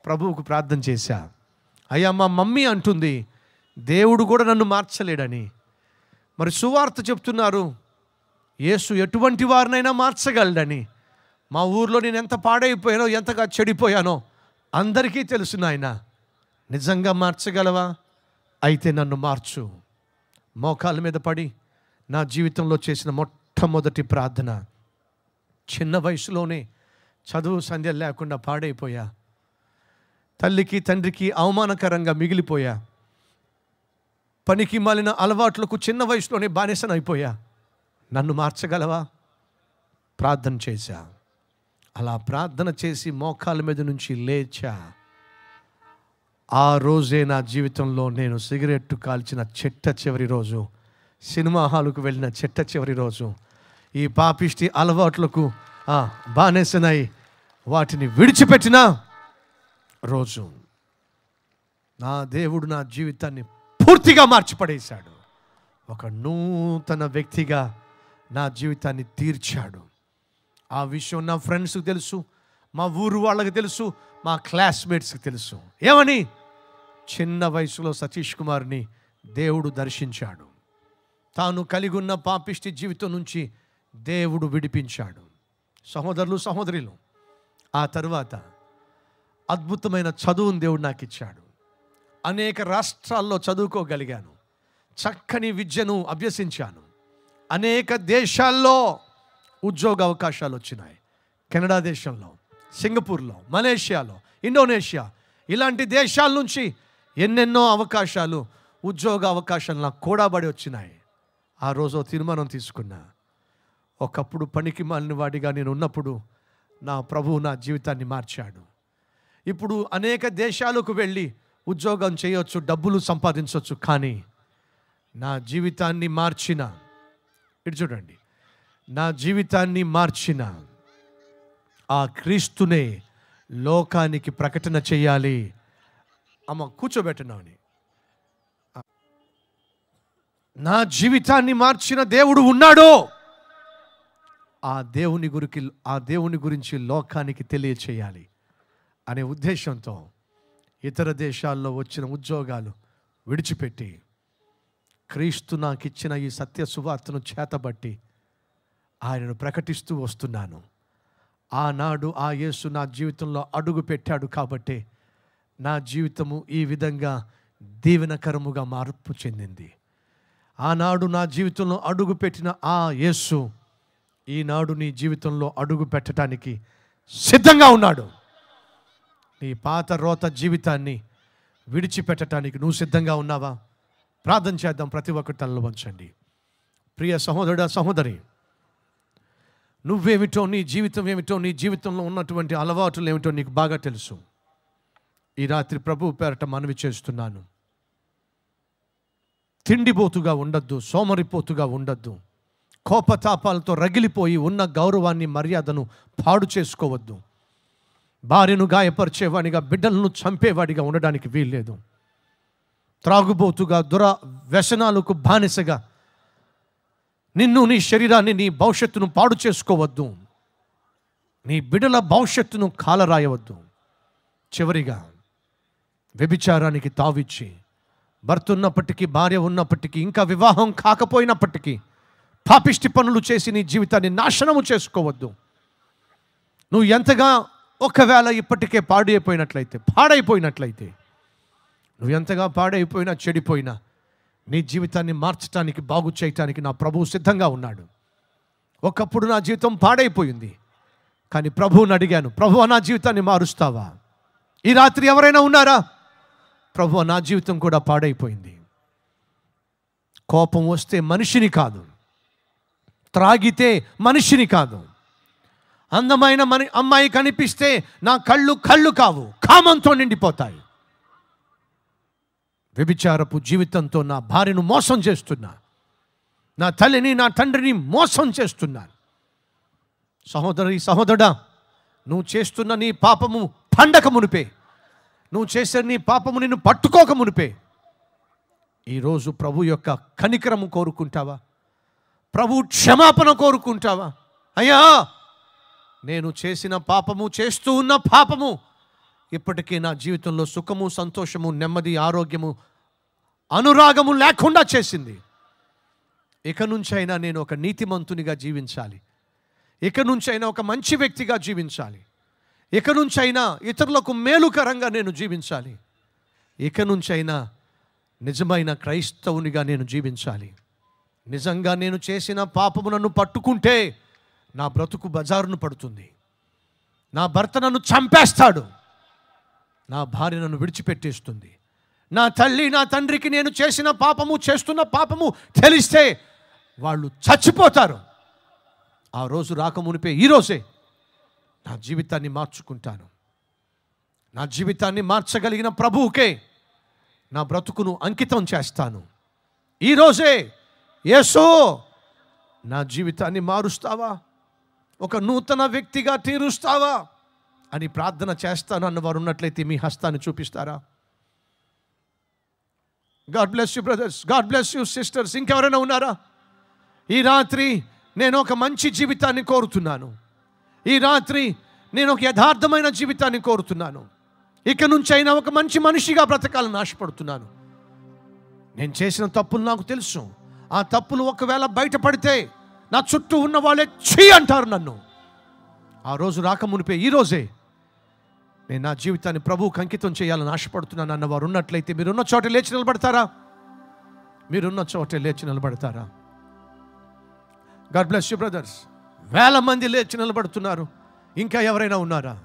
Speaker 1: ప్రభువుకు ప్రార్థన చేశా. అయ్యా మా మమ్మీ అంటుంది దేవుడు కూడా నన్ను మార్చలేడని. మరి సువార్త చెప్తున్నారు యేసు ఎటువంటి వారినైనా మార్చగలడని. మా ఊర్లో నేను ఎంత పాడైపోయానో ఎంతగా చెడిపోయానో అందరికీ తెలుసు నాయన. నిజంగా మార్చగలవా? అయితే నన్ను మార్చు. మోకాళ్ళ మీద పడి నా జీవితంలో చేసిన మొట్టమొదటి ప్రార్థన. చిన్న వయసులోనే చదువు సంధ్య లేకుండా పాడైపోయా. తల్లికి తండ్రికి అవమానకరంగా మిగిలిపోయా. పనికి మాలిన అలవాట్లకు చిన్న వయసులోనే బానిసనైపోయా. నన్ను మార్చగలవా? ప్రార్థన చేశా. అలా ప్రార్థన చేసి మోకాల మీద నుంచి లేచా. ఆ రోజే నా జీవితంలో నేను సిగరెట్టు కాల్చిన చెట్ట చివరి రోజు. సినిమా హాలుకు వెళ్ళిన చెట్ట చివరి రోజు. ఈ పాపిష్టి అలవాట్లకు బానేసినాయి. వాటిని విడిచిపెట్టిన రోజు. నా దేవుడు నా జీవితాన్ని పూర్తిగా మార్చిపడేశాడు. ఒక నూతన వ్యక్తిగా నా జీవితాన్ని తీర్చాడు. ఆ విషయం నా ఫ్రెండ్స్కి తెలుసు మా ఊరు వాళ్ళకి తెలుసు మా క్లాస్మేట్స్కి తెలుసు. ఏమని? చిన్న వయసులో సతీష్ కుమార్ని దేవుడు దర్శించాడు. తాను కలిగి ఉన్న పాపిష్టి జీవితం నుంచి దేవుడు విడిపించాడు. సహోదరులు సహోదరులు ఆ తర్వాత అద్భుతమైన చదువును దేవుడు నాకు ఇచ్చాడు. అనేక రాష్ట్రాల్లో చదువుకోగలిగాను. చక్కని విద్యను అభ్యసించాను. అనేక దేశాల్లో ఉద్యోగ అవకాశాలు వచ్చినాయి. కెనడా దేశంలో సింగపూర్లో మలేషియాలో ఇండోనేషియా ఇలాంటి దేశాల నుంచి ఎన్నెన్నో అవకాశాలు ఉద్యోగ అవకాశాలు నాకు కూడబడి వచ్చినాయి. ఆ రోజు తీర్మానం తీసుకున్నా. ఒకప్పుడు పనికి మాలిన వాడిగా నేను ఉన్నప్పుడు నా ప్రభువు నా జీవితాన్ని మార్చాడు. ఇప్పుడు అనేక దేశాలకు వెళ్ళి ఉద్యోగం చేయొచ్చు డబ్బులు సంపాదించవచ్చు కానీ నా జీవితాన్ని మార్చిన ఇటు చూడండి. నా జీవితాన్ని మార్చిన ఆ క్రీస్తునే లోకానికి ప్రకటన చేయాలి. అమ్మ కూర్చోబెట్టినామని నా జీవితాన్ని మార్చిన దేవుడు ఉన్నాడు ఆ దేవుని గురికి ఆ దేవుని గురించి లోకానికి తెలియచేయాలి అనే ఉద్దేశంతో ఇతర దేశాల్లో వచ్చిన ఉద్యోగాలు విడిచిపెట్టి క్రీస్తు నాకు ఇచ్చిన ఈ సత్య సువార్తను చేతబట్టి ఆయనను ప్రకటిస్తూ వస్తున్నాను. ఆనాడు ఆ యేసు నా జీవితంలో అడుగు పెట్టాడు కాబట్టి నా జీవితము ఈ విధంగా దీవెనకరముగా మార్పు చెందింది. ఆనాడు నా జీవితంలో అడుగు పెట్టిన ఆ యేసు ఈనాడు నీ జీవితంలో అడుగు పెట్టడానికి సిద్ధంగా ఉన్నాడు. నీ పాత రోత జీవితాన్ని విడిచిపెట్టడానికి నువ్వు సిద్ధంగా ఉన్నావా? ప్రార్థన చేద్దాం ప్రతి ఒక్కరి తనలో వంచండి. ప్రియ సహోదరుడ సహోదరి నువ్వేమిటో నీ జీవితం ఏమిటో నీ జీవితంలో ఉన్నటువంటి అలవాటులు ఏమిటో నీకు బాగా తెలుసు. ఈ రాత్రి ప్రభు పేరట మనవి చేస్తున్నాను. తిండిపోతుగా ఉండొద్దు సోమరిపోతుగా ఉండొద్దు. కోపతాపాలతో రగిలిపోయి ఉన్న గౌరవాన్ని మర్యాదను పాడు చేసుకోవద్దు. భార్యను గాయపరిచేవాడిగా బిడ్డలను చంపేవాడిగా ఉండడానికి వీల్లేదు. త్రాగుబోతుగా దుర వ్యసనాలకు బానిసగా నిన్ను నీ శరీరాన్ని నీ భవిష్యత్తును పాడు చేసుకోవద్దు. నీ బిడ్డల భవిష్యత్తును కాలరాయవద్దు. చివరిగా వ్యభిచారానికి తావిచ్చి భర్త ఉన్నప్పటికీ భార్య ఉన్నప్పటికీ ఇంకా వివాహం కాకపోయినప్పటికీ పాపిష్టి పనులు చేసి నీ జీవితాన్ని నాశనము చేసుకోవద్దు. నువ్వు ఎంతగా ఒకవేళ ఇప్పటికే పాడైపోయినట్లయితే పాడైపోయినట్లయితే నువ్వు ఎంతగా పాడైపోయినా చెడిపోయినా నీ జీవితాన్ని మార్చడానికి బాగు చేయటానికి నా ప్రభువు సిద్ధంగా ఉన్నాడు. ఒకప్పుడు నా జీవితం పాడైపోయింది. కానీ ప్రభువుని అడిగాను ప్రభు నా జీవితాన్ని మారుస్తావా? ఈ రాత్రి ఎవరైనా ఉన్నారా? ప్రభు నా జీవితం కూడా పాడైపోయింది. కోపం వస్తే మనిషిని కాదు. త్రాగితే మనిషిని కాదు. అందమైన మని అమ్మాయి కనిపిస్తే నా కళ్ళు కళ్ళు కావు కామంతో నిండిపోతాయి. వ్యభిచారపు జీవితంతో నా భార్యను మోసం చేస్తున్నా. నా తల్లిని నా తండ్రిని మోసం చేస్తున్నాను సహోదరి సహోదరుడా నువ్వు చేస్తున్న నీ పాపము పండక మునిపే. నువ్వు చేసే నీ పాపము నిన్ను పట్టుకోక మునిపే. ఈరోజు ప్రభు యొక్క కనికరము కోరుకుంటావా? ప్రభు క్షమాపణ కోరుకుంటావా? అయ్యా నేను చేసిన పాపము చేస్తూ ఉన్న పాపము ఇప్పటికీ నా జీవితంలో సుఖము సంతోషము నెమ్మది ఆరోగ్యము అనురాగము లేకుండా చేసింది. ఇక నుంచైనా నేను ఒక నీతిమంతునిగా జీవించాలి. ఇక నుంచైనా ఒక మంచి వ్యక్తిగా జీవించాలి. ఇక నుంచైనా ఇతరులకు మేలుకరంగా నేను జీవించాలి. ఇక నుంచైనా నిజమైన క్రైస్తవునిగా నేను జీవించాలి. నిజంగా నేను చేసిన పాపము నన్ను పట్టుకుంటే నా బ్రతుకు బజారును పడుతుంది. నా భర్త నన్ను చంపేస్తాడు. నా భార్య నన్ను విడిచిపెట్టేస్తుంది. నా తల్లి నా తండ్రికి నేను చేసిన పాపము చేస్తున్న పాపము తెలిస్తే వాళ్ళు చచ్చిపోతారు. ఆ రోజు రాకమునిపే ఈరోజే నా జీవితాన్ని మార్చుకుంటాను. నా జీవితాన్ని మార్చగలిగిన ప్రభువుకే నా బ్రతుకును అంకితం చేస్తాను. ఈరోజే యేసో నా జీవితాన్ని మారుస్తావా? ఒక నూతన వ్యక్తిగా తీరుస్తావా? అని ప్రార్థన చేస్తాను అన్నవారు ఉన్నట్లయితే మీ హస్తాన్ని చూపిస్తారా? God bless you brothers God bless you sisters. ఇంకెవరైనా ఉన్నారా? ఈ రాత్రి నేను ఒక మంచి జీవితాన్ని కోరుతున్నాను. ఈ రాత్రి నేను ఒక యథార్థమైన జీవితాన్ని కోరుతున్నాను. ఇక నుంచి అయినా ఒక మంచి మనిషిగా బ్రతకాలని ఆశపడుతున్నాను. నేను చేసిన తప్పులు నాకు తెలుసు. ఆ తప్పులు ఒకవేళ బయటపడితే నా చుట్టూ ఉన్న వాళ్ళే ఛీ అంటారు నన్ను. ఆ రోజు రాకమునిపే మునిపే ఈరోజే నేను నా జీవితాన్ని ప్రభువుకి అంకితం చేయాలని ఆశపడుతున్నాను అన్నవారు ఉన్నట్లయితే మీరున్న చోట లేచి నిలబడతారా? మీరున్న చోటే లేచి నిలబడతారా? గాడ్ బ్లెస్ యూ బ్రదర్స్ వేల మంది లేచి నిలబడుతున్నారు. ఇంకా ఎవరైనా ఉన్నారా?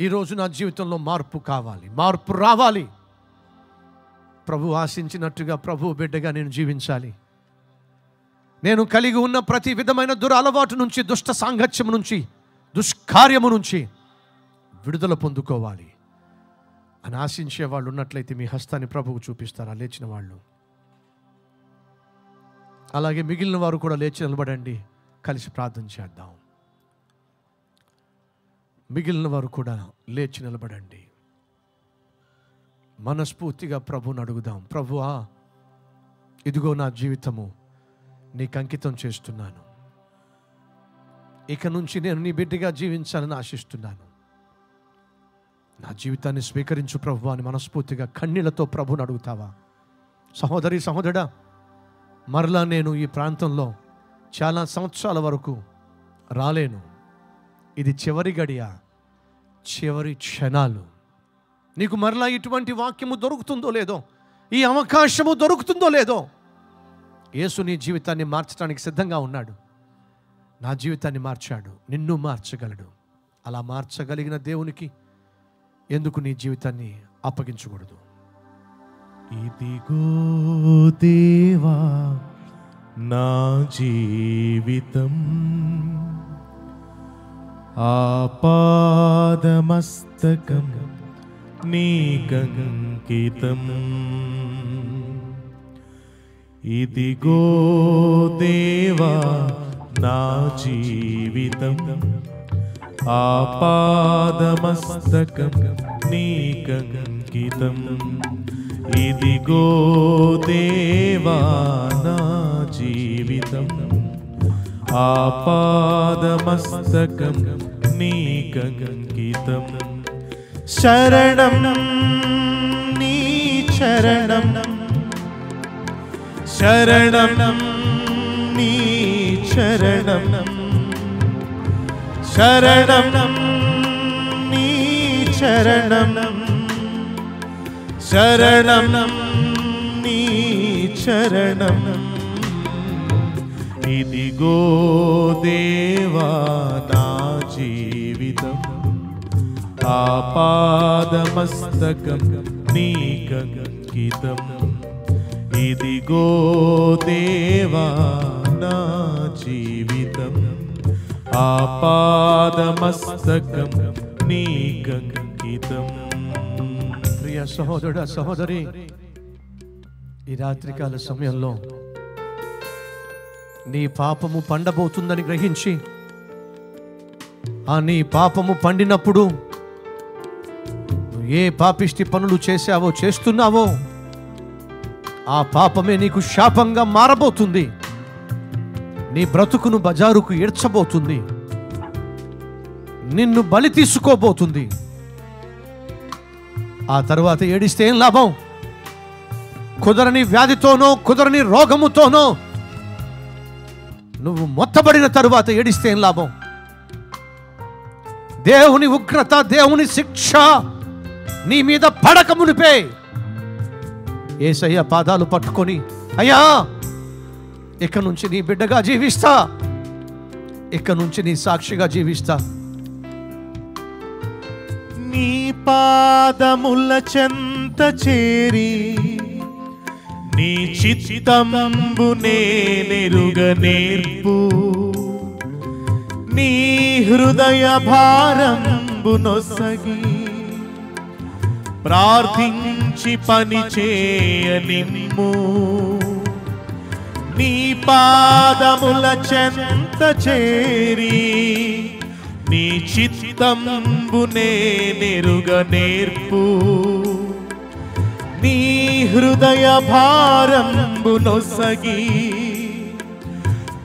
Speaker 1: ఈరోజు నా జీవితంలో మార్పు కావాలి మార్పు రావాలి. ప్రభు ఆశించినట్టుగా ప్రభు బిడ్డగా నేను జీవించాలి. నేను కలిగి ఉన్న ప్రతి విధమైన దురలవాటు నుంచి దుష్ట సాంగత్యం నుంచి దుష్కార్యము నుంచి విడుదల పొందుకోవాలి. అని ఆశించే వాళ్ళు ఉన్నట్లయితే మీ హస్తాన్ని ప్రభువు చూపిస్తారా? లేచిన వాళ్ళు. అలాగే మిగిలిన వారు కూడా లేచి నిలబడండి. కలిసి ప్రార్థన చేద్దాం. మిగిలిన వారు కూడా లేచి నిలబడండి. మనస్ఫూర్తిగా ప్రభుని అడుగుదాం. ప్రభువా ఇదిగో నా జీవితము. నీకు అంకితం చేస్తున్నాను. ఇక నుంచి నేను నీ బిడ్డగా జీవించాలని ఆశిస్తున్నాను. నా జీవితాన్ని స్వీకరించు ప్రభు అని మనస్ఫూర్తిగా కన్నీళ్ళతో ప్రభుని అడుగుతావా? సహోదరి సహోదరా మరలా నేను ఈ ప్రాంతంలో చాలా సంవత్సరాల వరకు రాలేను. ఇది చివరి గడియ చివరి క్షణాలు. నీకు మరలా ఇటువంటి వాక్యము దొరుకుతుందో లేదో ఈ అవకాశము దొరుకుతుందో లేదో యేసు నీ జీవితాన్ని మార్చడానికి సిద్ధంగా ఉన్నాడు. నా జీవితాన్ని మార్చాడు నిన్ను మార్చగలడు. అలా మార్చగలిగిన దేవునికి ఎందుకు నీ జీవితాన్ని అప్పగించకూడదు?
Speaker 2: ఇదిగో దేవా నా జీవితం ఆపాదమస్తకం నీకంకితం ఇదిగో దేవా నా జీవితం ఆపాదమస్తకం నీకంకితం ఇదిగో దేవా నా జీవితం ఆపాదమస్తకం నీకంకితం శరణం నీ చరణం శరణం నీ చరణం శరణం నీ చరణం శరణం నీ చరణం ఇదిగో దేవా నా జీవితం ఆపాదమస్తకం నీకంకితం ఇదిగో దేవా నా జీవితం ఆపాదమస్తకం నీకంకితం
Speaker 1: ప్రియ సహోదరుడ సహోదరి ఈ రాత్రికాల సమయంలో నీ పాపము పండబోతుందని గ్రహించి ఆ నీ పాపము పండినప్పుడు ఏ పాపిష్టి పనులు చేశావో చేస్తున్నావో ఆ పాపమే నీకు శాపంగా మారబోతుంది. నీ బ్రతుకును బజారుకు ఏడ్చబోతుంది. నిన్ను బలి తీసుకోబోతుంది. ఆ తర్వాత ఏడిస్తే ఏం లాభం? కుదరని వ్యాధితోనో కుదరని రోగముతోనో నువ్వు మొత్తబడిన తరువాత ఏడిస్తే ఏం లాభం? దేవుని ఉగ్రత దేవుని శిక్ష నీ మీద పడక మునిపే. ఏసయ్య పాదాలు పట్టుకొని అయ్యా ఇక నుంచి నీ బిడ్డగా జీవిస్తా. ఇక నుంచి నీ సాక్షిగా జీవిస్తా.
Speaker 2: నీ పాదముల చెంత చేరి నీ చిత్తంబు నేనెరుగ నేర్పు. నీ హృదయ భారంబు నొసగి ప్రార్థించి పని చేయనిమ్ము నీ పాదముల చెంత చేరి నీ చిత్తంబునే నెరుగ నేర్పు. నీ హృదయ భారంబునొసగి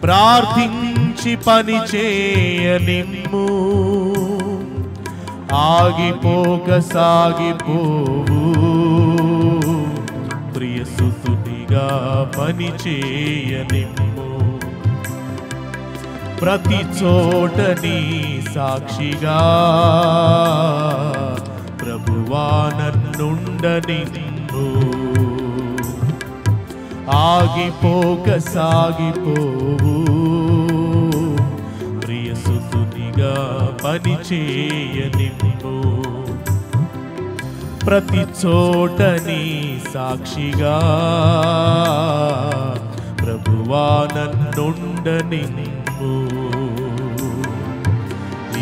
Speaker 2: ప్రార్థించి పని చేయనిమ్ము ఆగిపోక సాగిపోవు. ప్రియసుతునిగా పని చేయనిమ్ము ప్రతి చోట నీ సాక్షిగా ప్రభువా నన్నుండని ఆగిపోక సాగిపోవు. ప్రియసుతునిగా పని చేయనిమ్ము ప్రతి చోట నీ సాక్షిగా ప్రభువా నన్నుండని నిమ్ము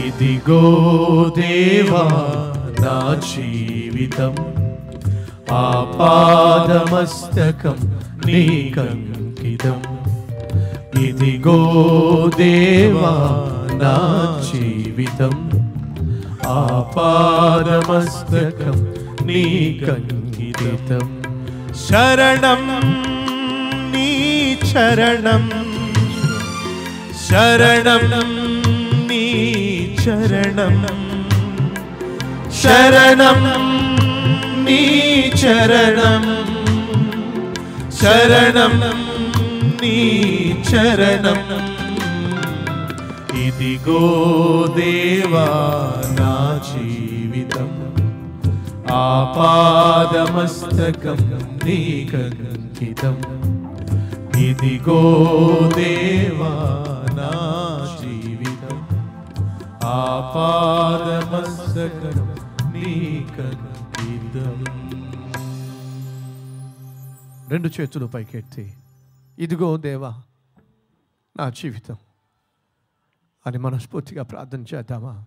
Speaker 2: ఇదిగో దేవా నా జీవితం ఆపాదమస్తకం నీకంకితం ఇదిగో దేవా నా జీవితం ఆపాదమస్తకం నీకంకితం శరణం నీ చరణం శరణం నీ शरणं नीचरणं शरणं नीचरणम् इति गोदेवानाजीवितम् आपादमस्तकं निकगङ्कितम् इति गोदेवा ఆపాదమస్తకం
Speaker 1: రెండు చేతులు పైకెత్తి ఇదిగో దేవా నా జీవితం. అని మనస్ఫూర్తిగా ప్రార్థన చేద్దామా?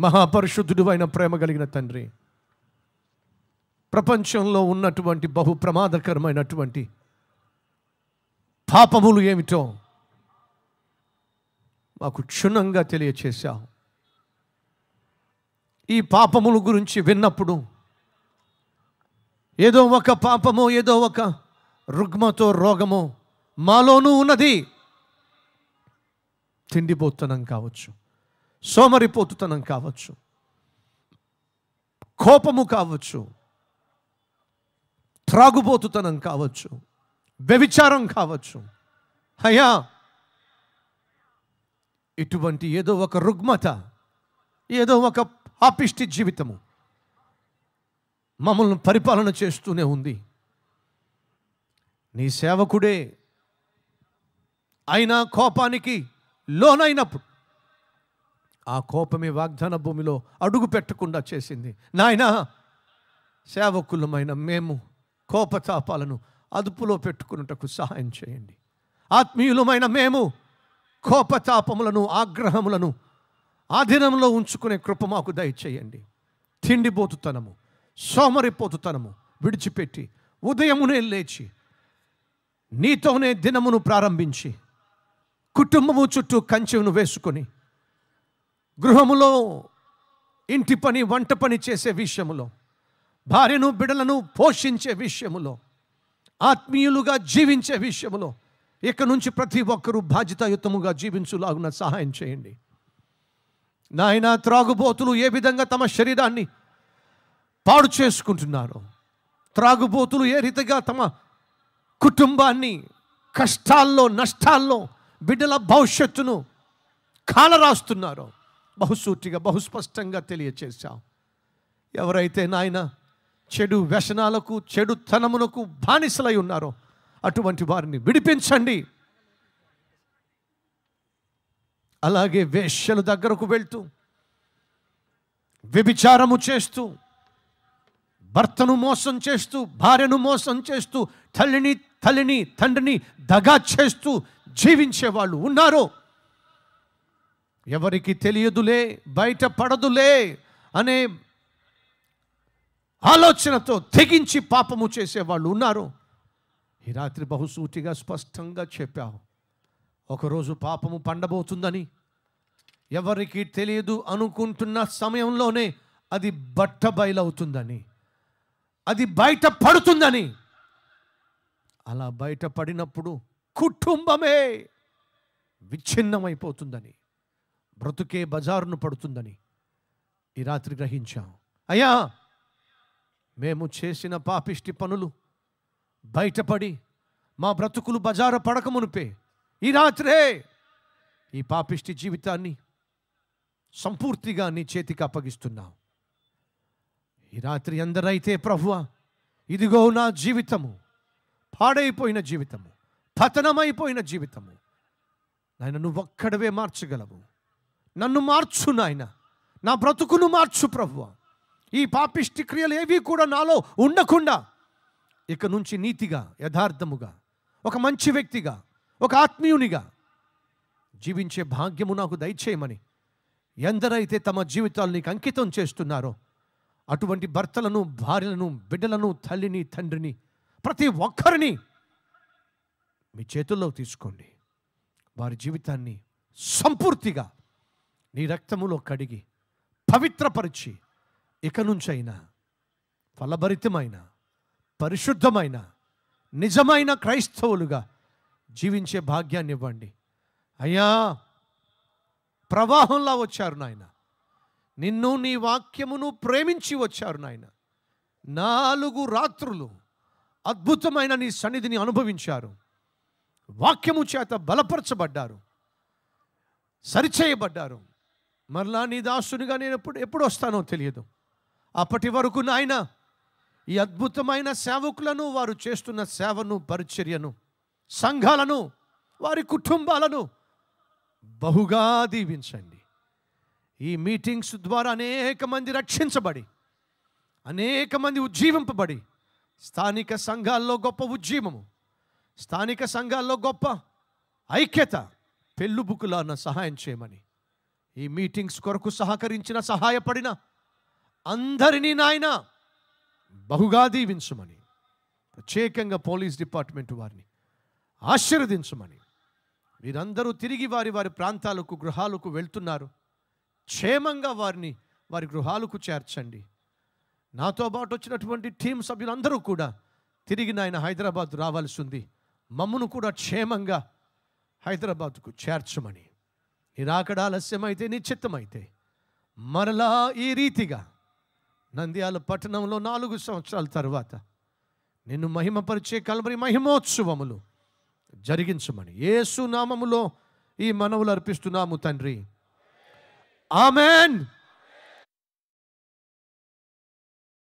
Speaker 1: మహాపరిశుద్ధుడు అయిన ప్రేమ కలిగిన తండ్రి ప్రపంచంలో ఉన్నటువంటి బహు ప్రమాదకరమైనటువంటి పాపములు ఏమిటో మాకు క్షుణ్ణంగా తెలియచేశావు. ఈ పాపముల గురించి విన్నప్పుడు ఏదో ఒక పాపమో ఏదో ఒక రుగ్మతో రోగమో మాలోనూ ఉన్నది. తిండిపోతనం కావచ్చు సోమరిపోతుతనం కావచ్చు కోపము కావచ్చు త్రాగుబోతుతనం కావచ్చు వ్యభిచారం కావచ్చు. అయ్యా ఇటువంటి ఏదో ఒక రుగ్మత ఏదో ఒక పాపిష్టి జీవితము మమ్మల్ని పరిపాలన చేస్తూనే ఉంది. నీ సేవకుడే అయినా కోపానికి లోనైనప్పుడు ఆ కోపమే వాగ్దాన భూమిలో అడుగు పెట్టకుండా చేసింది. నాయన సేవకులమైన మేము కోపతాపాలను అదుపులో పెట్టుకున్నటకు సహాయం చేయండి. ఆత్మీయులమైన మేము కోపతాపములను ఆగ్రహములను ఆధీనంలో ఉంచుకునే కృప మాకు దయచేయండి. తిండిపోతుతనము సోమరిపోతుతనము విడిచిపెట్టి ఉదయమునే లేచి నీతోనే దినమును ప్రారంభించి కుటుంబము చుట్టూ కంచెను వేసుకొని గృహములో ఇంటి పని వంట పని చేసే విషయములో భార్యను బిడలను పోషించే విషయములో ఆత్మీయులుగా జీవించే విషయములో ఇక నుంచి ప్రతి ఒక్కరూ బాధ్యతాయుతముగా జీవించులాగున సహాయం చేయండి. నాయన త్రాగుబోతులు ఏ విధంగా తమ శరీరాన్ని పాడు చేసుకుంటున్నారో త్రాగుబోతులు ఏ రీతిగా తమ కుటుంబాన్ని కష్టాల్లో నష్టాల్లో బిడ్డల భవిష్యత్తును కాలరాస్తున్నారో బహుసూటిగా బహుస్పష్టంగా తెలియచేశాం ఎవరైతే నాయన చెడు వ్యసనాలకు చెడు తనమునకు బానిసలై ఉన్నారో అటువంటి వారిని విడిపించండి. అలాగే వేష్యల దగ్గరకు వెళ్తూ వ్యభిచారము చేస్తూ భర్తను మోసం చేస్తూ భార్యను మోసం చేస్తూ తల్లిని తల్లిని తండ్రిని దగా చేస్తూ జీవించే వాళ్ళు ఉన్నారు? ఎవరికి తెలియదులే బయట పడదులే అనే ఆలోచనతో తెగించి పాపము చేసేవాళ్ళు ఉన్నారు? ఈ రాత్రి బహుసూటిగా స్పష్టంగా చెప్పావు. ఒకరోజు పాపము పండబోతుందని. ఎవరికి తెలియదు అనుకుంటున్న సమయంలోనే అది బట్ట బయలవుతుందని. అది బయట పడుతుందని. అలా బయట పడినప్పుడు కుటుంబమే విచ్ఛిన్నమైపోతుందని. బ్రతుకే బజారును పడుతుందని ఈ రాత్రి గ్రహించాం. అయ్యా మేము చేసిన పాపిష్టి పనులు బయటపడి మా బ్రతుకులు బజారు పడకమునిపే ఈ రాత్రే ఈ పాపిష్టి జీవితాన్ని సంపూర్తిగా నీ చేతికి అప్పగిస్తున్నాం ఈ రాత్రి ఎందరైతే ప్రభువ ఇదిగో నా జీవితము. పాడైపోయిన జీవితము. పతనమైపోయిన జీవితము. నాయన నువ్వు ఒక్కడవే మార్చగలవు. నన్ను మార్చు నాయన. నా బ్రతుకును మార్చు ప్రభువ. ఈ పాపిష్టి క్రియలు ఏవి కూడా నాలో ఉండకుండా ఇక నుంచి నీతిగా యథార్థముగా ఒక మంచి వ్యక్తిగా ఒక ఆత్మీయునిగా జీవించే భాగ్యము నాకు దయచేయమని ఎందరైతే తమ జీవితాలు నీకు అంకితం చేస్తున్నారో అటువంటి భర్తలను భార్యలను బిడ్డలను తల్లిని తండ్రిని ప్రతి ఒక్కరిని మీ చేతుల్లో తీసుకోండి. వారి జీవితాన్ని సంపూర్తిగా నీ రక్తములో కడిగి పవిత్రపరిచి ఇక నుంచైనా ఫలభరితమైన పరిశుద్ధమైన నిజమైన క్రైస్తవులుగా జీవించే భాగ్యాన్ని ఇవ్వండి. అయ్యా ప్రవాహంలా వచ్చారు నాయన. నిన్ను నీ వాక్యమును ప్రేమించి వచ్చారు నాయన. నాలుగు రాత్రులు అద్భుతమైన నీ సన్నిధిని అనుభవించారు. వాక్యము చేత బలపరచబడ్డారు. సరిచేయబడ్డారు. మరలా నీ దాసునిగా నేను ఎప్పుడు ఎప్పుడు వస్తానో తెలియదు. అప్పటి వరకు నాయన ఈ అద్భుతమైన సేవకులను వారు చేస్తున్న సేవను పరిచర్యను సంఘాలను వారి కుటుంబాలను బహుగా దీవించండి. ఈ మీటింగ్స్ ద్వారా అనేక మంది రక్షించబడి అనేక మంది ఉజ్జీవింపబడి స్థానిక సంఘాల్లో గొప్ప ఉజ్జీవము స్థానిక సంఘాల్లో గొప్ప ఐక్యత పెళ్ళుబుకులాన్న సహాయం చేయమని ఈ మీటింగ్స్ కొరకు సహకరించిన సహాయపడిన అందరినీ నాయన బహుగా దీవించమని ప్రత్యేకంగా పోలీస్ డిపార్ట్మెంట్ వారిని ఆశీర్వదించమని. వీరందరూ తిరిగి వారి వారి ప్రాంతాలకు గృహాలకు వెళ్తున్నారు. క్షేమంగా వారిని వారి గృహాలకు చేర్చండి. నాతో పాటు వచ్చినటువంటి టీం సభ్యులందరూ కూడా తిరిగి నాయన హైదరాబాద్ రావాల్సి ఉంది. మమ్మను కూడా క్షేమంగా హైదరాబాద్కు చేర్చమని. నీ రాకడ ఆలస్యమైతే నిశ్చిత్తమైతే మరలా ఈ రీతిగా నంద్యాల పట్టణంలో నాలుగు సంవత్సరాల తర్వాత నిన్ను మహిమపరిచే కలబరి మహిమోత్సవములు జరిగించమని యేసు నామములో ఈ మనవులు అర్పిస్తున్నాము తండ్రి. ఆమెన్.